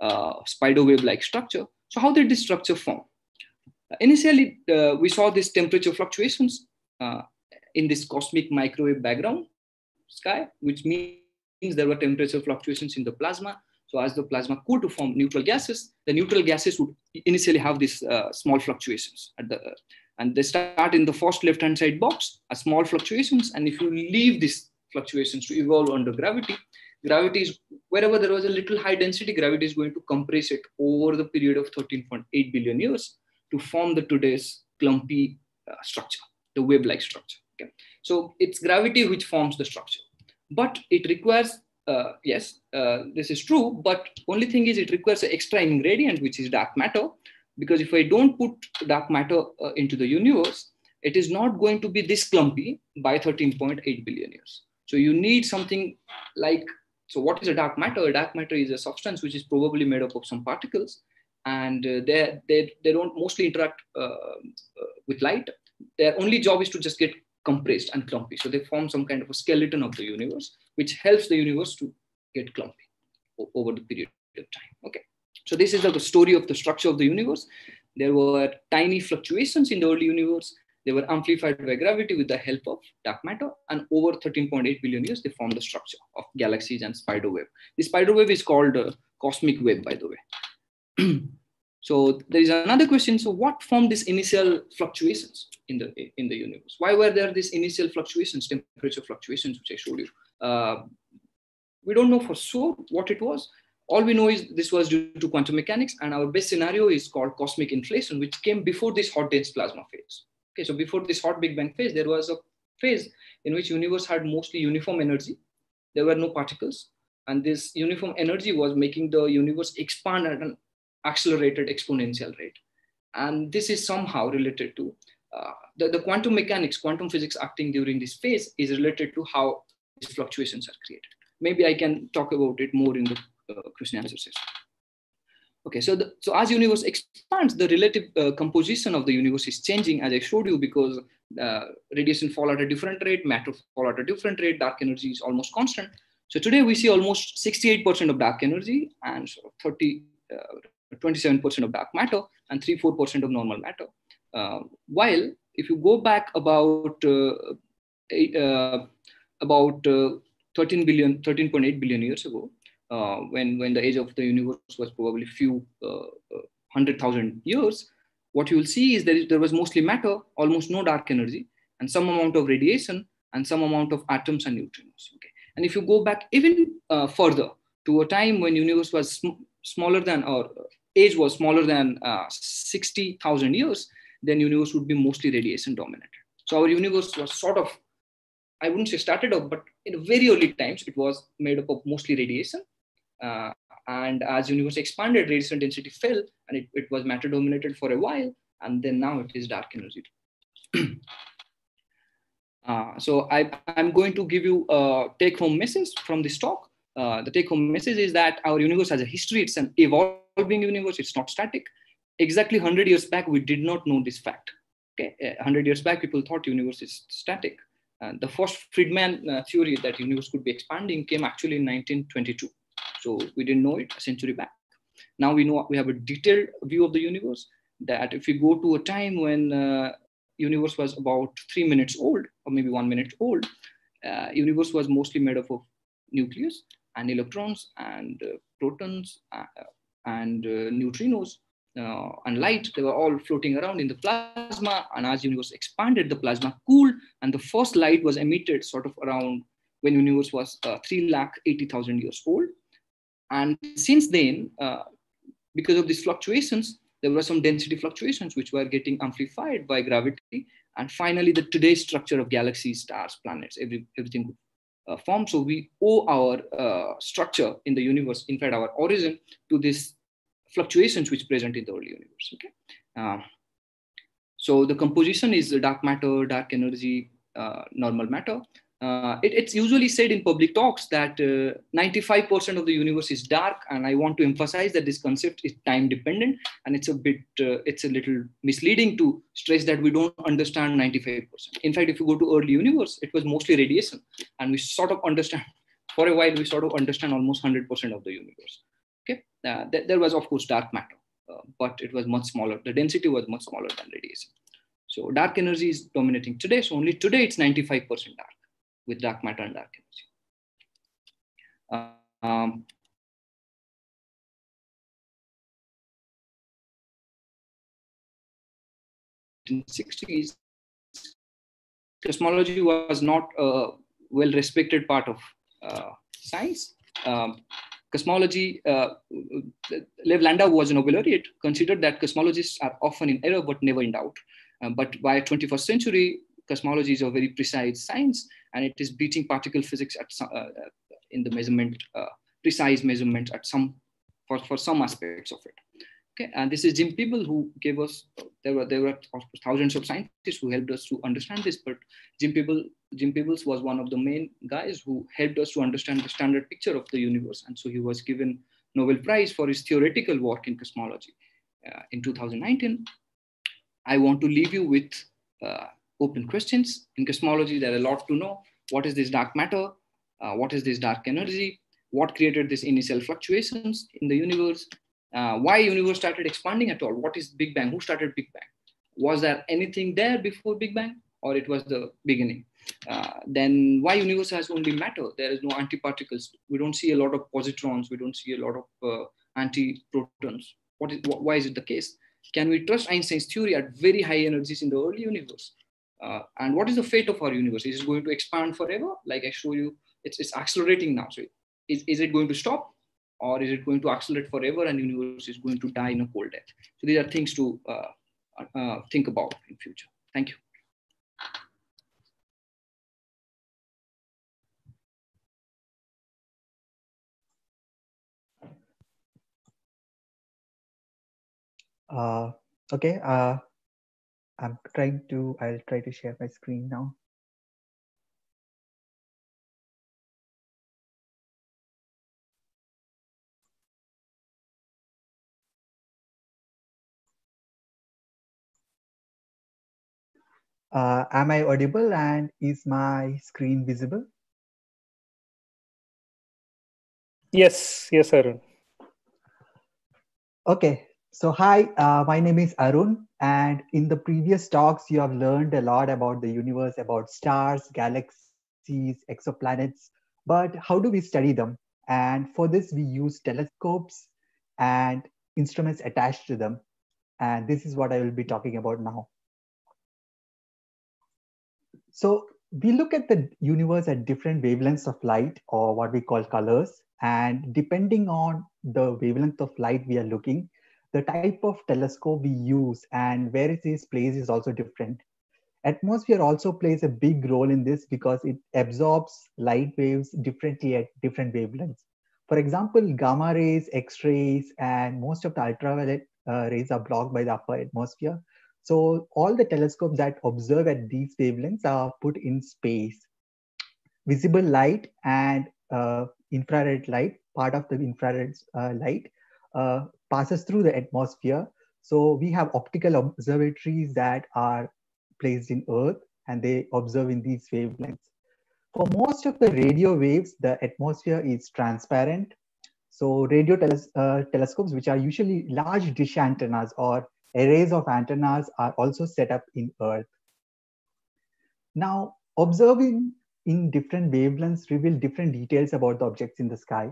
uh, spider web-like structure. So how did this structure form? Initially, uh, we saw these temperature fluctuations uh, in this cosmic microwave background sky, which means there were temperature fluctuations in the plasma. So as the plasma cooled to form neutral gases, the neutral gases would initially have these uh, small fluctuations at the, and they start in the first left-hand side box as small fluctuations. And if you leave these fluctuations to evolve under gravity, gravity is wherever there was a little high density, gravity is going to compress it over the period of 13.8 billion years to form the today's clumpy uh, structure, the web-like structure. Okay? So it's gravity which forms the structure, but it requires uh, yes, uh, this is true, but only thing is it requires an extra ingredient, which is dark matter. Because if I don't put dark matter uh, into the universe, it is not going to be this clumpy by 13.8 billion years. So you need something like, so what is a dark matter? A dark matter is a substance which is probably made up of some particles and uh, they, they, they don't mostly interact uh, uh, with light. Their only job is to just get compressed and clumpy. So they form some kind of a skeleton of the universe, which helps the universe to get clumpy over the period of time. Okay. So this is the story of the structure of the universe. There were tiny fluctuations in the early universe. They were amplified by gravity with the help of dark matter. And over 13.8 billion years, they formed the structure of galaxies and spider web. The spider web is called a cosmic web, by the way. So there is another question. So what formed these initial fluctuations in the in the universe? Why were there these initial fluctuations, temperature fluctuations, which I showed you? Uh, we don't know for sure what it was. All we know is this was due to quantum mechanics, and our best scenario is called cosmic inflation, which came before this hot dense plasma phase. Okay, so before this hot Big Bang phase, there was a phase in which universe had mostly uniform energy. There were no particles, and this uniform energy was making the universe expand at an accelerated exponential rate. And this is somehow related to uh, the, the quantum mechanics, quantum physics acting during this phase is related to how these fluctuations are created. Maybe I can talk about it more in the uh, question answer session. Okay, so, the, so as universe expands, the relative uh, composition of the universe is changing, as I showed you, because uh, radiation fall at a different rate, matter fall at a different rate, dark energy is almost constant. So today we see almost 68% of dark energy and sort of 30, uh, 27% of dark matter and 3 4% of normal matter. Uh, while if you go back about uh, uh, about uh, 13 billion, 13.8 billion years ago, uh, when when the age of the universe was probably few hundred thousand years, what you will see is that there was mostly matter, almost no dark energy, and some amount of radiation and some amount of atoms and neutrinos. Okay, and if you go back even further to a time when universe was sm- smaller than or age was smaller than uh, 60,000 years, then universe would be mostly radiation dominated. So our universe was sort of, I wouldn't say started off, but in very early times, it was made up of mostly radiation. Uh, and as universe expanded, radiation density fell and it, it was matter dominated for a while. And then now it is dark energy. uh, so I, I'm going to give you a take home message from this talk. Uh, the take home message is that our universe has a history. It's an evolved evolving universe. It's not static. Exactly 100 years back, we did not know this fact. Okay, 100 years back, people thought universe is static. Uh, the first Friedmann uh, theory that universe could be expanding came actually in 1922. So we didn't know it a century back. Now we know we have a detailed view of the universe that if we go to a time when uh, universe was about three minutes old or maybe one minute old, uh, universe was mostly made up of nucleus and electrons and uh, protons uh, and neutrinos uh, and light, they were all floating around in the plasma. And as universe expanded, the plasma cooled, and the first light was emitted sort of around when universe was uh, 3 lakh 80,000 years old. And since then, uh, because of these fluctuations, there were some density fluctuations which were getting amplified by gravity. And finally, the today's structure of galaxies, stars, planets, every, everything uh, form. So we owe our uh, structure in the universe, in fact, our origin to these fluctuations which present in the early universe. Okay. Uh, so the composition is dark matter, dark energy, uh, normal matter. Uh, it, it's usually said in public talks that 95% uh, of the universe is dark, and I want to emphasize that this concept is time dependent, and it's a bit, uh, it's a little misleading to stress that we don't understand 95%. In fact, if you go to early universe, it was mostly radiation, and we sort of understand. For a while, we sort of understand almost 100% of the universe. Okay, uh, th there was of course dark matter, uh, but it was much smaller. The density was much smaller than radiation. So dark energy is dominating today. So only today it's 95% dark with dark matter and dark energy. Um, in 60s, cosmology was not a well respected part of uh, science. Um, cosmology, uh, Lev Landau was a Nobel laureate, considered that cosmologists are often in error but never in doubt. Um, but by 21st century, cosmology is a very precise science and it is beating particle physics at some, uh, in the measurement, uh, precise measurement at some, for, for some aspects of it. Okay, and this is Jim Peeble who gave us, there were, there were thousands of scientists who helped us to understand this, but Jim Peeble, Jim Peebles was one of the main guys who helped us to understand the standard picture of the universe. And so he was given Nobel Prize for his theoretical work in cosmology uh, in 2019. I want to leave you with uh, open questions. In cosmology, there are a lot to know. What is this dark matter? Uh, what is this dark energy? What created these initial fluctuations in the universe? uh, why universe started expanding at all what is big bang who started big bang was there anything there before big bang or it was the beginning uh, then why universe has only matter there is no antiparticles we don't see a lot of positrons we don't see a lot of uh, antiprotons what is why is it the case can we trust einstein's theory at very high energies in the early universe uh, and what is the fate of our universe? Is it going to expand forever? Like i show you it's, it's accelerating now. So is, is it going to stop or is it going to accelerate forever and universe is going to die in a cold death? So these are things to uh, uh, think about in future. Thank you. Uh, okay uh, i'm trying to i'll try to share my screen now Uh, am I audible and is my screen visible? Yes, yes, Arun. Okay, so hi, uh, my name is Arun, and in the previous talks, you have learned a lot about the universe, about stars, galaxies, exoplanets, but how do we study them? And for this, we use telescopes and instruments attached to them. And this is what I will be talking about now. So we look at the universe at different wavelengths of light or what we call colors. And depending on the wavelength of light we are looking, the type of telescope we use and where it is placed is also different. Atmosphere also plays a big role in this because it absorbs light waves differently at different wavelengths. For example, gamma rays, X-rays, and most of the ultraviolet uh, rays are blocked by the upper atmosphere. So all the telescopes that observe at these wavelengths are put in space. Visible light and uh, infrared light, part of the infrared uh, light, uh, passes through the atmosphere. So we have optical observatories that are placed in Earth and they observe in these wavelengths. For most of the radio waves, the atmosphere is transparent. So radio teles uh, telescopes, which are usually large dish antennas or arrays of antennas are also set up in Earth. Now, observing in different wavelengths reveal different details about the objects in the sky.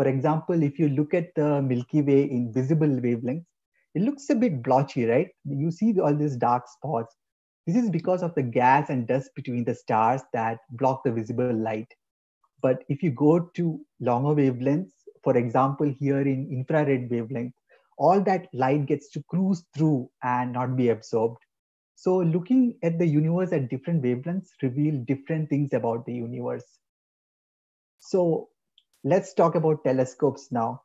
For example, if you look at the Milky Way in visible wavelengths, it looks a bit blotchy, right? You see all these dark spots. This is because of the gas and dust between the stars that block the visible light. But if you go to longer wavelengths, for example, here in infrared wavelength, all that light gets to cruise through and not be absorbed. So looking at the universe at different wavelengths reveal different things about the universe. So let's talk about telescopes now.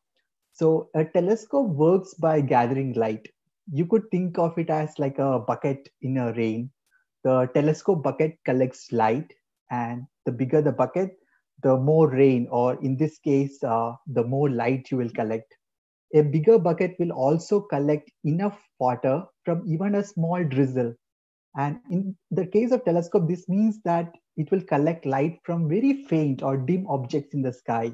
So a telescope works by gathering light. You could think of it as like a bucket in a rain. The telescope bucket collects light and the bigger the bucket, the more rain, or in this case, uh, the more light you will collect. A bigger bucket will also collect enough water from even a small drizzle. And in the case of telescope, this means that it will collect light from very faint or dim objects in the sky.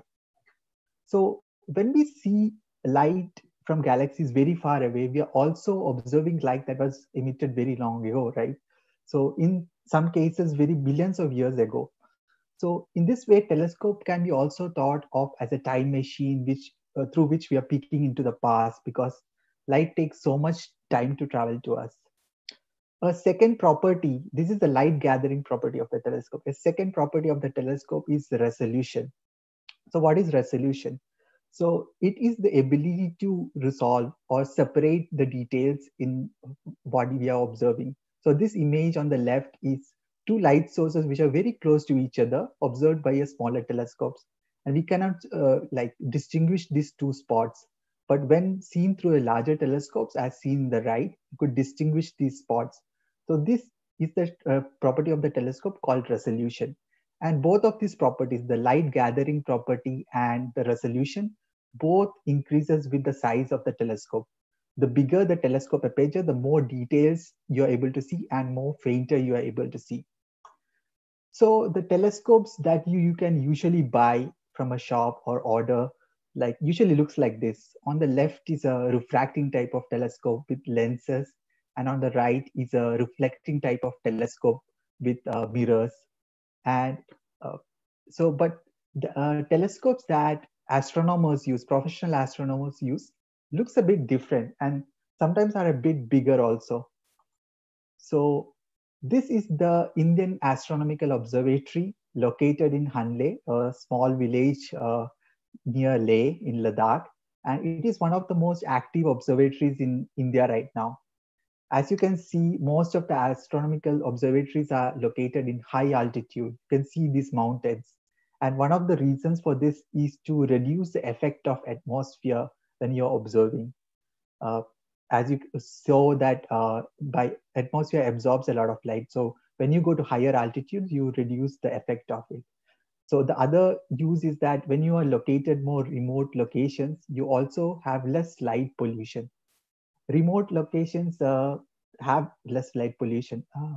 So when we see light from galaxies very far away, we are also observing light that was emitted very long ago, right? So in some cases, very billions of years ago. So in this way, telescope can be also thought of as a time machine which uh, through which we are peeking into the past because light takes so much time to travel to us. A second property, this is the light gathering property of the telescope. A second property of the telescope is the resolution. So what is resolution? So it is the ability to resolve or separate the details in what we are observing. So this image on the left is two light sources which are very close to each other observed by a smaller telescopes and we cannot uh, like distinguish these two spots but when seen through a larger telescopes as seen in the right you could distinguish these spots so this is the uh, property of the telescope called resolution and both of these properties the light gathering property and the resolution both increases with the size of the telescope. The bigger the telescope aperture the more details you are able to see and more fainter you are able to see. So the telescopes that you, you can usually buy from a shop or order like usually looks like this. On the left is a refracting type of telescope with lenses and on the right is a reflecting type of telescope with uh, mirrors and uh, so but the uh, telescopes that astronomers use professional astronomers use looks a bit different and sometimes are a bit bigger also so this is the indian astronomical observatory located in Hanle, a small village uh, near Leh in Ladakh. And it is one of the most active observatories in India right now. As you can see, most of the astronomical observatories are located in high altitude. You can see these mountains. And one of the reasons for this is to reduce the effect of atmosphere when you're observing. Uh, as you saw that uh, by atmosphere absorbs a lot of light. So when you go to higher altitudes, you reduce the effect of it. So the other use is that when you are located more remote locations, you also have less light pollution. Remote locations uh, have less light pollution. Uh,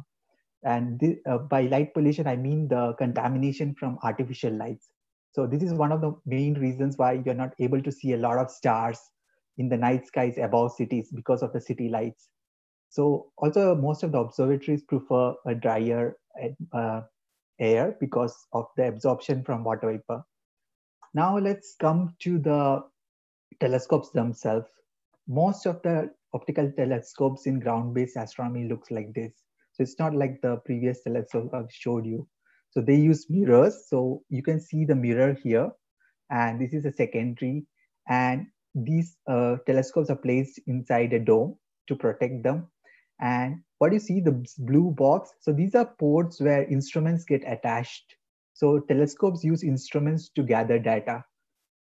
and this, uh, by light pollution, I mean the contamination from artificial lights. So this is one of the main reasons why you're not able to see a lot of stars in the night skies above cities because of the city lights. So also most of the observatories prefer a drier uh, air because of the absorption from water vapor. Now let's come to the telescopes themselves. Most of the optical telescopes in ground-based astronomy looks like this. So it's not like the previous telescope I've showed you. So they use mirrors. So you can see the mirror here. And this is a secondary. And these uh, telescopes are placed inside a dome to protect them. And what you see, the blue box, so these are ports where instruments get attached. So telescopes use instruments to gather data.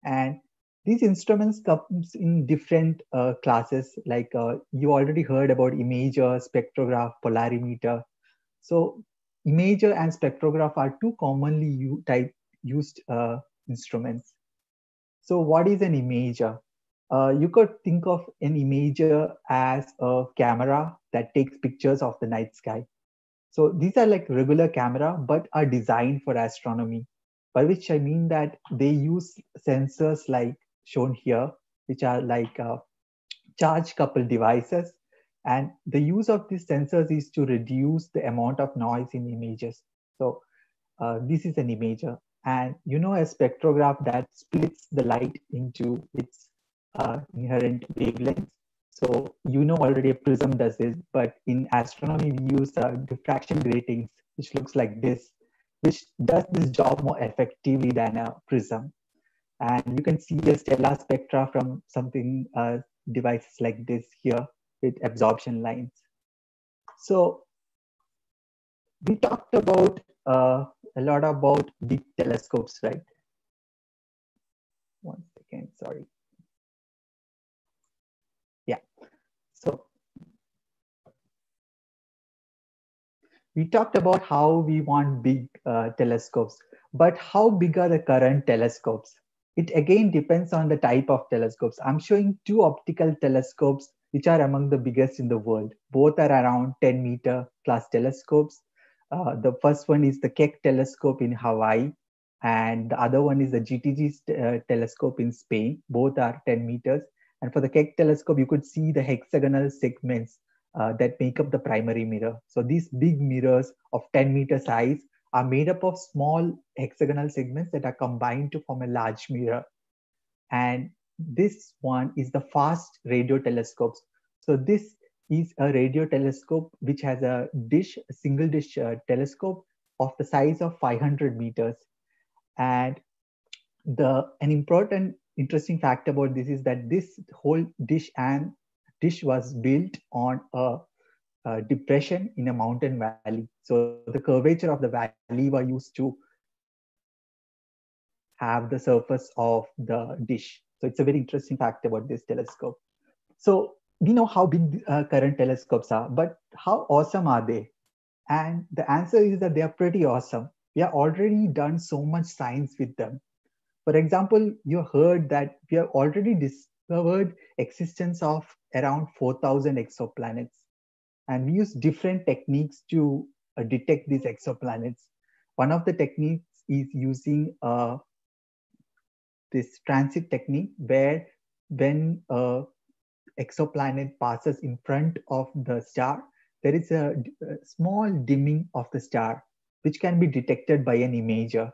And these instruments comes in different uh, classes, like uh, you already heard about imager, spectrograph, polarimeter. So imager and spectrograph are two commonly type used uh, instruments. So what is an imager? uh, you could think of an imager as a camera that takes pictures of the night sky. So these are like regular camera, but are designed for astronomy, by which I mean that they use sensors like shown here, which are like uh, charge coupled devices. And the use of these sensors is to reduce the amount of noise in images. So uh, this is an imager. And you know a spectrograph that splits the light into its uh, inherent wavelengths. So you know already a prism does this, but in astronomy we use uh, diffraction gratings, which looks like this, which does this job more effectively than a prism. And you can see the stellar spectra from something uh, devices like this here with absorption lines. So we talked about uh, a lot about big telescopes, right? One second, sorry. Yeah, so we talked about how we want big uh, telescopes, but how big are the current telescopes? It again depends on the type of telescopes. I'm showing two optical telescopes which are among the biggest in the world. Both are around 10 meter class telescopes. Uh, the first one is the Keck telescope in Hawaii, and the other one is the GTC uh, telescope in Spain. Both are 10 meters. And for the Keck telescope, you could see the hexagonal segments uh, that make up the primary mirror. So these big mirrors of 10 meter size are made up of small hexagonal segments that are combined to form a large mirror. And this one is the FAST radio telescopes. So this is a radio telescope which has a dish, a single dish uh, telescope of the size of 500 meters. And the an important interesting fact about this is that this whole dish and dish was built on a, a depression in a mountain valley. So the curvature of the valley were used to have the surface of the dish. So it's a very interesting fact about this telescope. So we know how big uh, current telescopes are, but how awesome are they? And the answer is that they are pretty awesome. We have already done so much science with them. For example, you heard that we have already discovered existence of around 4,000 exoplanets. And we use different techniques to uh, detect these exoplanets. One of the techniques is using uh, this transit technique where when a exoplanet passes in front of the star, there is a, a, small dimming of the star, which can be detected by an imager.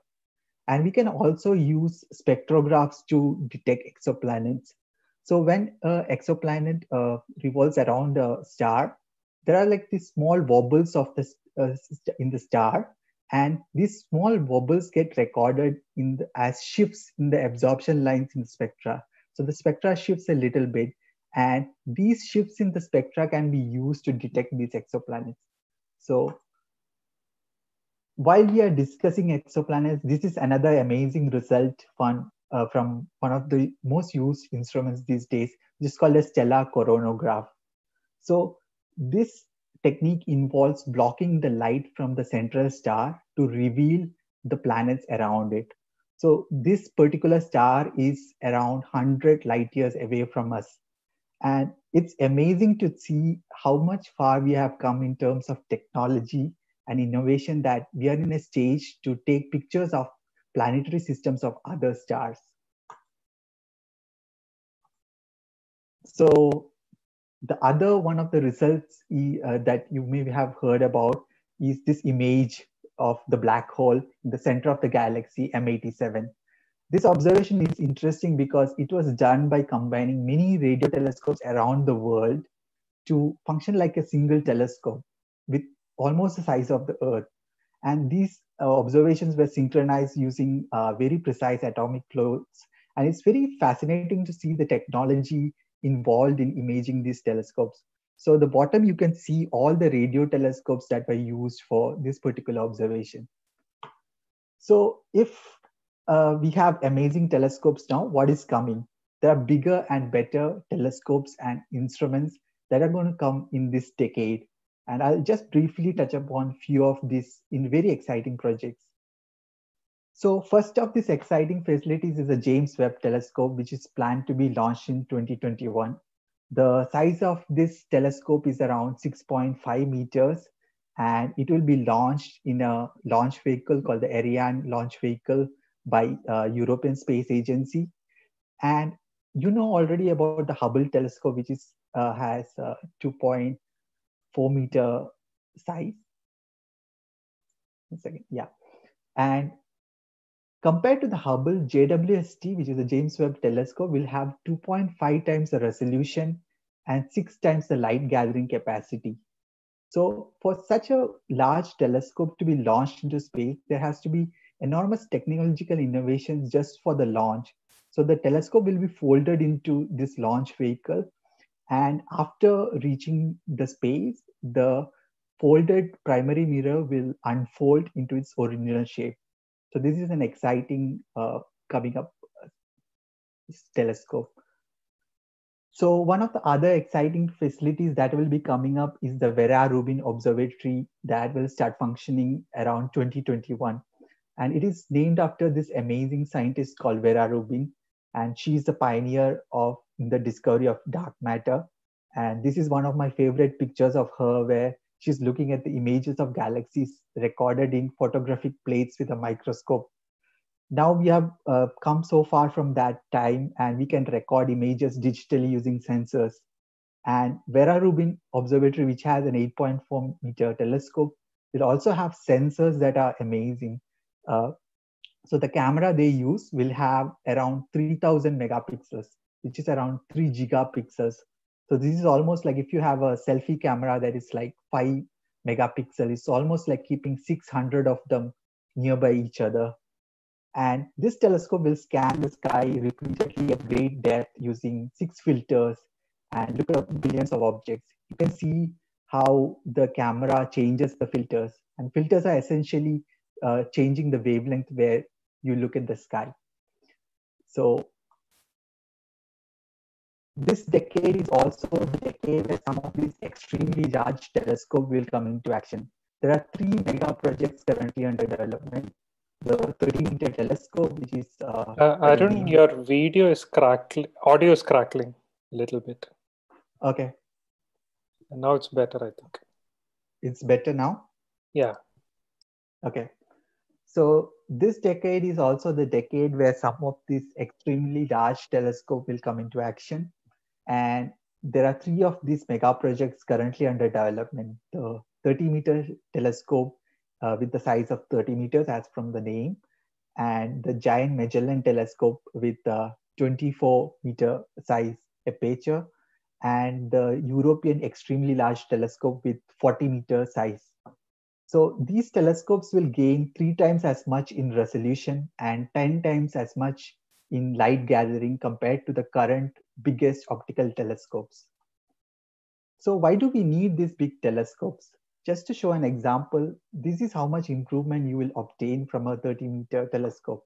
And we can also use spectrographs to detect exoplanets. So when an exoplanet uh, revolves around a star, there are like these small wobbles of the uh, in the star, and these small wobbles get recorded in the, as shifts in the absorption lines in the spectra. So the spectra shifts a little bit, and these shifts in the spectra can be used to detect these exoplanets. So while we are discussing exoplanets, this is another amazing result from uh, from one of the most used instruments these days, which is called a stellar coronagraph. So this technique involves blocking the light from the central star to reveal the planets around it. So this particular star is around 100 light years away from us. And it's amazing to see how much far we have come in terms of technology and innovation that we are in a stage to take pictures of planetary systems of other stars. So the other one of the results uh, that you may have heard about is this image of the black hole in the center of the galaxy M87. This observation is interesting because it was done by combining many radio telescopes around the world to function like a single telescope with almost the size of the Earth. And these uh, observations were synchronized using uh, very precise atomic clocks. And it's very fascinating to see the technology involved in imaging these telescopes. So the bottom, you can see all the radio telescopes that were used for this particular observation. So if uh, we have amazing telescopes now, what is coming? There are bigger and better telescopes and instruments that are going to come in this decade. And I'll just briefly touch upon few of these in very exciting projects. So first of these exciting facilities is the James Webb Telescope, which is planned to be launched in 2021. The size of this telescope is around 6.5 meters, and it will be launched in a launch vehicle called the Ariane launch vehicle by uh, European Space Agency. And you know already about the Hubble telescope, which is uh, has 2.4 meter size. One second, yeah. And compared to the Hubble, JWST, which is the James Webb Telescope, will have 2.5 times the resolution and six times the light gathering capacity. So for such a large telescope to be launched into space, there has to be enormous technological innovations just for the launch. So the telescope will be folded into this launch vehicle. And after reaching the space, the folded primary mirror will unfold into its original shape. So this is an exciting uh, coming up uh, telescope. So one of the other exciting facilities that will be coming up is the Vera Rubin Observatory that will start functioning around 2021. And it is named after this amazing scientist called Vera Rubin. And she is the pioneer of the discovery of dark matter. And this is one of my favorite pictures of her where she's looking at the images of galaxies recorded in photographic plates with a microscope now we have uh, come so far from that time and we can record images digitally using sensors. And Vera Rubin Observatory, which has an 8.4 meter telescope, will also have sensors that are amazing. Uh, so the camera they use will have around 3000 megapixels, which is around 3 gigapixels. So this is almost like if you have a selfie camera that is like 5 megapixel, it's almost like keeping 600 of them nearby each other and this telescope will scan the sky repeatedly at great depth using six filters and look at billions of objects. You can see how the camera changes the filters. And filters are essentially uh, changing the wavelength where you look at the sky. So this decade is also the decade where some of these extremely large telescopes will come into action. There are three mega projects currently under development the 30 meter telescope, which is. Uh, uh, Arun, your video is crackling, audio is crackling a little bit. Okay. And now it's better, I think. It's better now? Yeah. Okay. So this decade is also the decade where some of these extremely large telescope will come into action. And there are three of these mega projects currently under development. The 30 meter telescope uh, with the size of 30 meters as from the name, and the giant Magellan telescope with the 24 meter size aperture, and the European extremely large telescope with 40 meter size. So these telescopes will gain three times as much in resolution and 10 times as much in light gathering compared to the current biggest optical telescopes. So why do we need these big telescopes? Just to show an example, this is how much improvement you will obtain from a 30 meter telescope.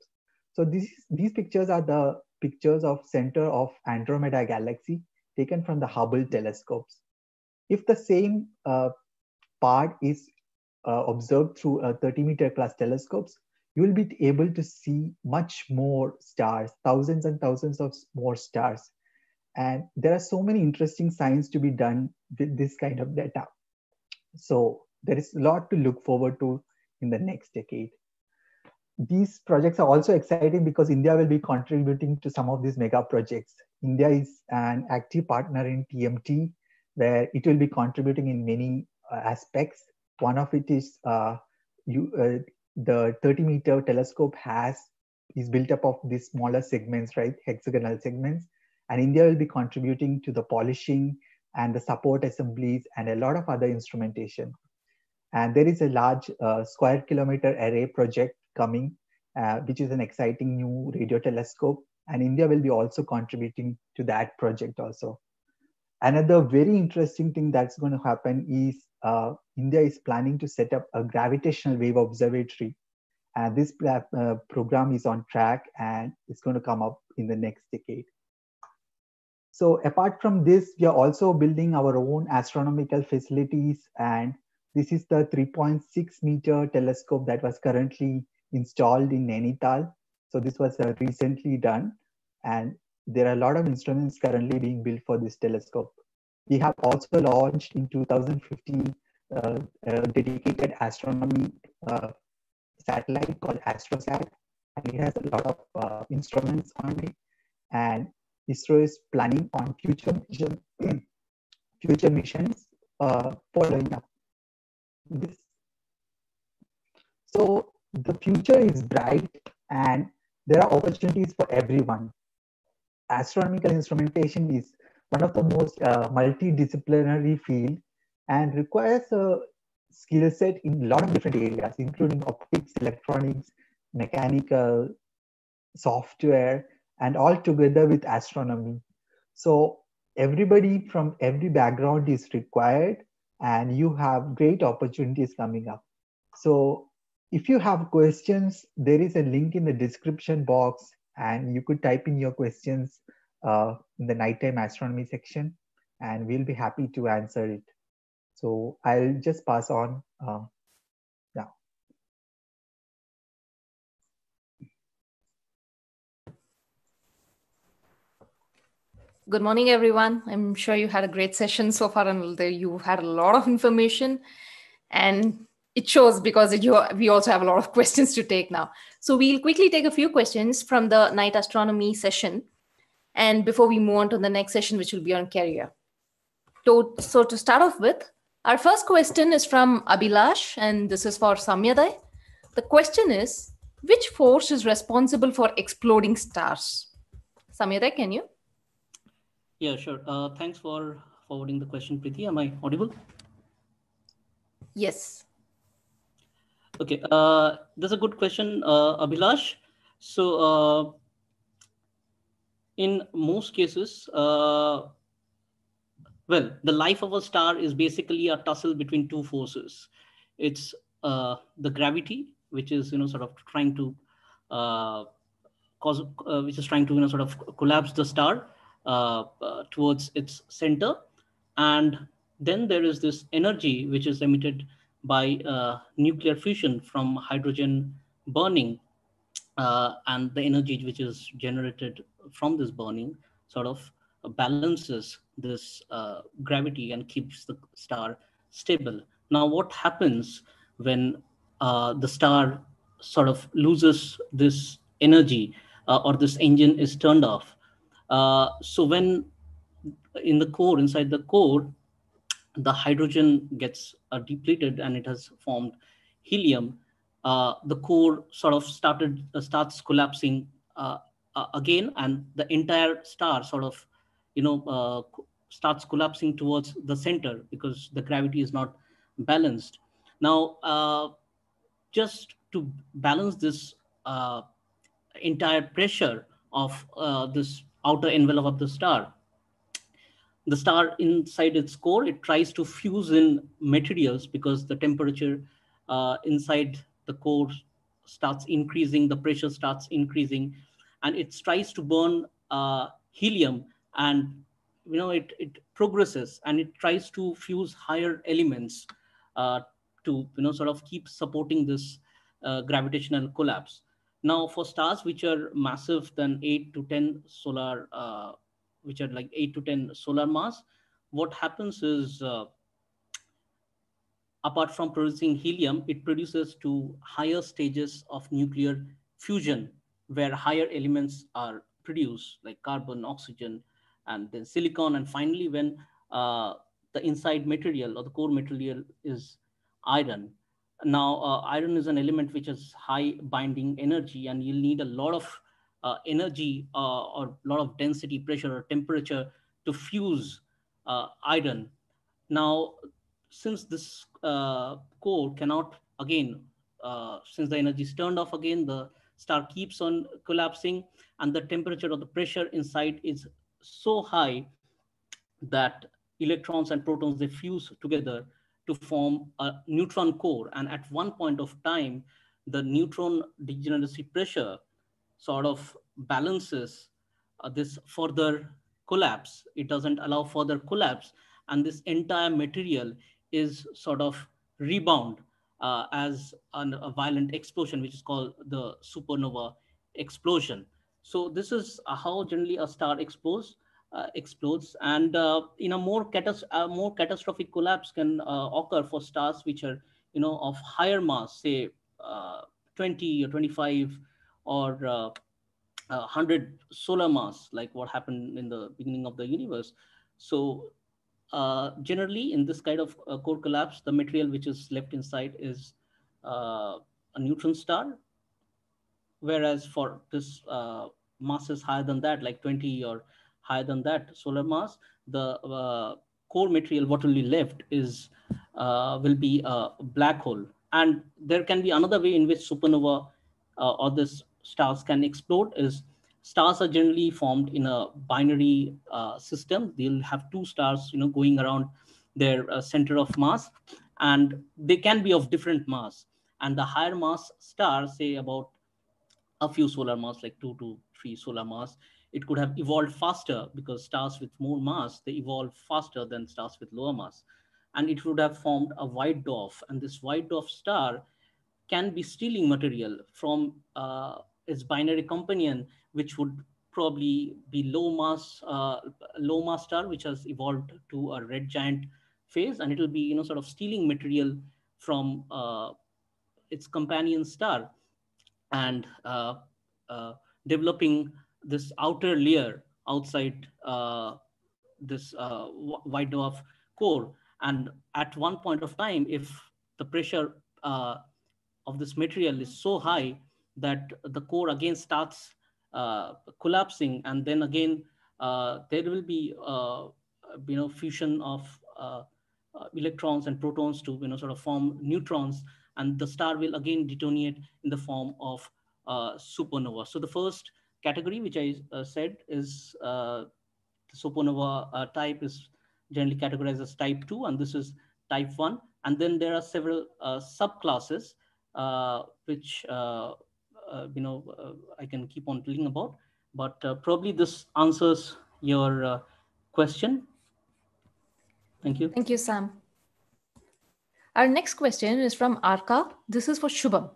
So this, these pictures are the pictures of center of Andromeda galaxy taken from the Hubble telescopes. If the same uh, part is uh, observed through a 30 meter class telescopes, you will be able to see much more stars, thousands and thousands of more stars. And there are so many interesting science to be done with this kind of data. So there is a lot to look forward to in the next decade. These projects are also exciting because India will be contributing to some of these mega projects. India is an active partner in TMT, where it will be contributing in many uh, aspects. One of it is uh, you, uh, the 30 meter telescope has is built up of these smaller segments, right? Hexagonal segments. And India will be contributing to the polishing and the support assemblies and a lot of other instrumentation. And there is a large uh, square kilometer array project coming, uh, which is an exciting new radio telescope. And India will be also contributing to that project also. Another very interesting thing that's going to happen is uh, India is planning to set up a gravitational wave observatory. And this uh, program is on track and it's going to come up in the next decade. So apart from this, we are also building our own astronomical facilities. And this is the 3.6 meter telescope that was currently installed in Nainital. So this was uh, recently done. And there are a lot of instruments currently being built for this telescope. We have also launched in 2015 uh, a dedicated astronomy uh, satellite called AstroSat. And it has a lot of uh, instruments on it. And ISRO is planning on future mission, future missions uh, following up this. So the future is bright and there are opportunities for everyone. Astronomical instrumentation is one of the most uh, multidisciplinary field and requires a skill set in a lot of different areas, including optics, electronics, mechanical, software, and all together with astronomy. So everybody from every background is required and you have great opportunities coming up. So if you have questions, there is a link in the description box and you could type in your questions uh, in the nighttime astronomy section and we'll be happy to answer it. So I'll just pass on uh, now. Good morning, everyone. I'm sure you had a great session so far, and you had a lot of information, and it shows because you, we also have a lot of questions to take now. So we'll quickly take a few questions from the night astronomy session, and before we move on to the next session, which will be on carrier. So, so to start off with, our first question is from Abhilash, and this is for Samyaday. The question is, which force is responsible for exploding stars? Samyaday, can you? Yeah, sure. Uh, thanks for forwarding the question, Preeti. Am I audible? Yes. Okay. Uh, that's a good question, uh, Abhilash. So, uh, in most cases, uh, well, the life of a star is basically a tussle between two forces. It's uh, the gravity, which is you know sort of trying to uh, cause, uh, which is trying to you know sort of collapse the star towards its center. And then there is this energy which is emitted by uh, nuclear fusion from hydrogen burning. and the energy which is generated from this burning sort of balances this uh, gravity and keeps the star stable. Now, what happens when uh, the star sort of loses this energy uh, or this engine is turned off? Uh, so when in the core, inside the core, the hydrogen gets uh, depleted and it has formed helium, uh, the core sort of started uh, starts collapsing uh, again, and the entire star sort of, you know, starts collapsing towards the center because the gravity is not balanced. Now, just to balance this entire pressure of this outer envelope of the star. The star inside its core, it tries to fuse in materials because the temperature uh, inside the core starts increasing, the pressure starts increasing, and it tries to burn uh, helium and you know it, it progresses and it tries to fuse higher elements uh, to you know sort of keep supporting this uh, gravitational collapse now, for stars which are massive than 8 to 10 solar, uh, which are like 8 to 10 solar mass, what happens is, uh, apart from producing helium, it produces to higher stages of nuclear fusion, where higher elements are produced, like carbon, oxygen, and then silicon. And finally, when uh, the inside material or the core material is iron, now, uh, iron is an element which has high binding energy, and you'll need a lot of uh, energy uh, or a lot of density, pressure, or temperature to fuse uh, iron. Now, since this uh, core cannot, again, uh, since the energy is turned off again, the star keeps on collapsing, and the temperature or the pressure inside is so high that electrons and protons they fuse together to form a neutron core. And at one point of time, the neutron degeneracy pressure sort of balances uh, this further collapse. It doesn't allow further collapse. And this entire material is sort of rebound uh, as an, a violent explosion, which is called the supernova explosion. So this is how generally a star explodes. Uh, explodes and uh, in a more, catas- uh, more catastrophic collapse can uh, occur for stars which are you know of higher mass say uh, 20 or 25 or 100 solar mass like what happened in the beginning of the universe so uh, generally in this kind of uh, core collapse, the material which is left inside is uh, a neutron star. Whereas for this masses higher than that, like 20 or higher than that solar mass, the uh, core material, what will be left is uh, will be a black hole. And there can be another way in which supernova uh, or this stars can explode is stars are generally formed in a binary uh, system. They'll have two stars, you know, going around their uh, center of mass, and they can be of different mass. And the higher mass stars, say about a few solar mass, like two to three solar mass, it could have evolved faster because stars with more mass they evolve faster than stars with lower mass, and it would have formed a white dwarf. And this white dwarf star can be stealing material from uh, its binary companion which would probably be low mass, uh, low mass star, which has evolved to a red giant phase, and it will be you know sort of stealing material from uh, its companion star and uh, uh developing this outer layer outside uh, this uh, white dwarf core. And at one point of time, if the pressure of this material is so high that the core again starts uh, collapsing and then again uh, there will be uh, you know fusion of electrons and protons to you know sort of form neutrons and the star will again detonate in the form of supernova so the first category which i said is the supernova type is generally categorized as type 2 and this is type 1 and then there are several uh, subclasses uh, which uh, uh, you know uh, I can keep on telling about. But uh, probably this answers your question. Thank you. Thank you, Sam. Our next question is from Arka. This is for Shubham.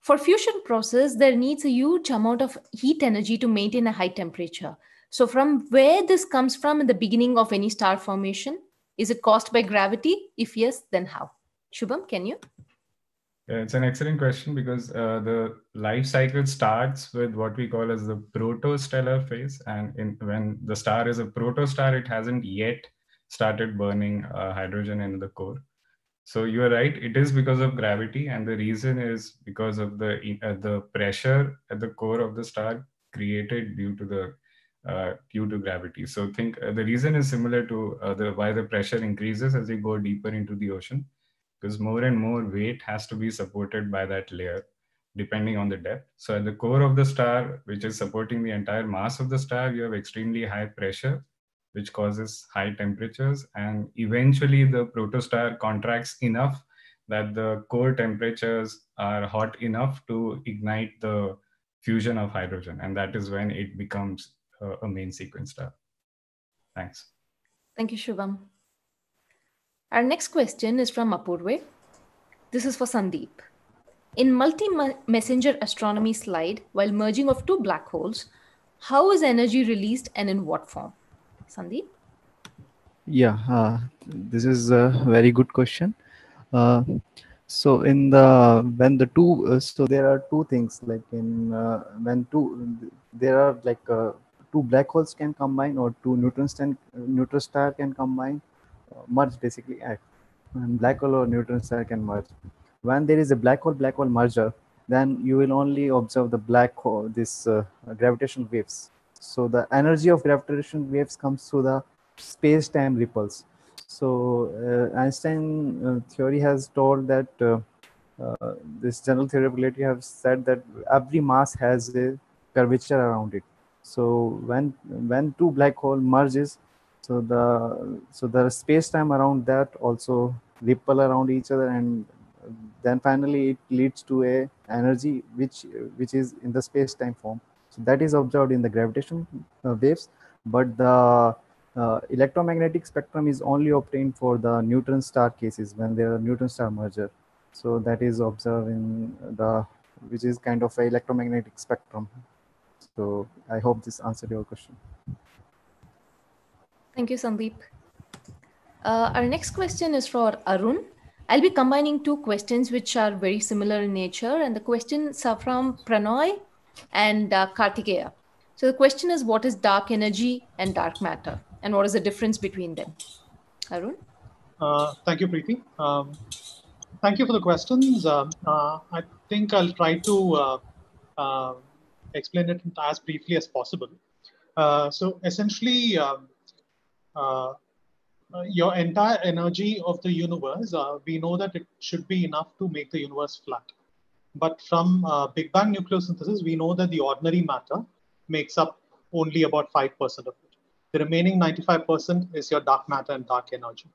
For fusion process, there needs a huge amount of heat energy to maintain a high temperature. So from where this comes from in the beginning of any star formation? Is it caused by gravity? If yes, then how? Shubham, can you? it's an excellent question because uh, the life cycle starts with what we call as the protostellar phase, and in, when the star is a protostar, it hasn't yet started burning uh, hydrogen in the core. So you are right; it is because of gravity, and the reason is because of the uh, the pressure at the core of the star created due to the uh, due to gravity. So think uh, the reason is similar to uh, the why the pressure increases as you go deeper into the ocean because more and more weight has to be supported by that layer depending on the depth. So at the core of the star, which is supporting the entire mass of the star, you have extremely high pressure, which causes high temperatures. And eventually the protostar contracts enough that the core temperatures are hot enough to ignite the fusion of hydrogen. And that is when it becomes a, main sequence star. Thanks. Thank you, Shubham. Our next question is from Apurve. This is for Sandeep. In multi-messenger astronomy slide, while merging of two black holes, how is energy released and in what form? Sandeep? Yeah, uh, this is a very good question. Uh, so in the when the two uh, so there are two things like in uh, when two there are like uh, two black holes can combine or two neutron star neutron star can combine merge basically act and black hole or neutron star can merge when there is a black hole black hole merger then you will only observe the black hole this uh, gravitational waves so the energy of gravitational waves comes through the space-time ripples. So uh, einstein uh, theory has told that uh, uh, this general theory of relativity has said that every mass has a curvature around it. So when when two black hole merges so the so the space time around that also ripple around each other and then finally it leads to a energy which which is in the space time form that is observed in the gravitational uh, waves but the uh, electromagnetic spectrum is only obtained for the neutron star cases when there are neutron star merger So that is observed in the, which is kind of a electromagnetic spectrum. So I hope this answered your question. Thank you, Sandeep. Uh, our next question is for Arun. I'll be combining two questions which are very similar in nature, and the questions are from Pranoy and uh, Kartikeya. So the question is, what is dark energy and dark matter, and what is the difference between them? Arun. Uh, thank you, Preeti. Um, thank you for the questions. Um, uh, I think I'll try to uh, uh, explain it as briefly as possible. Uh, so essentially, um, your entire energy of the universe, we know that it should be enough to make the universe flat. But from uh, Big Bang nucleosynthesis, we know that the ordinary matter makes up only about 5% of it. The remaining 95% is your dark matter and dark energy.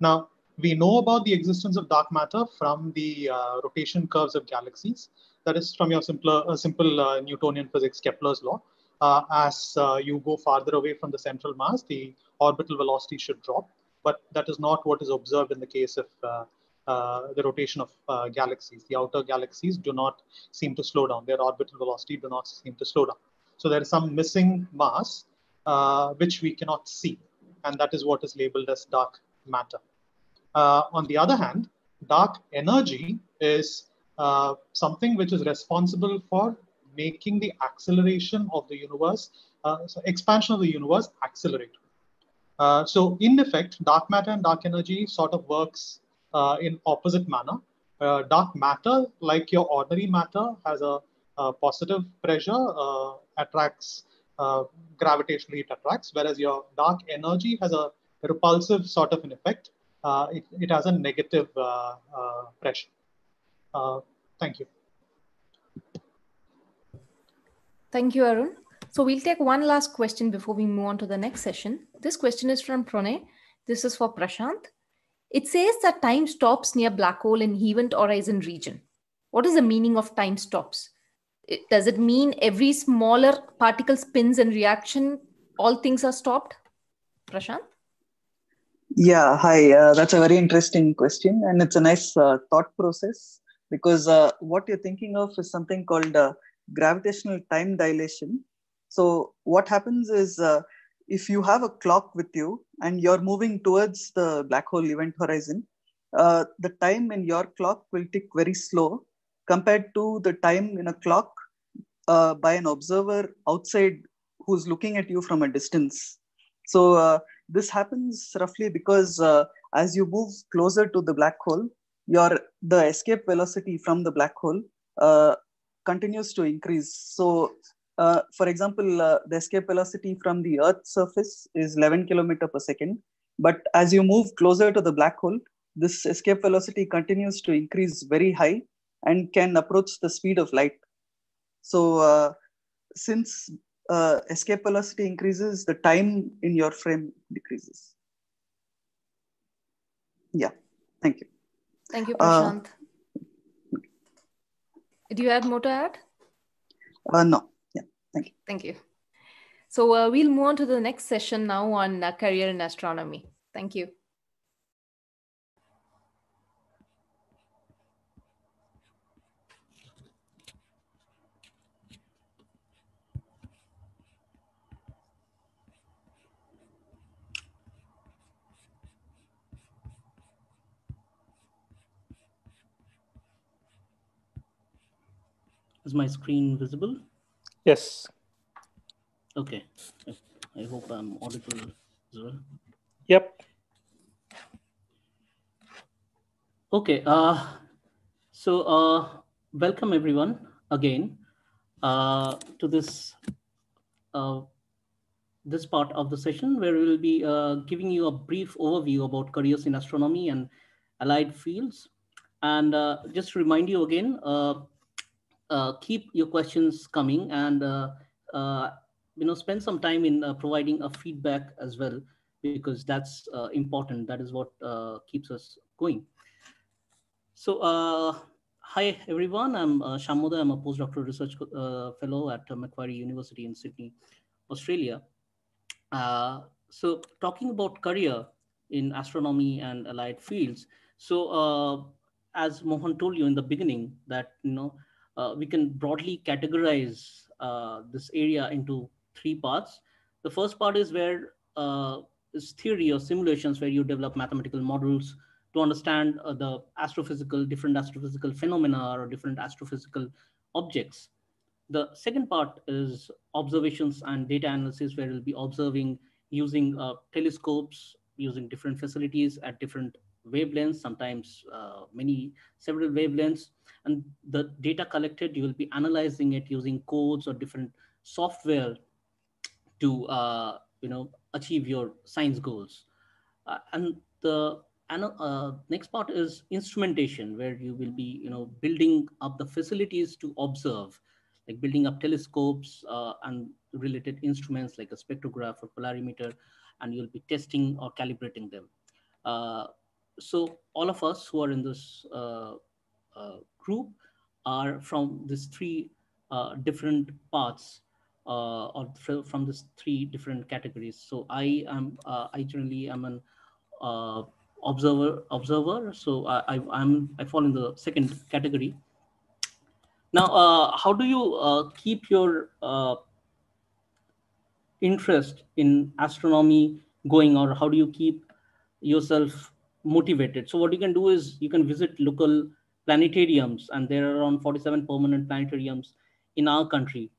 Now, we know about the existence of dark matter from the uh, rotation curves of galaxies. That is from your simpler, uh, simple uh, Newtonian physics, Kepler's law. as you go farther away from the central mass, the orbital velocity should drop but that is not what is observed in the case of uh, uh, the rotation of uh, galaxies. The outer galaxies do not seem to slow down. Their orbital velocity do not seem to slow down. So there is some missing mass which we cannot see. And that is what is labeled as dark matter. on the other hand, dark energy is uh, something which is responsible for making the acceleration of the universe, uh, so expansion of the universe accelerate. Uh, so in effect, dark matter and dark energy sort of works uh, in opposite manner. Uh, dark matter, like your ordinary matter, has a, a positive pressure, uh, attracts uh, gravitationally, it attracts, whereas your dark energy has a repulsive sort of an effect. It, it, has a negative pressure. thank you. Thank you, Arun. So we'll take one last question before we move on to the next session. This question is from Pranay. This is for Prashant. It says that time stops near black hole in event horizon region. What is the meaning of time stops? Does it mean every smaller particle spins and reaction, all things are stopped? Prashant? Yeah, hi. Uh, that's a very interesting question. And it's a nice uh, thought process because uh, what you're thinking of is something called uh, gravitational time dilation so what happens is uh, if you have a clock with you and you're moving towards the black hole event horizon, uh, the time in your clock will tick very slow compared to the time in a clock uh, by an observer outside who's looking at you from a distance. So uh, this happens roughly because uh, as you move closer to the black hole, your the escape velocity from the black hole uh, continues to increase. So uh, for example, uh, the escape velocity from the Earth's surface is 11 kilometer per second. But as you move closer to the black hole, this escape velocity continues to increase very high and can approach the speed of light. So uh, since uh, escape velocity increases, the time in your frame decreases. Yeah, thank you. Thank you, uh, Prashant. Do you have more to add? no. Thank you. Thank you. So uh, we'll move on to the next session now on uh, career in astronomy. Thank you. Is my screen visible? Yes. Okay. I hope I'm audible as well. Yep. Okay. Uh, so uh, welcome everyone again uh, to this uh, this part of the session where we will be uh, giving you a brief overview about careers in astronomy and allied fields. And uh, just to remind you again, uh, uh, keep your questions coming and uh, uh, you know spend some time in providing a feedback as well because that's important. That is what keeps us going. So Hi, everyone. I'm uh, Shamoda. I'm a postdoctoral research uh, fellow at uh, Macquarie University in Sydney, Australia. Uh, so talking about career in astronomy and allied fields. So as Mohan told you in the beginning, that you know uh, we can broadly categorize uh, this area into three parts. The first part is where uh, is theory or simulations where you develop mathematical models to understand uh, the astrophysical, different astrophysical phenomena or different astrophysical objects. The second part is observations and data analysis where we'll be observing using uh, telescopes, using different facilities at different wavelengths, sometimes uh, many, several wavelengths. And the data collected, you will be analyzing it using codes or different software to uh, you know achieve your science goals. Uh, and the uh, next part is instrumentation, where you will be you know building up the facilities to observe, like building up telescopes uh, and related instruments like a spectrograph or polarimeter, and you'll be testing or calibrating them. Uh, so all of us who are in this uh, uh, group are from these three different parts uh, or from these three different categories. So I am uh, I generally am an uh, observer observer. So I, I am I fall in the second category. Now, uh, how do you uh, keep your uh, interest in astronomy going, or how do you keep yourself motivated? So what you can do is you can visit local planetariums, and there are around 47 permanent planetariums in our country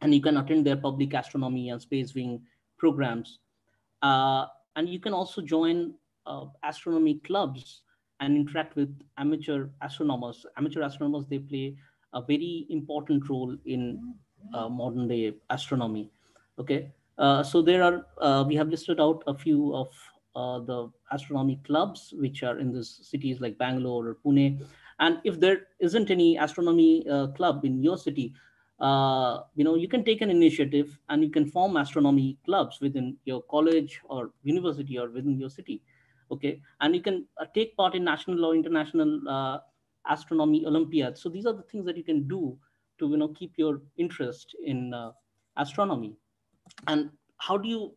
and you can attend their public astronomy and space wing programs. Uh, and you can also join uh, astronomy clubs and interact with amateur astronomers. Amateur astronomers, they play a very important role in uh, modern day astronomy. Okay, uh, so there are, uh, we have listed out a few of uh, the astronomy clubs, which are in these cities like Bangalore or Pune. And if there isn't any astronomy club in your city, uh, you know, you can take an initiative and you can form astronomy clubs within your college or university or within your city. Okay, and you can uh, take part in national or international uh, astronomy olympiads. So these are the things that you can do to you know keep your interest in uh, astronomy. And how do you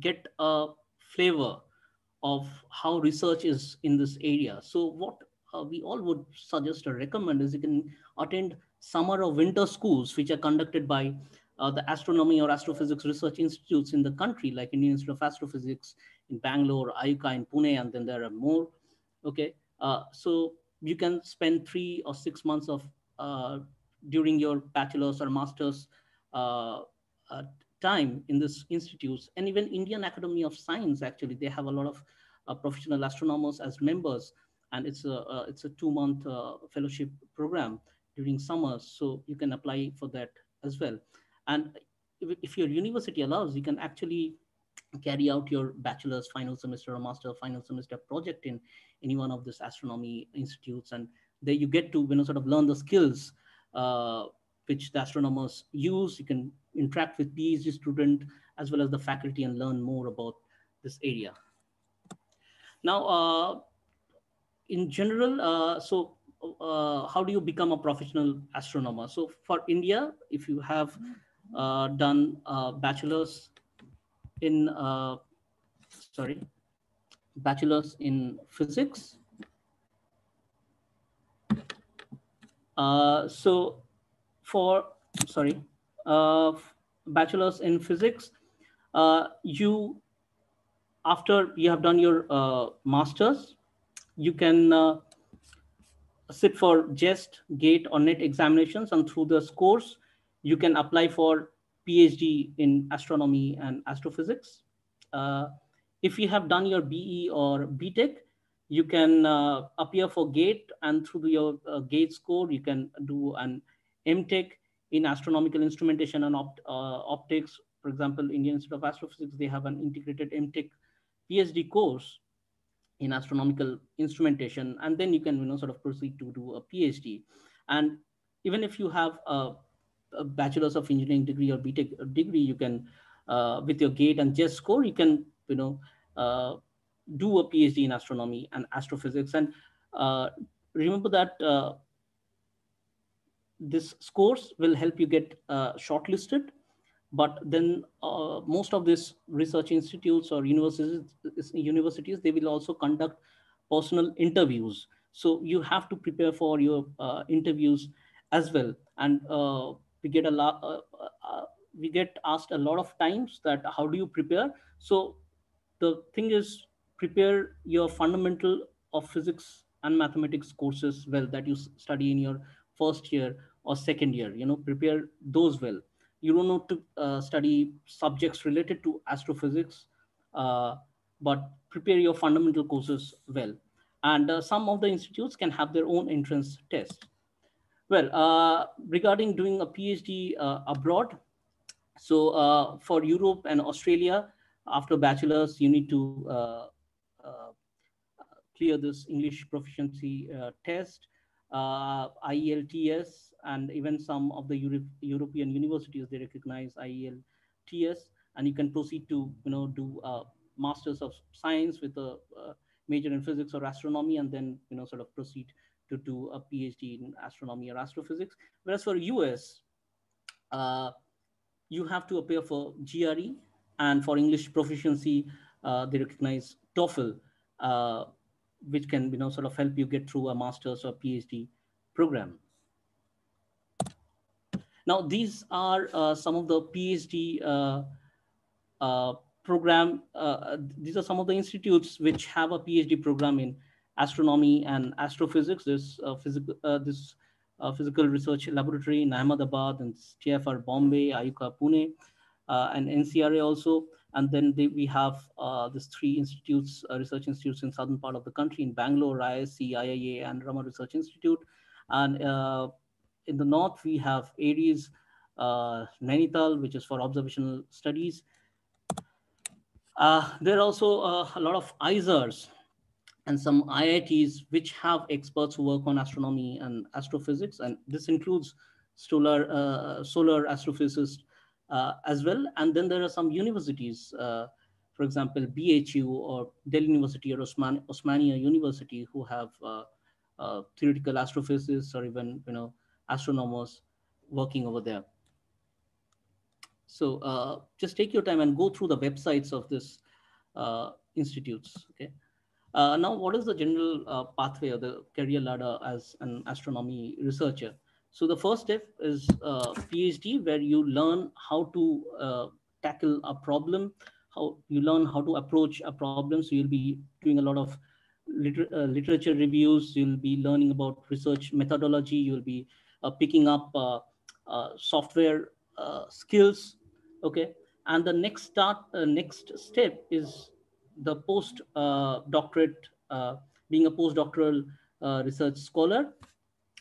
get a flavor of how research is in this area? So what uh, we all would suggest or recommend is you can attend summer or winter schools, which are conducted by uh, the astronomy or astrophysics research institutes in the country, like Indian Institute of Astrophysics in Bangalore, IUCAA in Pune, and then there are more. Okay, uh, so you can spend three or six months of uh, during your bachelor's or master's uh, time in these institutes, and even Indian Academy of Science. Actually, they have a lot of uh, professional astronomers as members, and it's a it's a two month fellowship program during summers. So you can apply for that as well. And if, if your university allows, you can actually carry out your bachelor's final semester or master final semester project in any one of these astronomy institutes. And there you get to you know, sort of learn the skills uh, which the astronomers use. You can interact with PhD student as well as the faculty and learn more about this area. Now, uh, in general, uh, so uh, how do you become a professional astronomer? So for India, if you have uh, done bachelor's in, uh, sorry, bachelor's in physics. Uh, so for, sorry, uh, bachelor's in physics, uh, you, after you have done your master's, you can sit for JEST, GATE, or NET examinations, and through the scores, you can apply for PhD in astronomy and astrophysics. Uh, if you have done your BE or BTech, you can uh, appear for GATE, and through your uh, GATE score, you can do an MTech in astronomical instrumentation and opt, uh, optics. For example, Indian Institute of Astrophysics, they have an integrated MTech PhD course in astronomical instrumentation. And then you can you know sort of proceed to do a phd and even if you have a, a bachelor's of engineering degree or btech degree you can uh, with your gate and JEST score you can you know uh, do a phd in astronomy and astrophysics. And uh, remember that uh, this scores will help you get uh, shortlisted but then uh, most of these research institutes or universities universities they will also conduct personal interviews So you have to prepare for your uh, interviews as well. And uh, we get a lot, uh, uh, we get asked a lot of times that how do you prepare? So the thing is prepare your fundamental of physics and mathematics courses well that you study in your first year or second year you know prepare those well. You don't need to uh, study subjects related to astrophysics uh, but prepare your fundamental courses well. And uh, some of the institutes can have their own entrance test. Well uh, regarding doing a phd uh, abroad so uh, for europe and australia after bachelor's you need to clear this english proficiency test IELTS, and even some of the Euro European universities, they recognize IELTS, and you can proceed to, you know, do a Masters of Science with a, a major in physics or astronomy, and then, you know, sort of proceed to do a PhD in astronomy or astrophysics. Whereas for US, uh, you have to appear for GRE, and for English proficiency, uh, they recognize TOEFL. Uh, which can you know sort of help you get through a master's or PhD program. Now, these are uh, some of the PhD uh, uh, program. Uh, these are some of the institutes which have a PhD program in astronomy and astrophysics. This uh, physical uh, this physical research laboratory in Ahmedabad and TIFR Bombay, IUCAA Pune, and NCRA also. And then they, we have uh, these three institutes, uh, research institutes in southern part of the country in Bangalore, IISc, IIA, and Raman Research Institute. And uh, in the north, we have ARIES, uh, Nainital, which is for observational studies. Uh, there are also uh, a lot of IISERs and some IITs which have experts who work on astronomy and astrophysics. And this includes solar, uh, solar astrophysicists uh, as well. And then there are some universities, uh, for example, BHU or Delhi University or Osman, Osmania University who have uh, theoretical astrophysicists or even you know astronomers working over there. So uh, just take your time and go through the websites of this uh, institutes. Okay. Uh, now, what is the general pathway or the career ladder as an astronomy researcher? So the first step is uh, PhD, where you learn how to uh, tackle a problem, how you learn how to approach a problem. So you'll be doing a lot of liter uh, literature reviews. You'll be learning about research methodology. You'll be uh, picking up uh, software skills. Okay, and the next start, next step is the post doctorate, being a postdoctoral research scholar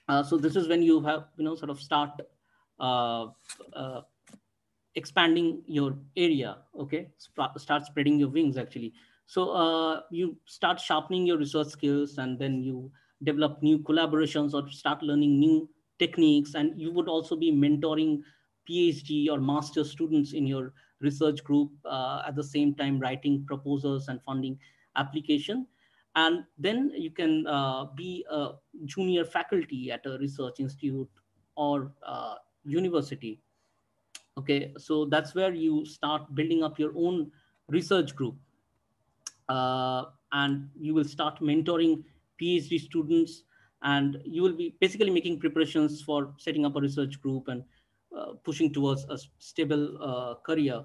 uh, so this is when you have, you know, sort of start uh, uh, expanding your area, okay? start spreading your wings actually. So uh, you start sharpening your research skills and then you develop new collaborations or start learning new techniques. And you would also be mentoring PhD or master students in your research group uh, at the same time writing proposals and funding application and then you can uh, be a junior faculty at a research institute or uh, university. Okay so that's where you start building up your own research group. Uh, and you will start mentoring phd students and you will be basically making preparations for setting up a research group and uh, pushing towards a stable uh, career.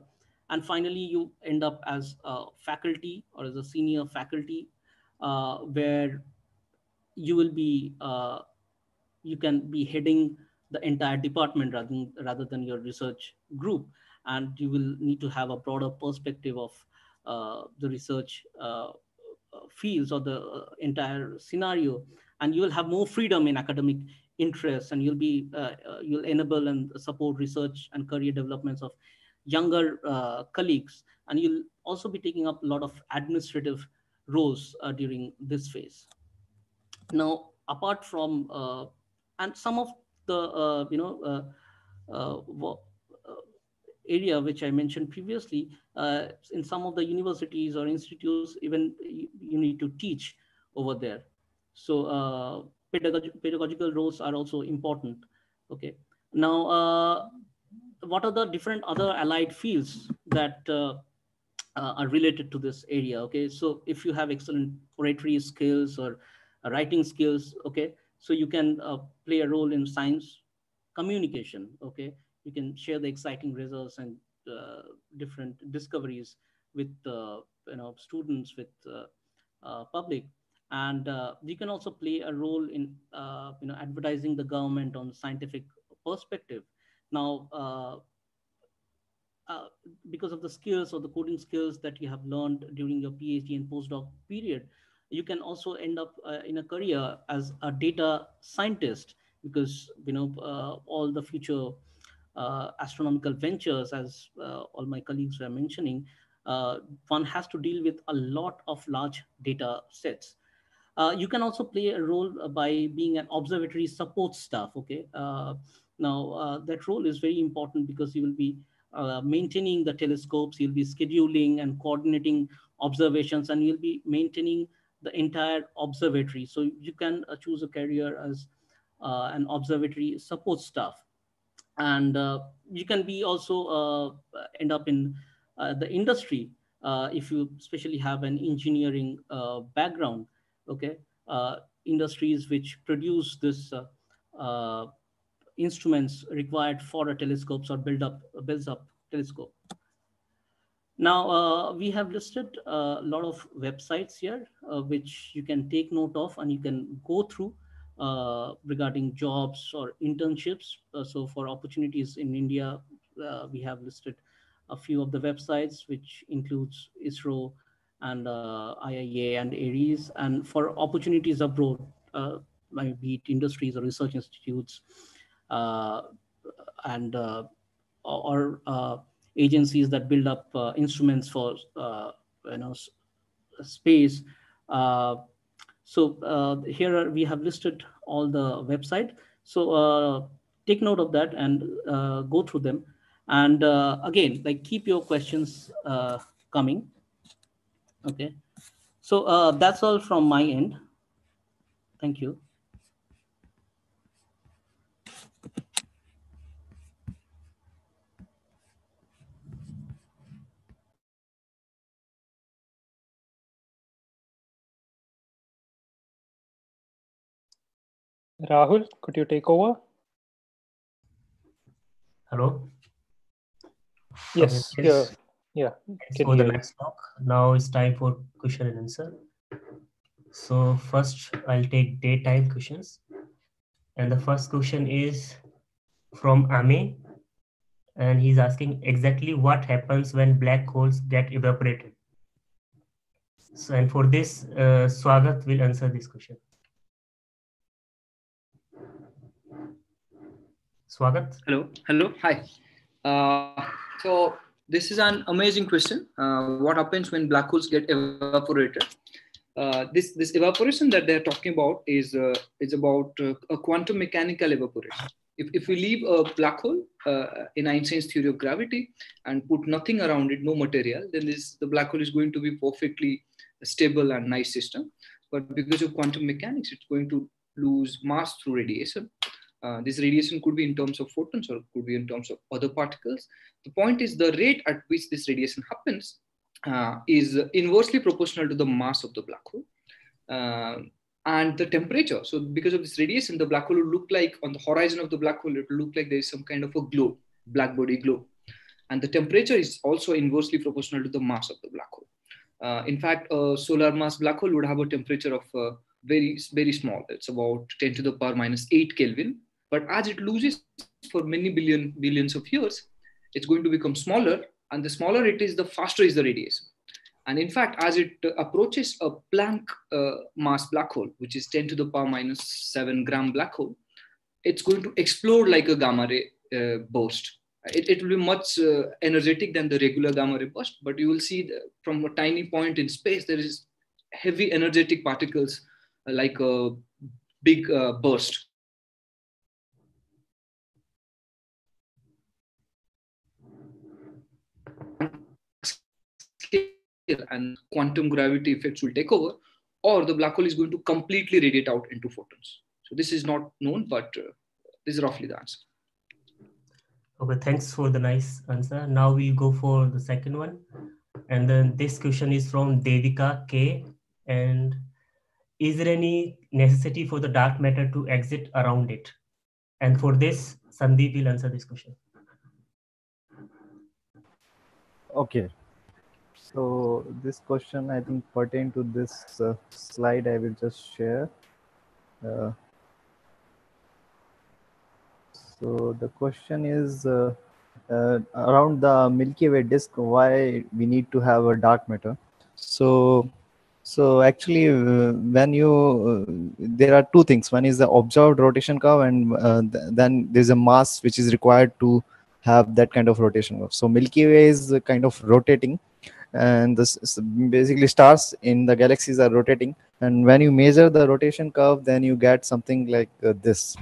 And finally you end up as a faculty or as a senior faculty uh, where you will be uh, you can be heading the entire department rather than, rather than your research group. And you will need to have a broader perspective of uh, the research uh, fields or the uh, entire scenario. And you will have more freedom in academic interests and you'll be uh, you'll enable and support research and career developments of younger colleagues. And you'll also be taking up a lot of administrative roles uh, during this phase. Now, apart from, uh, and some of the, uh, you know, area which I mentioned previously, uh, in some of the universities or institutes, even you, need to teach over there. So uh, pedagog pedagogical roles are also important. Okay. Now, uh, what are the different other allied fields that uh, are related to this area. Okay, so if you have excellent oratory skills or uh, writing skills. Okay, so you can uh, play a role in science communication. Okay, you can share the exciting results and uh, different discoveries with you know students with public and uh, you can also play a role in uh, you know advertising the government on scientific perspective now uh, uh, because of the skills or the coding skills that you have learned during your phd and postdoc period you can also end up uh, in a career as a data scientist because you know uh, all the future astronomical ventures as all my colleagues were mentioning one has to deal with a lot of large data sets uh, you can also play a role uh, by being an observatory support staff. Okay. Uh, now uh, that role is very important because you will be uh, maintaining the telescopes, you'll be scheduling and coordinating observations, and you'll be maintaining the entire observatory. So you can uh, choose a career as an observatory support staff. And you can be also end up in the industry if you especially have an engineering background okay uh, industries which produce this uh, uh, instruments required for a telescopes or build up builds up telescope. Now uh, we have listed a lot of websites here uh, which you can take note of and you can go through uh, regarding jobs or internships. So for opportunities in india we have listed a few of the websites which includes isro and uh, IIA and ARIES, and for opportunities abroad, uh, be it industries or research institutes, uh, and uh, or uh, agencies that build up uh, instruments for you know space. so here are, we have listed all the website. So take note of that and go through them. And again, like keep your questions coming Okay. So uh, that's all from my end. Thank you. Rahul, could you take over? Hello. Yes, okay, yeah. Yeah. For the next talk. Now it's time for question and answer. So first I'll take daytime questions. And the first question is from Ame. And he's asking exactly what happens when black holes get evaporated. So, and for this, uh, Swagat will answer this question. Swagat? Hello, hello, hi. Uh, so this is an amazing question. Uh, what happens when black holes get evaporated? Uh, this this evaporation that they're talking about is uh, is about uh, a quantum mechanical evaporation. If, if we leave a black hole uh, in Einstein's theory of gravity and put nothing around it, no material, then this the black hole is going to be perfectly stable and nice system. But because of quantum mechanics, it's going to lose mass through radiation. Uh, this radiation could be in terms of photons or could be in terms of other particles. The point is the rate at which this radiation happens uh, is inversely proportional to the mass of the black hole. Uh, and the temperature. So because of this radiation, the black hole will look like on the horizon of the black hole, it will look like there is some kind of a glow, black body glow. And the temperature is also inversely proportional to the mass of the black hole. Uh, in fact, a solar mass black hole would have a temperature of uh, very, very small. It's about 10 to the power minus 8 Kelvin. But as it loses for many billion billions of years, it's going to become smaller. And the smaller it is, the faster is the radiation. And in fact, as it approaches a Planck uh, mass black hole, which is 10 to the power minus 7 gram black hole, it's going to explode like a gamma ray uh, burst. It, it will be much uh, energetic than the regular gamma ray burst, but you will see from a tiny point in space, there is heavy energetic particles uh, like a big uh, burst. And quantum gravity effects will take over, or the black hole is going to completely radiate out into photons. So this is not known, but uh, this is roughly the answer. Okay, thanks for the nice answer. Now we go for the second one. And then this question is from Devika K. And is there any necessity for the dark matter to exit around it? And for this, Sandeep will answer this question. Okay. So this question, I think, pertain to this uh, slide. I will just share. Uh, so the question is uh, uh, around the Milky Way disk, why we need to have a dark matter. So, so actually, uh, when you uh, there are two things. One is the observed rotation curve, and th then there's a mass which is required to have that kind of rotation curve. So Milky Way is kind of rotating, and this basically stars in the galaxies are rotating. And when you measure the rotation curve, then you get something like uh, this.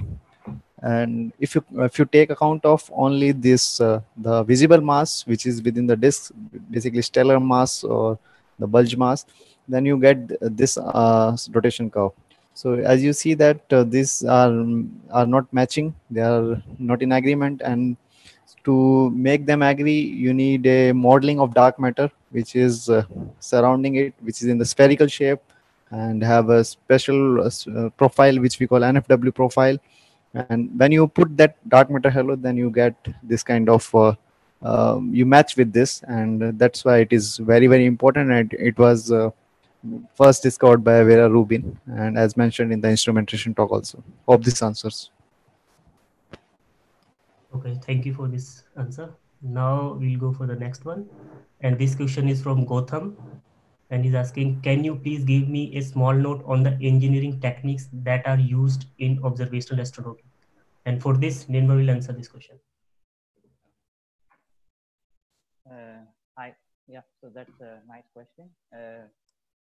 And if you if you take account of only this uh, the visible mass which is within the disk basically stellar mass or the bulge mass then you get this uh, rotation curve. So as you see that uh, these are are not matching. They are not in agreement. And to make them agree you need a modeling of dark matter which is uh, surrounding it which is in the spherical shape and have a special uh, profile which we call nfw profile. And when you put that dark matter halo then you get this kind of uh, um, you match with this. And that's why it is very very important. And it was uh, first discovered by Vera Rubin and as mentioned in the instrumentation talk also. Hope this answers. Okay thank you for this answer now we'll go for the next one and this question is from Gautam and he's asking, can you please give me a small note on the engineering techniques that are used in observational astronomy? And for this, Nirmal will answer this question. Uh, hi, yeah, so that's a nice question. Uh,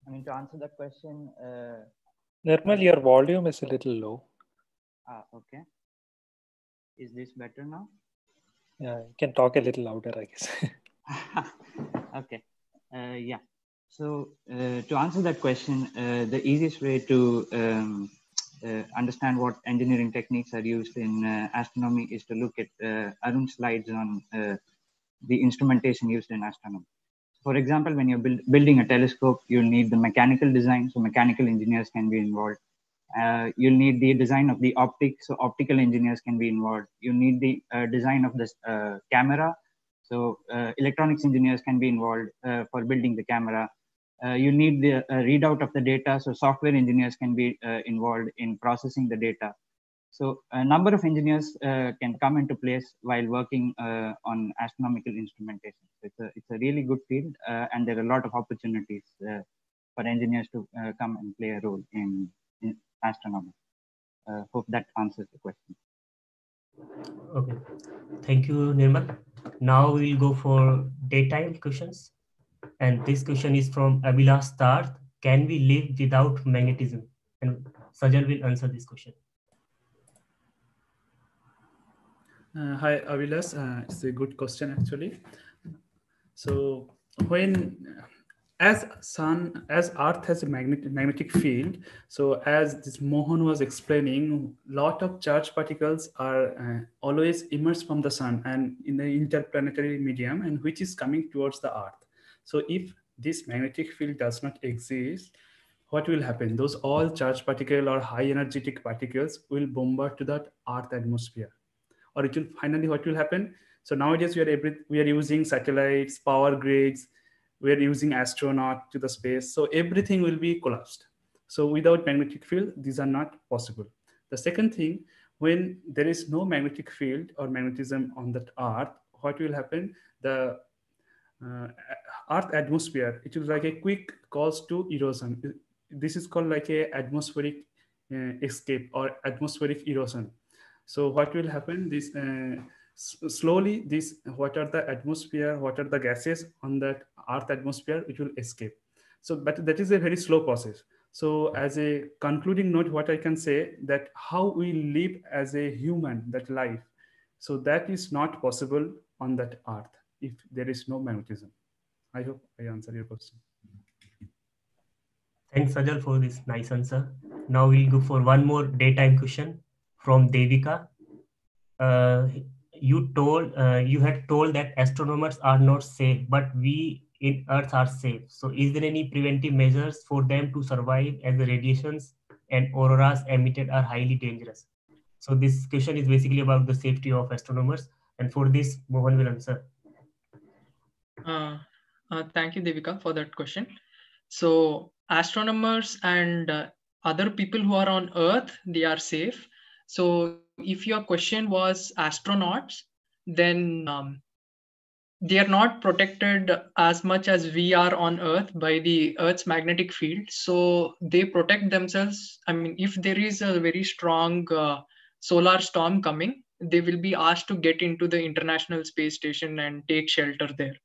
I mean, to answer that question. Uh, Nirmal, your volume is a little low. Ah, okay. Is this better now? Yeah, you can talk a little louder, I guess. okay. Uh, yeah. So uh, to answer that question, uh, the easiest way to um, uh, understand what engineering techniques are used in uh, astronomy is to look at uh, Arun's slides on the instrumentation used in astronomy. For example, when you're build, building a telescope, you'll need the mechanical design, so mechanical engineers can be involved. You'll need the design of the optics, so optical engineers can be involved. You need the design of this camera, so electronics engineers can be involved for building the camera uh, you need the uh, readout of the data. So software engineers can be uh, involved in processing the data. So a number of engineers uh, can come into place while working uh, on astronomical instrumentation. It's a, it's a really good field uh, and there are a lot of opportunities for engineers to come and play a role in, in astronomy. hope that answers the question. Okay, thank you, Nirmal. Now we'll go for daytime questions. And this question is from Abhilash Tarth. Can we live without magnetism? And Sajal will answer this question. Uh, hi, Abhilash. Uh, it's a good question, actually. So when as sun as earth has a magnetic magnetic field so as this mohan was explaining lot of charged particles are uh, always emerge from the sun and in the interplanetary medium and which is coming towards the earth so if this magnetic field does not exist, what will happen? Those all charged particle or high energetic particles will bombard to that Earth atmosphere. Or it will finally what will happen? So nowadays we are we are using satellites, power grids, we are using astronaut to the space. So everything will be collapsed. So without magnetic field, these are not possible. The second thing, when there is no magnetic field or magnetism on that Earth, what will happen? The uh, Earth atmosphere, it is like a quick cause to erosion. This is called like a atmospheric uh, escape or atmospheric erosion. So what will happen? This uh, slowly, this what are the atmosphere, what are the gases on that Earth atmosphere, which will escape. So, but that is a very slow process. So, as a concluding note, what I can say that how we live as a human, that life, so that is not possible on that Earth if there is no magnetism. I hope I answered your question. Thanks, Sajal, for this nice answer. Now we'll go for one more daytime question from Devika. Uh, you told uh, you had told that astronomers are not safe, but we in Earth are safe. So is there any preventive measures for them to survive as the radiations and auroras emitted are highly dangerous? So this question is basically about the safety of astronomers. And for this, Mohan will answer. Uh, uh, thank you, Devika, for that question. So astronomers and uh, other people who are on Earth, they are safe. So if your question was astronauts, then um, they are not protected as much as we are on Earth by the Earth's magnetic field. So they protect themselves. I mean, if there is a very strong uh, solar storm coming, they will be asked to get into the International Space Station and take shelter there.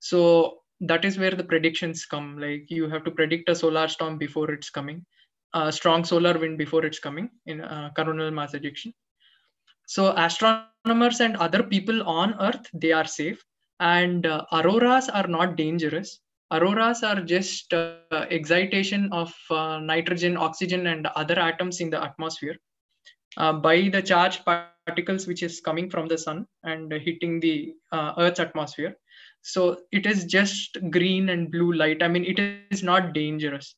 So that is where the predictions come. Like you have to predict a solar storm before it's coming, a strong solar wind before it's coming in uh, coronal mass ejection. So astronomers and other people on Earth, they are safe. And uh, auroras are not dangerous. Auroras are just uh, excitation of uh, nitrogen, oxygen, and other atoms in the atmosphere uh, by the charged particles which is coming from the sun and hitting the uh, Earth's atmosphere. So it is just green and blue light. I mean, it is not dangerous.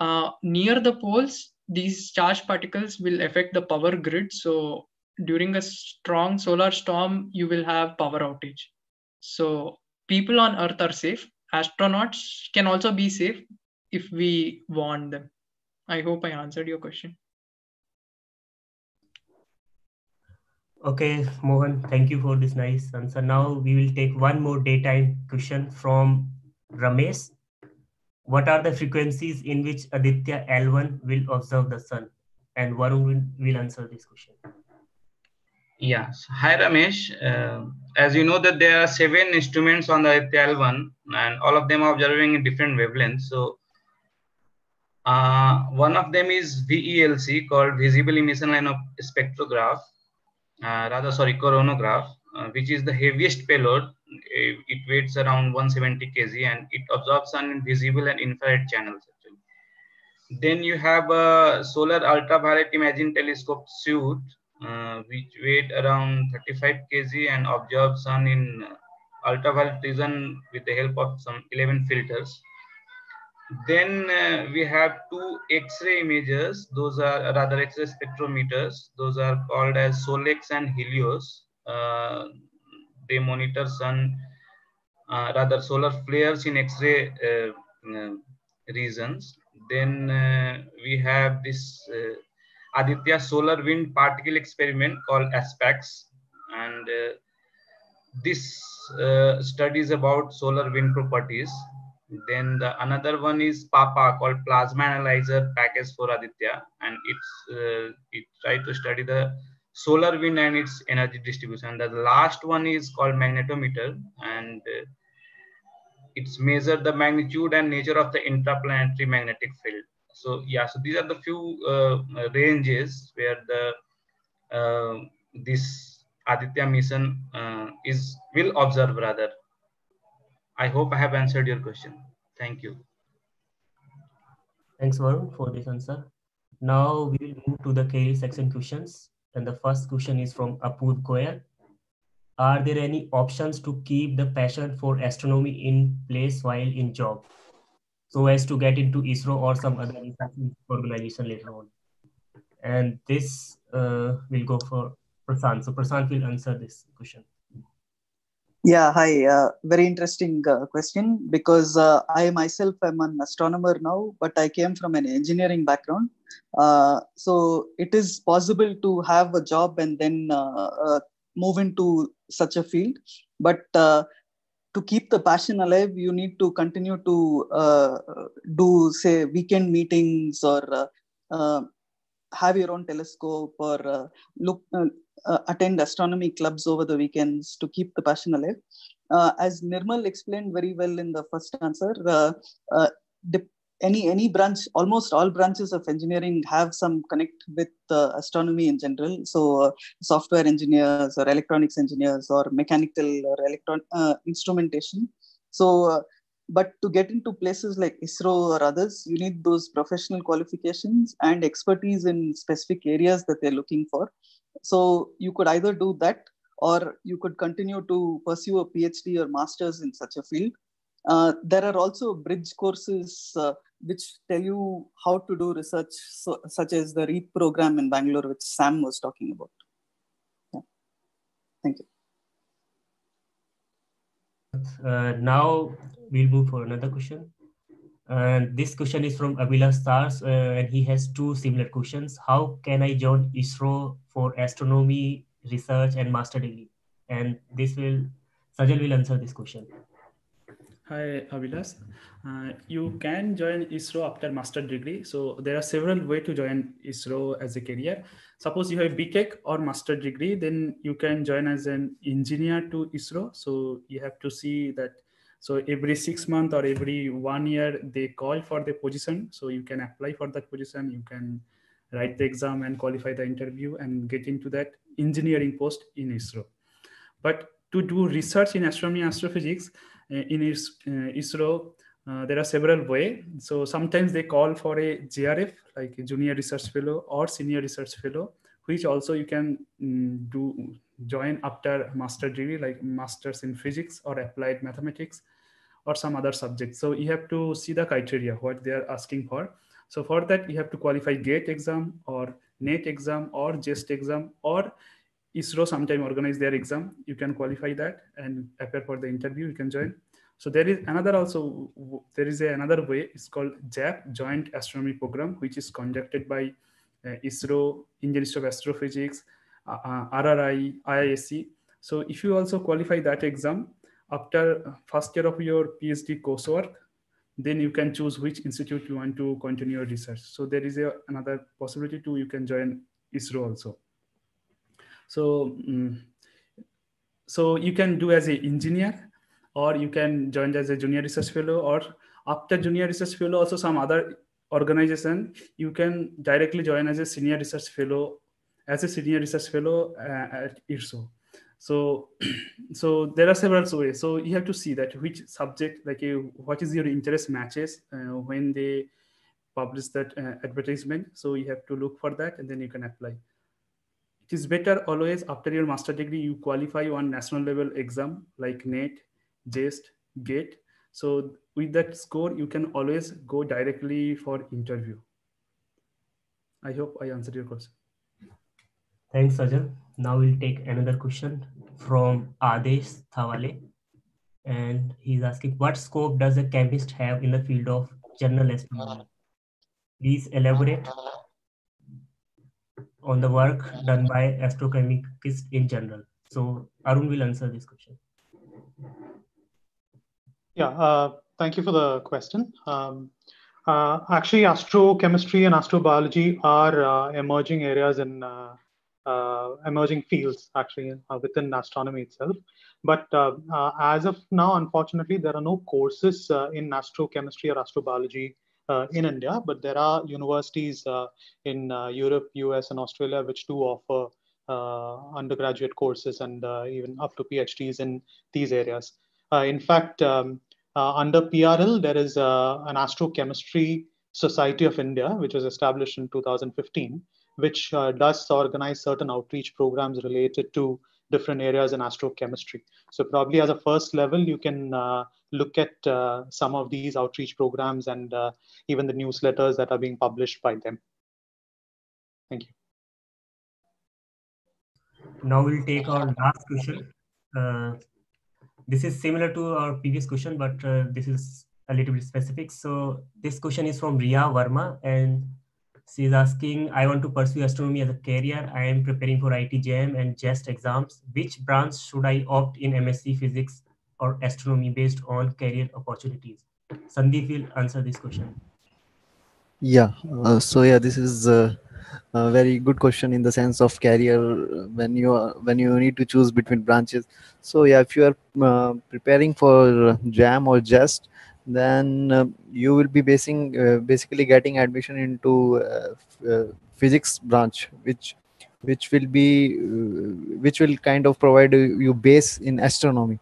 Uh, near the poles, these charged particles will affect the power grid. So during a strong solar storm, you will have power outage. So people on Earth are safe. Astronauts can also be safe if we warn them. I hope I answered your question. Okay, Mohan, thank you for this nice answer. Now we will take one more daytime question from Ramesh. What are the frequencies in which Aditya L1 will observe the sun? And Varun will, will answer this question. Yes. Hi, Ramesh. Uh, as you know that there are seven instruments on the Aditya L1 and all of them are observing in different wavelengths. So uh, one of them is VELC called Visible Emission Line of Spectrograph uh, rather sorry coronagraph uh, which is the heaviest payload it weighs around 170 kg and it absorbs in visible and infrared channels actually. then you have a solar ultraviolet imaging telescope suit uh, which weighed around 35 kg and absorbs sun in ultraviolet region with the help of some 11 filters then uh, we have two X-ray images. Those are rather X-ray spectrometers. Those are called as SoLEXS and HEL1OS. Uh, they monitor sun, uh, rather solar flares in X-ray uh, uh, regions. Then uh, we have this Aditya Solar Wind Particle Experiment called ASPEX. And this studies about solar wind properties. Then the another one is papa called plasma analyzer package for aditya. And it's uh, it try to study the solar wind and its energy distribution. The last one is called magnetometer. And uh, it's measure the magnitude and nature of the interplanetary magnetic field so yeah so these are the few uh, ranges where the uh, this aditya mission uh, is will observe rather I hope I have answered your question. Thank you. Thanks, Varun, for this answer. Now we will move to the KL section questions. And the first question is from Apud Goyal. Are there any options to keep the passion for astronomy in place while in job? So as to get into ISRO or some other organization later on. And this uh, will go for Prasant. So Prasant will answer this question. Yeah, hi. Uh, very interesting uh, question because uh, I myself am an astronomer now, but I came from an engineering background. Uh, so it is possible to have a job and then uh, uh, move into such a field. But to keep the passion alive, you need to continue to do, say, weekend meetings or have your own telescope or look uh, attend astronomy clubs over the weekends to keep the passion alive. Uh, as Nirmal explained very well in the first answer, uh, uh any any branch, almost all branches of engineering have some connect with astronomy in general. So uh, software engineers or electronics engineers or mechanical or electron instrumentation. So but to get into places like ISRO or others, you need those professional qualifications and expertise in specific areas that they're looking for. So you could either do that or you could continue to pursue a PhD or master's in such a field. uh, there are also bridge courses uh, which tell you how to do research, so, such as the REAP program in Bangalore, which Sam was talking about. Yeah. Thank you. Uh, now we'll move for another question. And this question is from Abhilash Stars, uh, and he has two similar questions. How can I join ISRO for astronomy research and master degree? And this will, Sajal will answer this question. Hi, Abhilash. Uh, you can join ISRO after master degree. So there are several way to join ISRO as a career. Suppose you have BTech or master degree, then you can join as an engineer to ISRO. So you have to see that. So every six months or every one year, they call for the position. So you can apply for that position. You can write the exam and qualify the interview and get into that engineering post in ISRO. But to do research in astronomy and astrophysics, uh, in ISRO, uh, uh, there are several ways. So sometimes they call for a JRF, like a junior research fellow or senior research fellow, which also you can um, do join after master degree, like masters in physics or applied mathematics or some other subject. So you have to see the criteria, what they are asking for. So for that, you have to qualify GATE exam or NET exam or JEST exam or ISRO sometime organize their exam. You can qualify that and appear for the interview. You can join. So there is another also there is another way. It's called JAP Joint Astronomy Program, which is conducted by uh, ISRO, Indian Institute of Astrophysics, uh, uh, RRI, IISc. So if you also qualify that exam after first year of your PhD coursework, then you can choose which institute you want to continue your research. So there is a, another possibility to you can join ISRO also. So, um, so you can do as an engineer, or you can join as a junior research fellow, or after junior research fellow, also some other organization, you can directly join as a senior research fellow, as a senior research fellow uh, at ISRO. So, so there are several ways. So you have to see that which subject, like uh, what is your interest matches uh, when they publish that uh, advertisement. So you have to look for that, and then you can apply it is better always after your master degree you qualify one national level exam like net JEST gate so with that score you can always go directly for interview. I hope i answered your question. Thanks sajal. Now we'll take another question from adesh thawale and he's asking what scope does a chemist have in the field of general astronomy please elaborate on the work done by astrochemicists in general. So Arun will answer this question. Yeah, uh, thank you for the question. Um, uh, actually, astrochemistry and astrobiology are uh, emerging areas in uh, uh, emerging fields actually uh, within astronomy itself. But as of now, unfortunately, there are no courses in astrochemistry or astrobiology in India, but there are universities uh, in uh, Europe, US, and Australia which do offer undergraduate courses and even up to PhDs in these areas. in fact, um, under PRL, there is an astrochemistry Society of India, which was established in 2015, which uh, does organize certain outreach programs related to different areas in astrochemistry. So probably as a first level, you can uh, look at uh, some of these outreach programs and uh, even the newsletters that are being published by them. Thank you. Now we'll take our last question. Uh, this is similar to our previous question, but uh, this is a little bit specific. So this question is from Ria Verma and She's asking, I want to pursue astronomy as a career. I am preparing for IIT JAM and JEST exams. Which branch should I opt in MSc physics or astronomy based on career opportunities? Sandeep will answer this question. Yeah, uh, so yeah, this is uh, a very good question in the sense of career when you are, when you need to choose between branches. So yeah, if you are uh, preparing for JAM or JEST, then uh, you will be basing uh, basically getting admission into uh, uh physics branch which which will be uh, which will kind of provide you base in astronomy.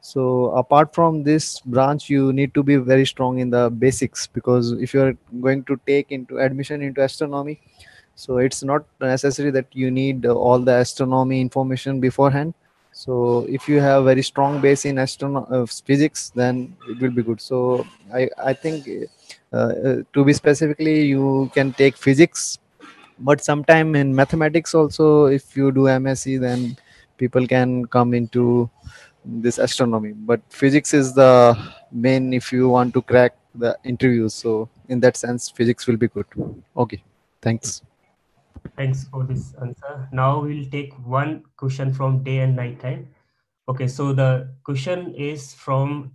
So apart from this branch you need to be very strong in the basics because if you are going to take into admission into astronomy so it's not necessary that you need all the astronomy information beforehand So if you have very strong base in astrono- uh, physics, then it will be good. So I I think uh, uh, to be specifically, you can take physics, but sometime in mathematics also, if you do MSc, then people can come into this astronomy. But physics is the main if you want to crack the interviews. So in that sense, physics will be good. Okay, thanks. Thanks for this answer. Now we'll take one question from day and night time. Okay, so the question is from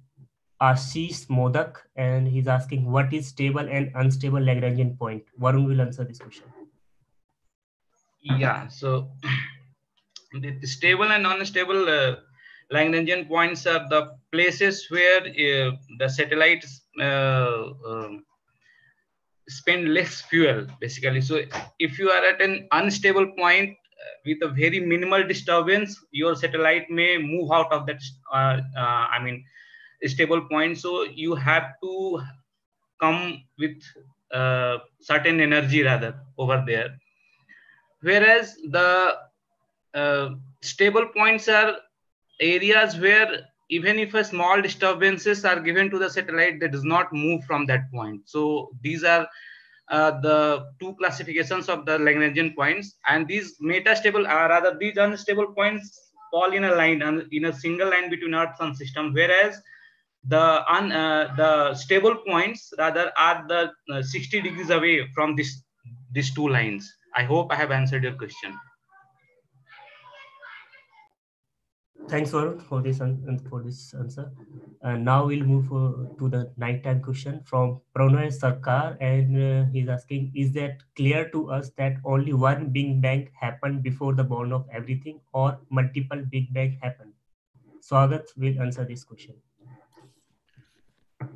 Ashish Modak, and he's asking what is stable and unstable Lagrangian point. Varun will answer this question. Yeah, so the stable and unstable uh, Lagrangian points are the places where uh, the satellites uh, um, spend less fuel basically. So if you are at an unstable point uh, with a very minimal disturbance your satellite may move out of that uh, uh, i mean stable point. So you have to come with uh, certain energy rather over there. Whereas the uh, stable points are areas where even if a small disturbances are given to the satellite, they does not move from that point. So these are uh, the two classifications of the Lagrangian points, and these metastable are rather these unstable points fall in a line in a single line between Earth and system, whereas the un, uh, the stable points rather are the uh, 60 degrees away from this these two lines. I hope I have answered your question. Thanks, Varun, for this for this answer. And now we'll move uh, to the nighttime question from Pranay Sarkar, and uh, he's asking: Is that clear to us that only one Big Bang happened before the born of everything, or multiple Big Bang happened? Swagat will answer this question.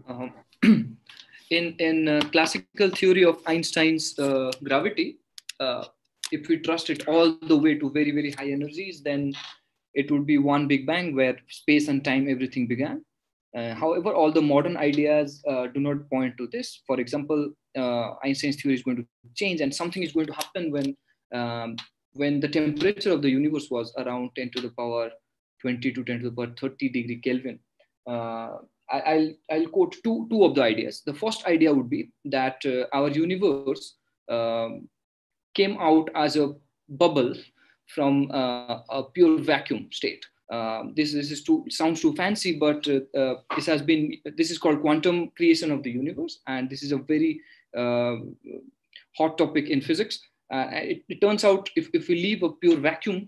Um, in in uh, classical theory of Einstein's uh, gravity, uh, if we trust it all the way to very very high energies, then it would be one big bang where space and time everything began. Uh, however all the modern ideas uh, do not point to this. For example uh, einstein's theory is going to change and something is going to happen when um, when the temperature of the universe was around 10 to the power 20 to 10 to the power 30 degree kelvin. Uh, I, will I'll quote two, two of the ideas. The first idea would be that uh, our universe um, came out as a bubble from uh, a pure vacuum state. Um, this, this is too sounds too fancy, but uh, uh, this has been this is called quantum creation of the universe, and this is a very hot topic in physics. It, it, turns out if, if we leave a pure vacuum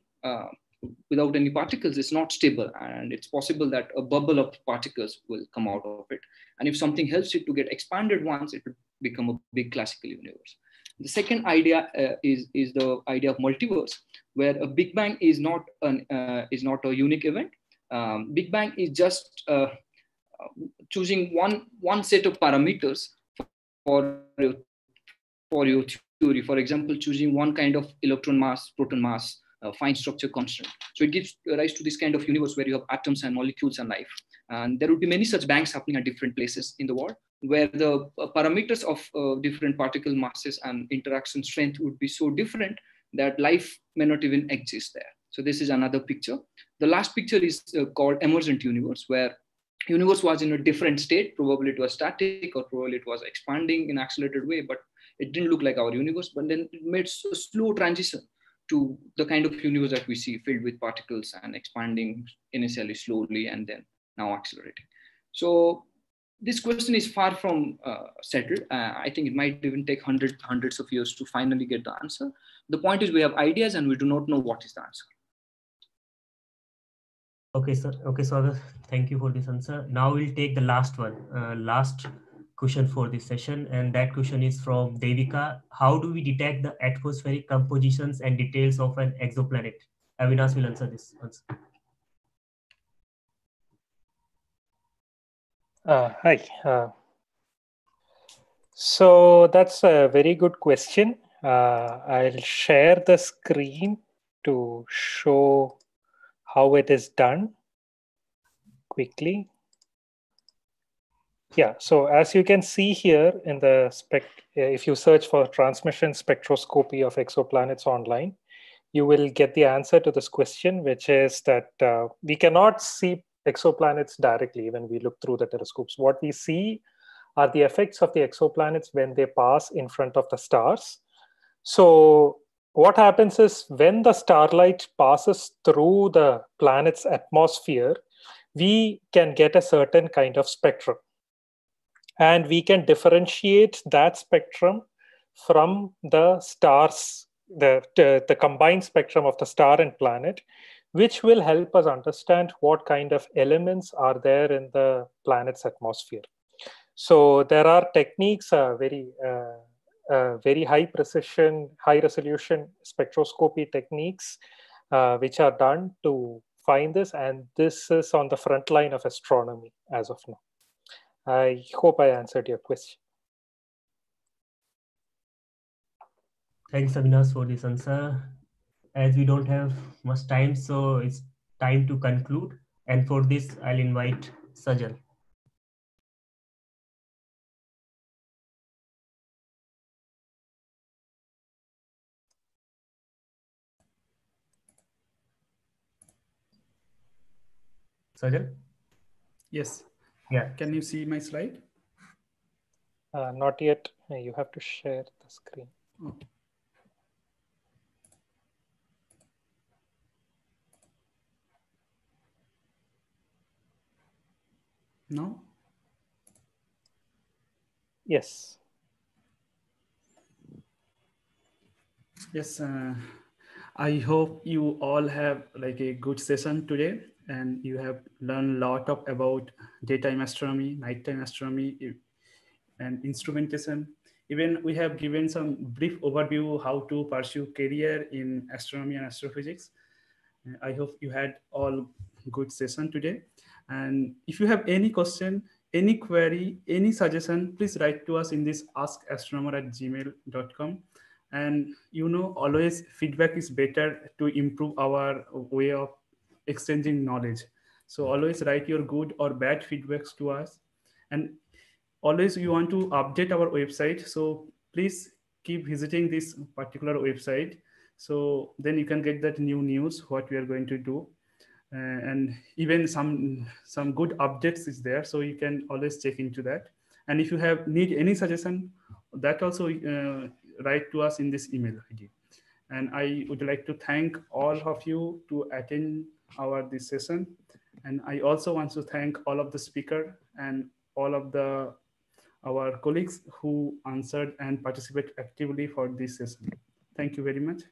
without any particles, it's not stable, and it's possible that a bubble of particles will come out of it. And if something helps it to get expanded once, it will become a big classical universe. The second idea uh, is, is the idea of multiverse, where a Big Bang is not, an, uh, is not a unique event. Um, Big Bang is just uh, choosing one, one set of parameters for for your theory. For example, choosing one kind of electron mass, proton mass, uh, fine structure constant. So it gives rise to this kind of universe where you have atoms and molecules and life. And there would be many such banks happening at different places in the world where the uh, parameters of uh, different particle masses and interaction strength would be so different that life may not even exist there. So this is another picture. The last picture is uh, called emergent universe, where universe was in a different state. Probably it was static or probably it was expanding in accelerated way, but it didn't look like our universe. But then it made a slow transition to the kind of universe that we see filled with particles and expanding initially slowly and then now accelerating. So this question is far from uh, settled. Uh, I think it might even take hundreds, hundreds of years to finally get the answer. The point is we have ideas and we do not know what is the answer. Okay, sir. Okay, so thank you for this answer. Now we'll take the last one, uh, last question for this session. And that question is from Devika. How do we detect the atmospheric compositions and details of an exoplanet? Avinash will answer this answer. Uh, hi. Uh, so that's a very good question. Uh, I'll share the screen to show how it is done quickly. Yeah, so as you can see here in the spec, if you search for transmission spectroscopy of exoplanets online, you will get the answer to this question, which is that uh, we cannot see exoplanets directly when we look through the telescopes. What we see are the effects of the exoplanets when they pass in front of the stars. So what happens is when the starlight passes through the planet's atmosphere, we can get a certain kind of spectrum. And we can differentiate that spectrum from the stars, the, the, the combined spectrum of the star and planet, which will help us understand what kind of elements are there in the planet's atmosphere. So there are techniques, uh, very uh, uh, very high precision, high resolution spectroscopy techniques, uh, which are done to find this. And this is on the front line of astronomy as of now. I hope I answered your question. Thanks, Avinash, for this answer. As we don't have much time, so it's time to conclude. And for this, I'll invite Sajal. Sajal? Yes. Yeah. Can you see my slide? Uh, not yet. You have to share the screen. Oh. No? Yes. Yes. Uh, I hope you all have like a good session today and you have learned a lot of about daytime astronomy, nighttime astronomy, and instrumentation. Even we have given some brief overview how to pursue career in astronomy and astrophysics. I hope you had all good session today. And if you have any question, any query, any suggestion, please write to us in this askastronomer at gmail.com. And you know, always feedback is better to improve our way of exchanging knowledge. So always write your good or bad feedbacks to us. And always we want to update our website. So please keep visiting this particular website. So then you can get that new news, what we are going to do. Uh, and even some some good updates is there. So you can always check into that. And if you have need any suggestion, that also uh, write to us in this email ID. And I would like to thank all of you to attend our this session. And I also want to thank all of the speaker and all of the our colleagues who answered and participated actively for this session. Thank you very much.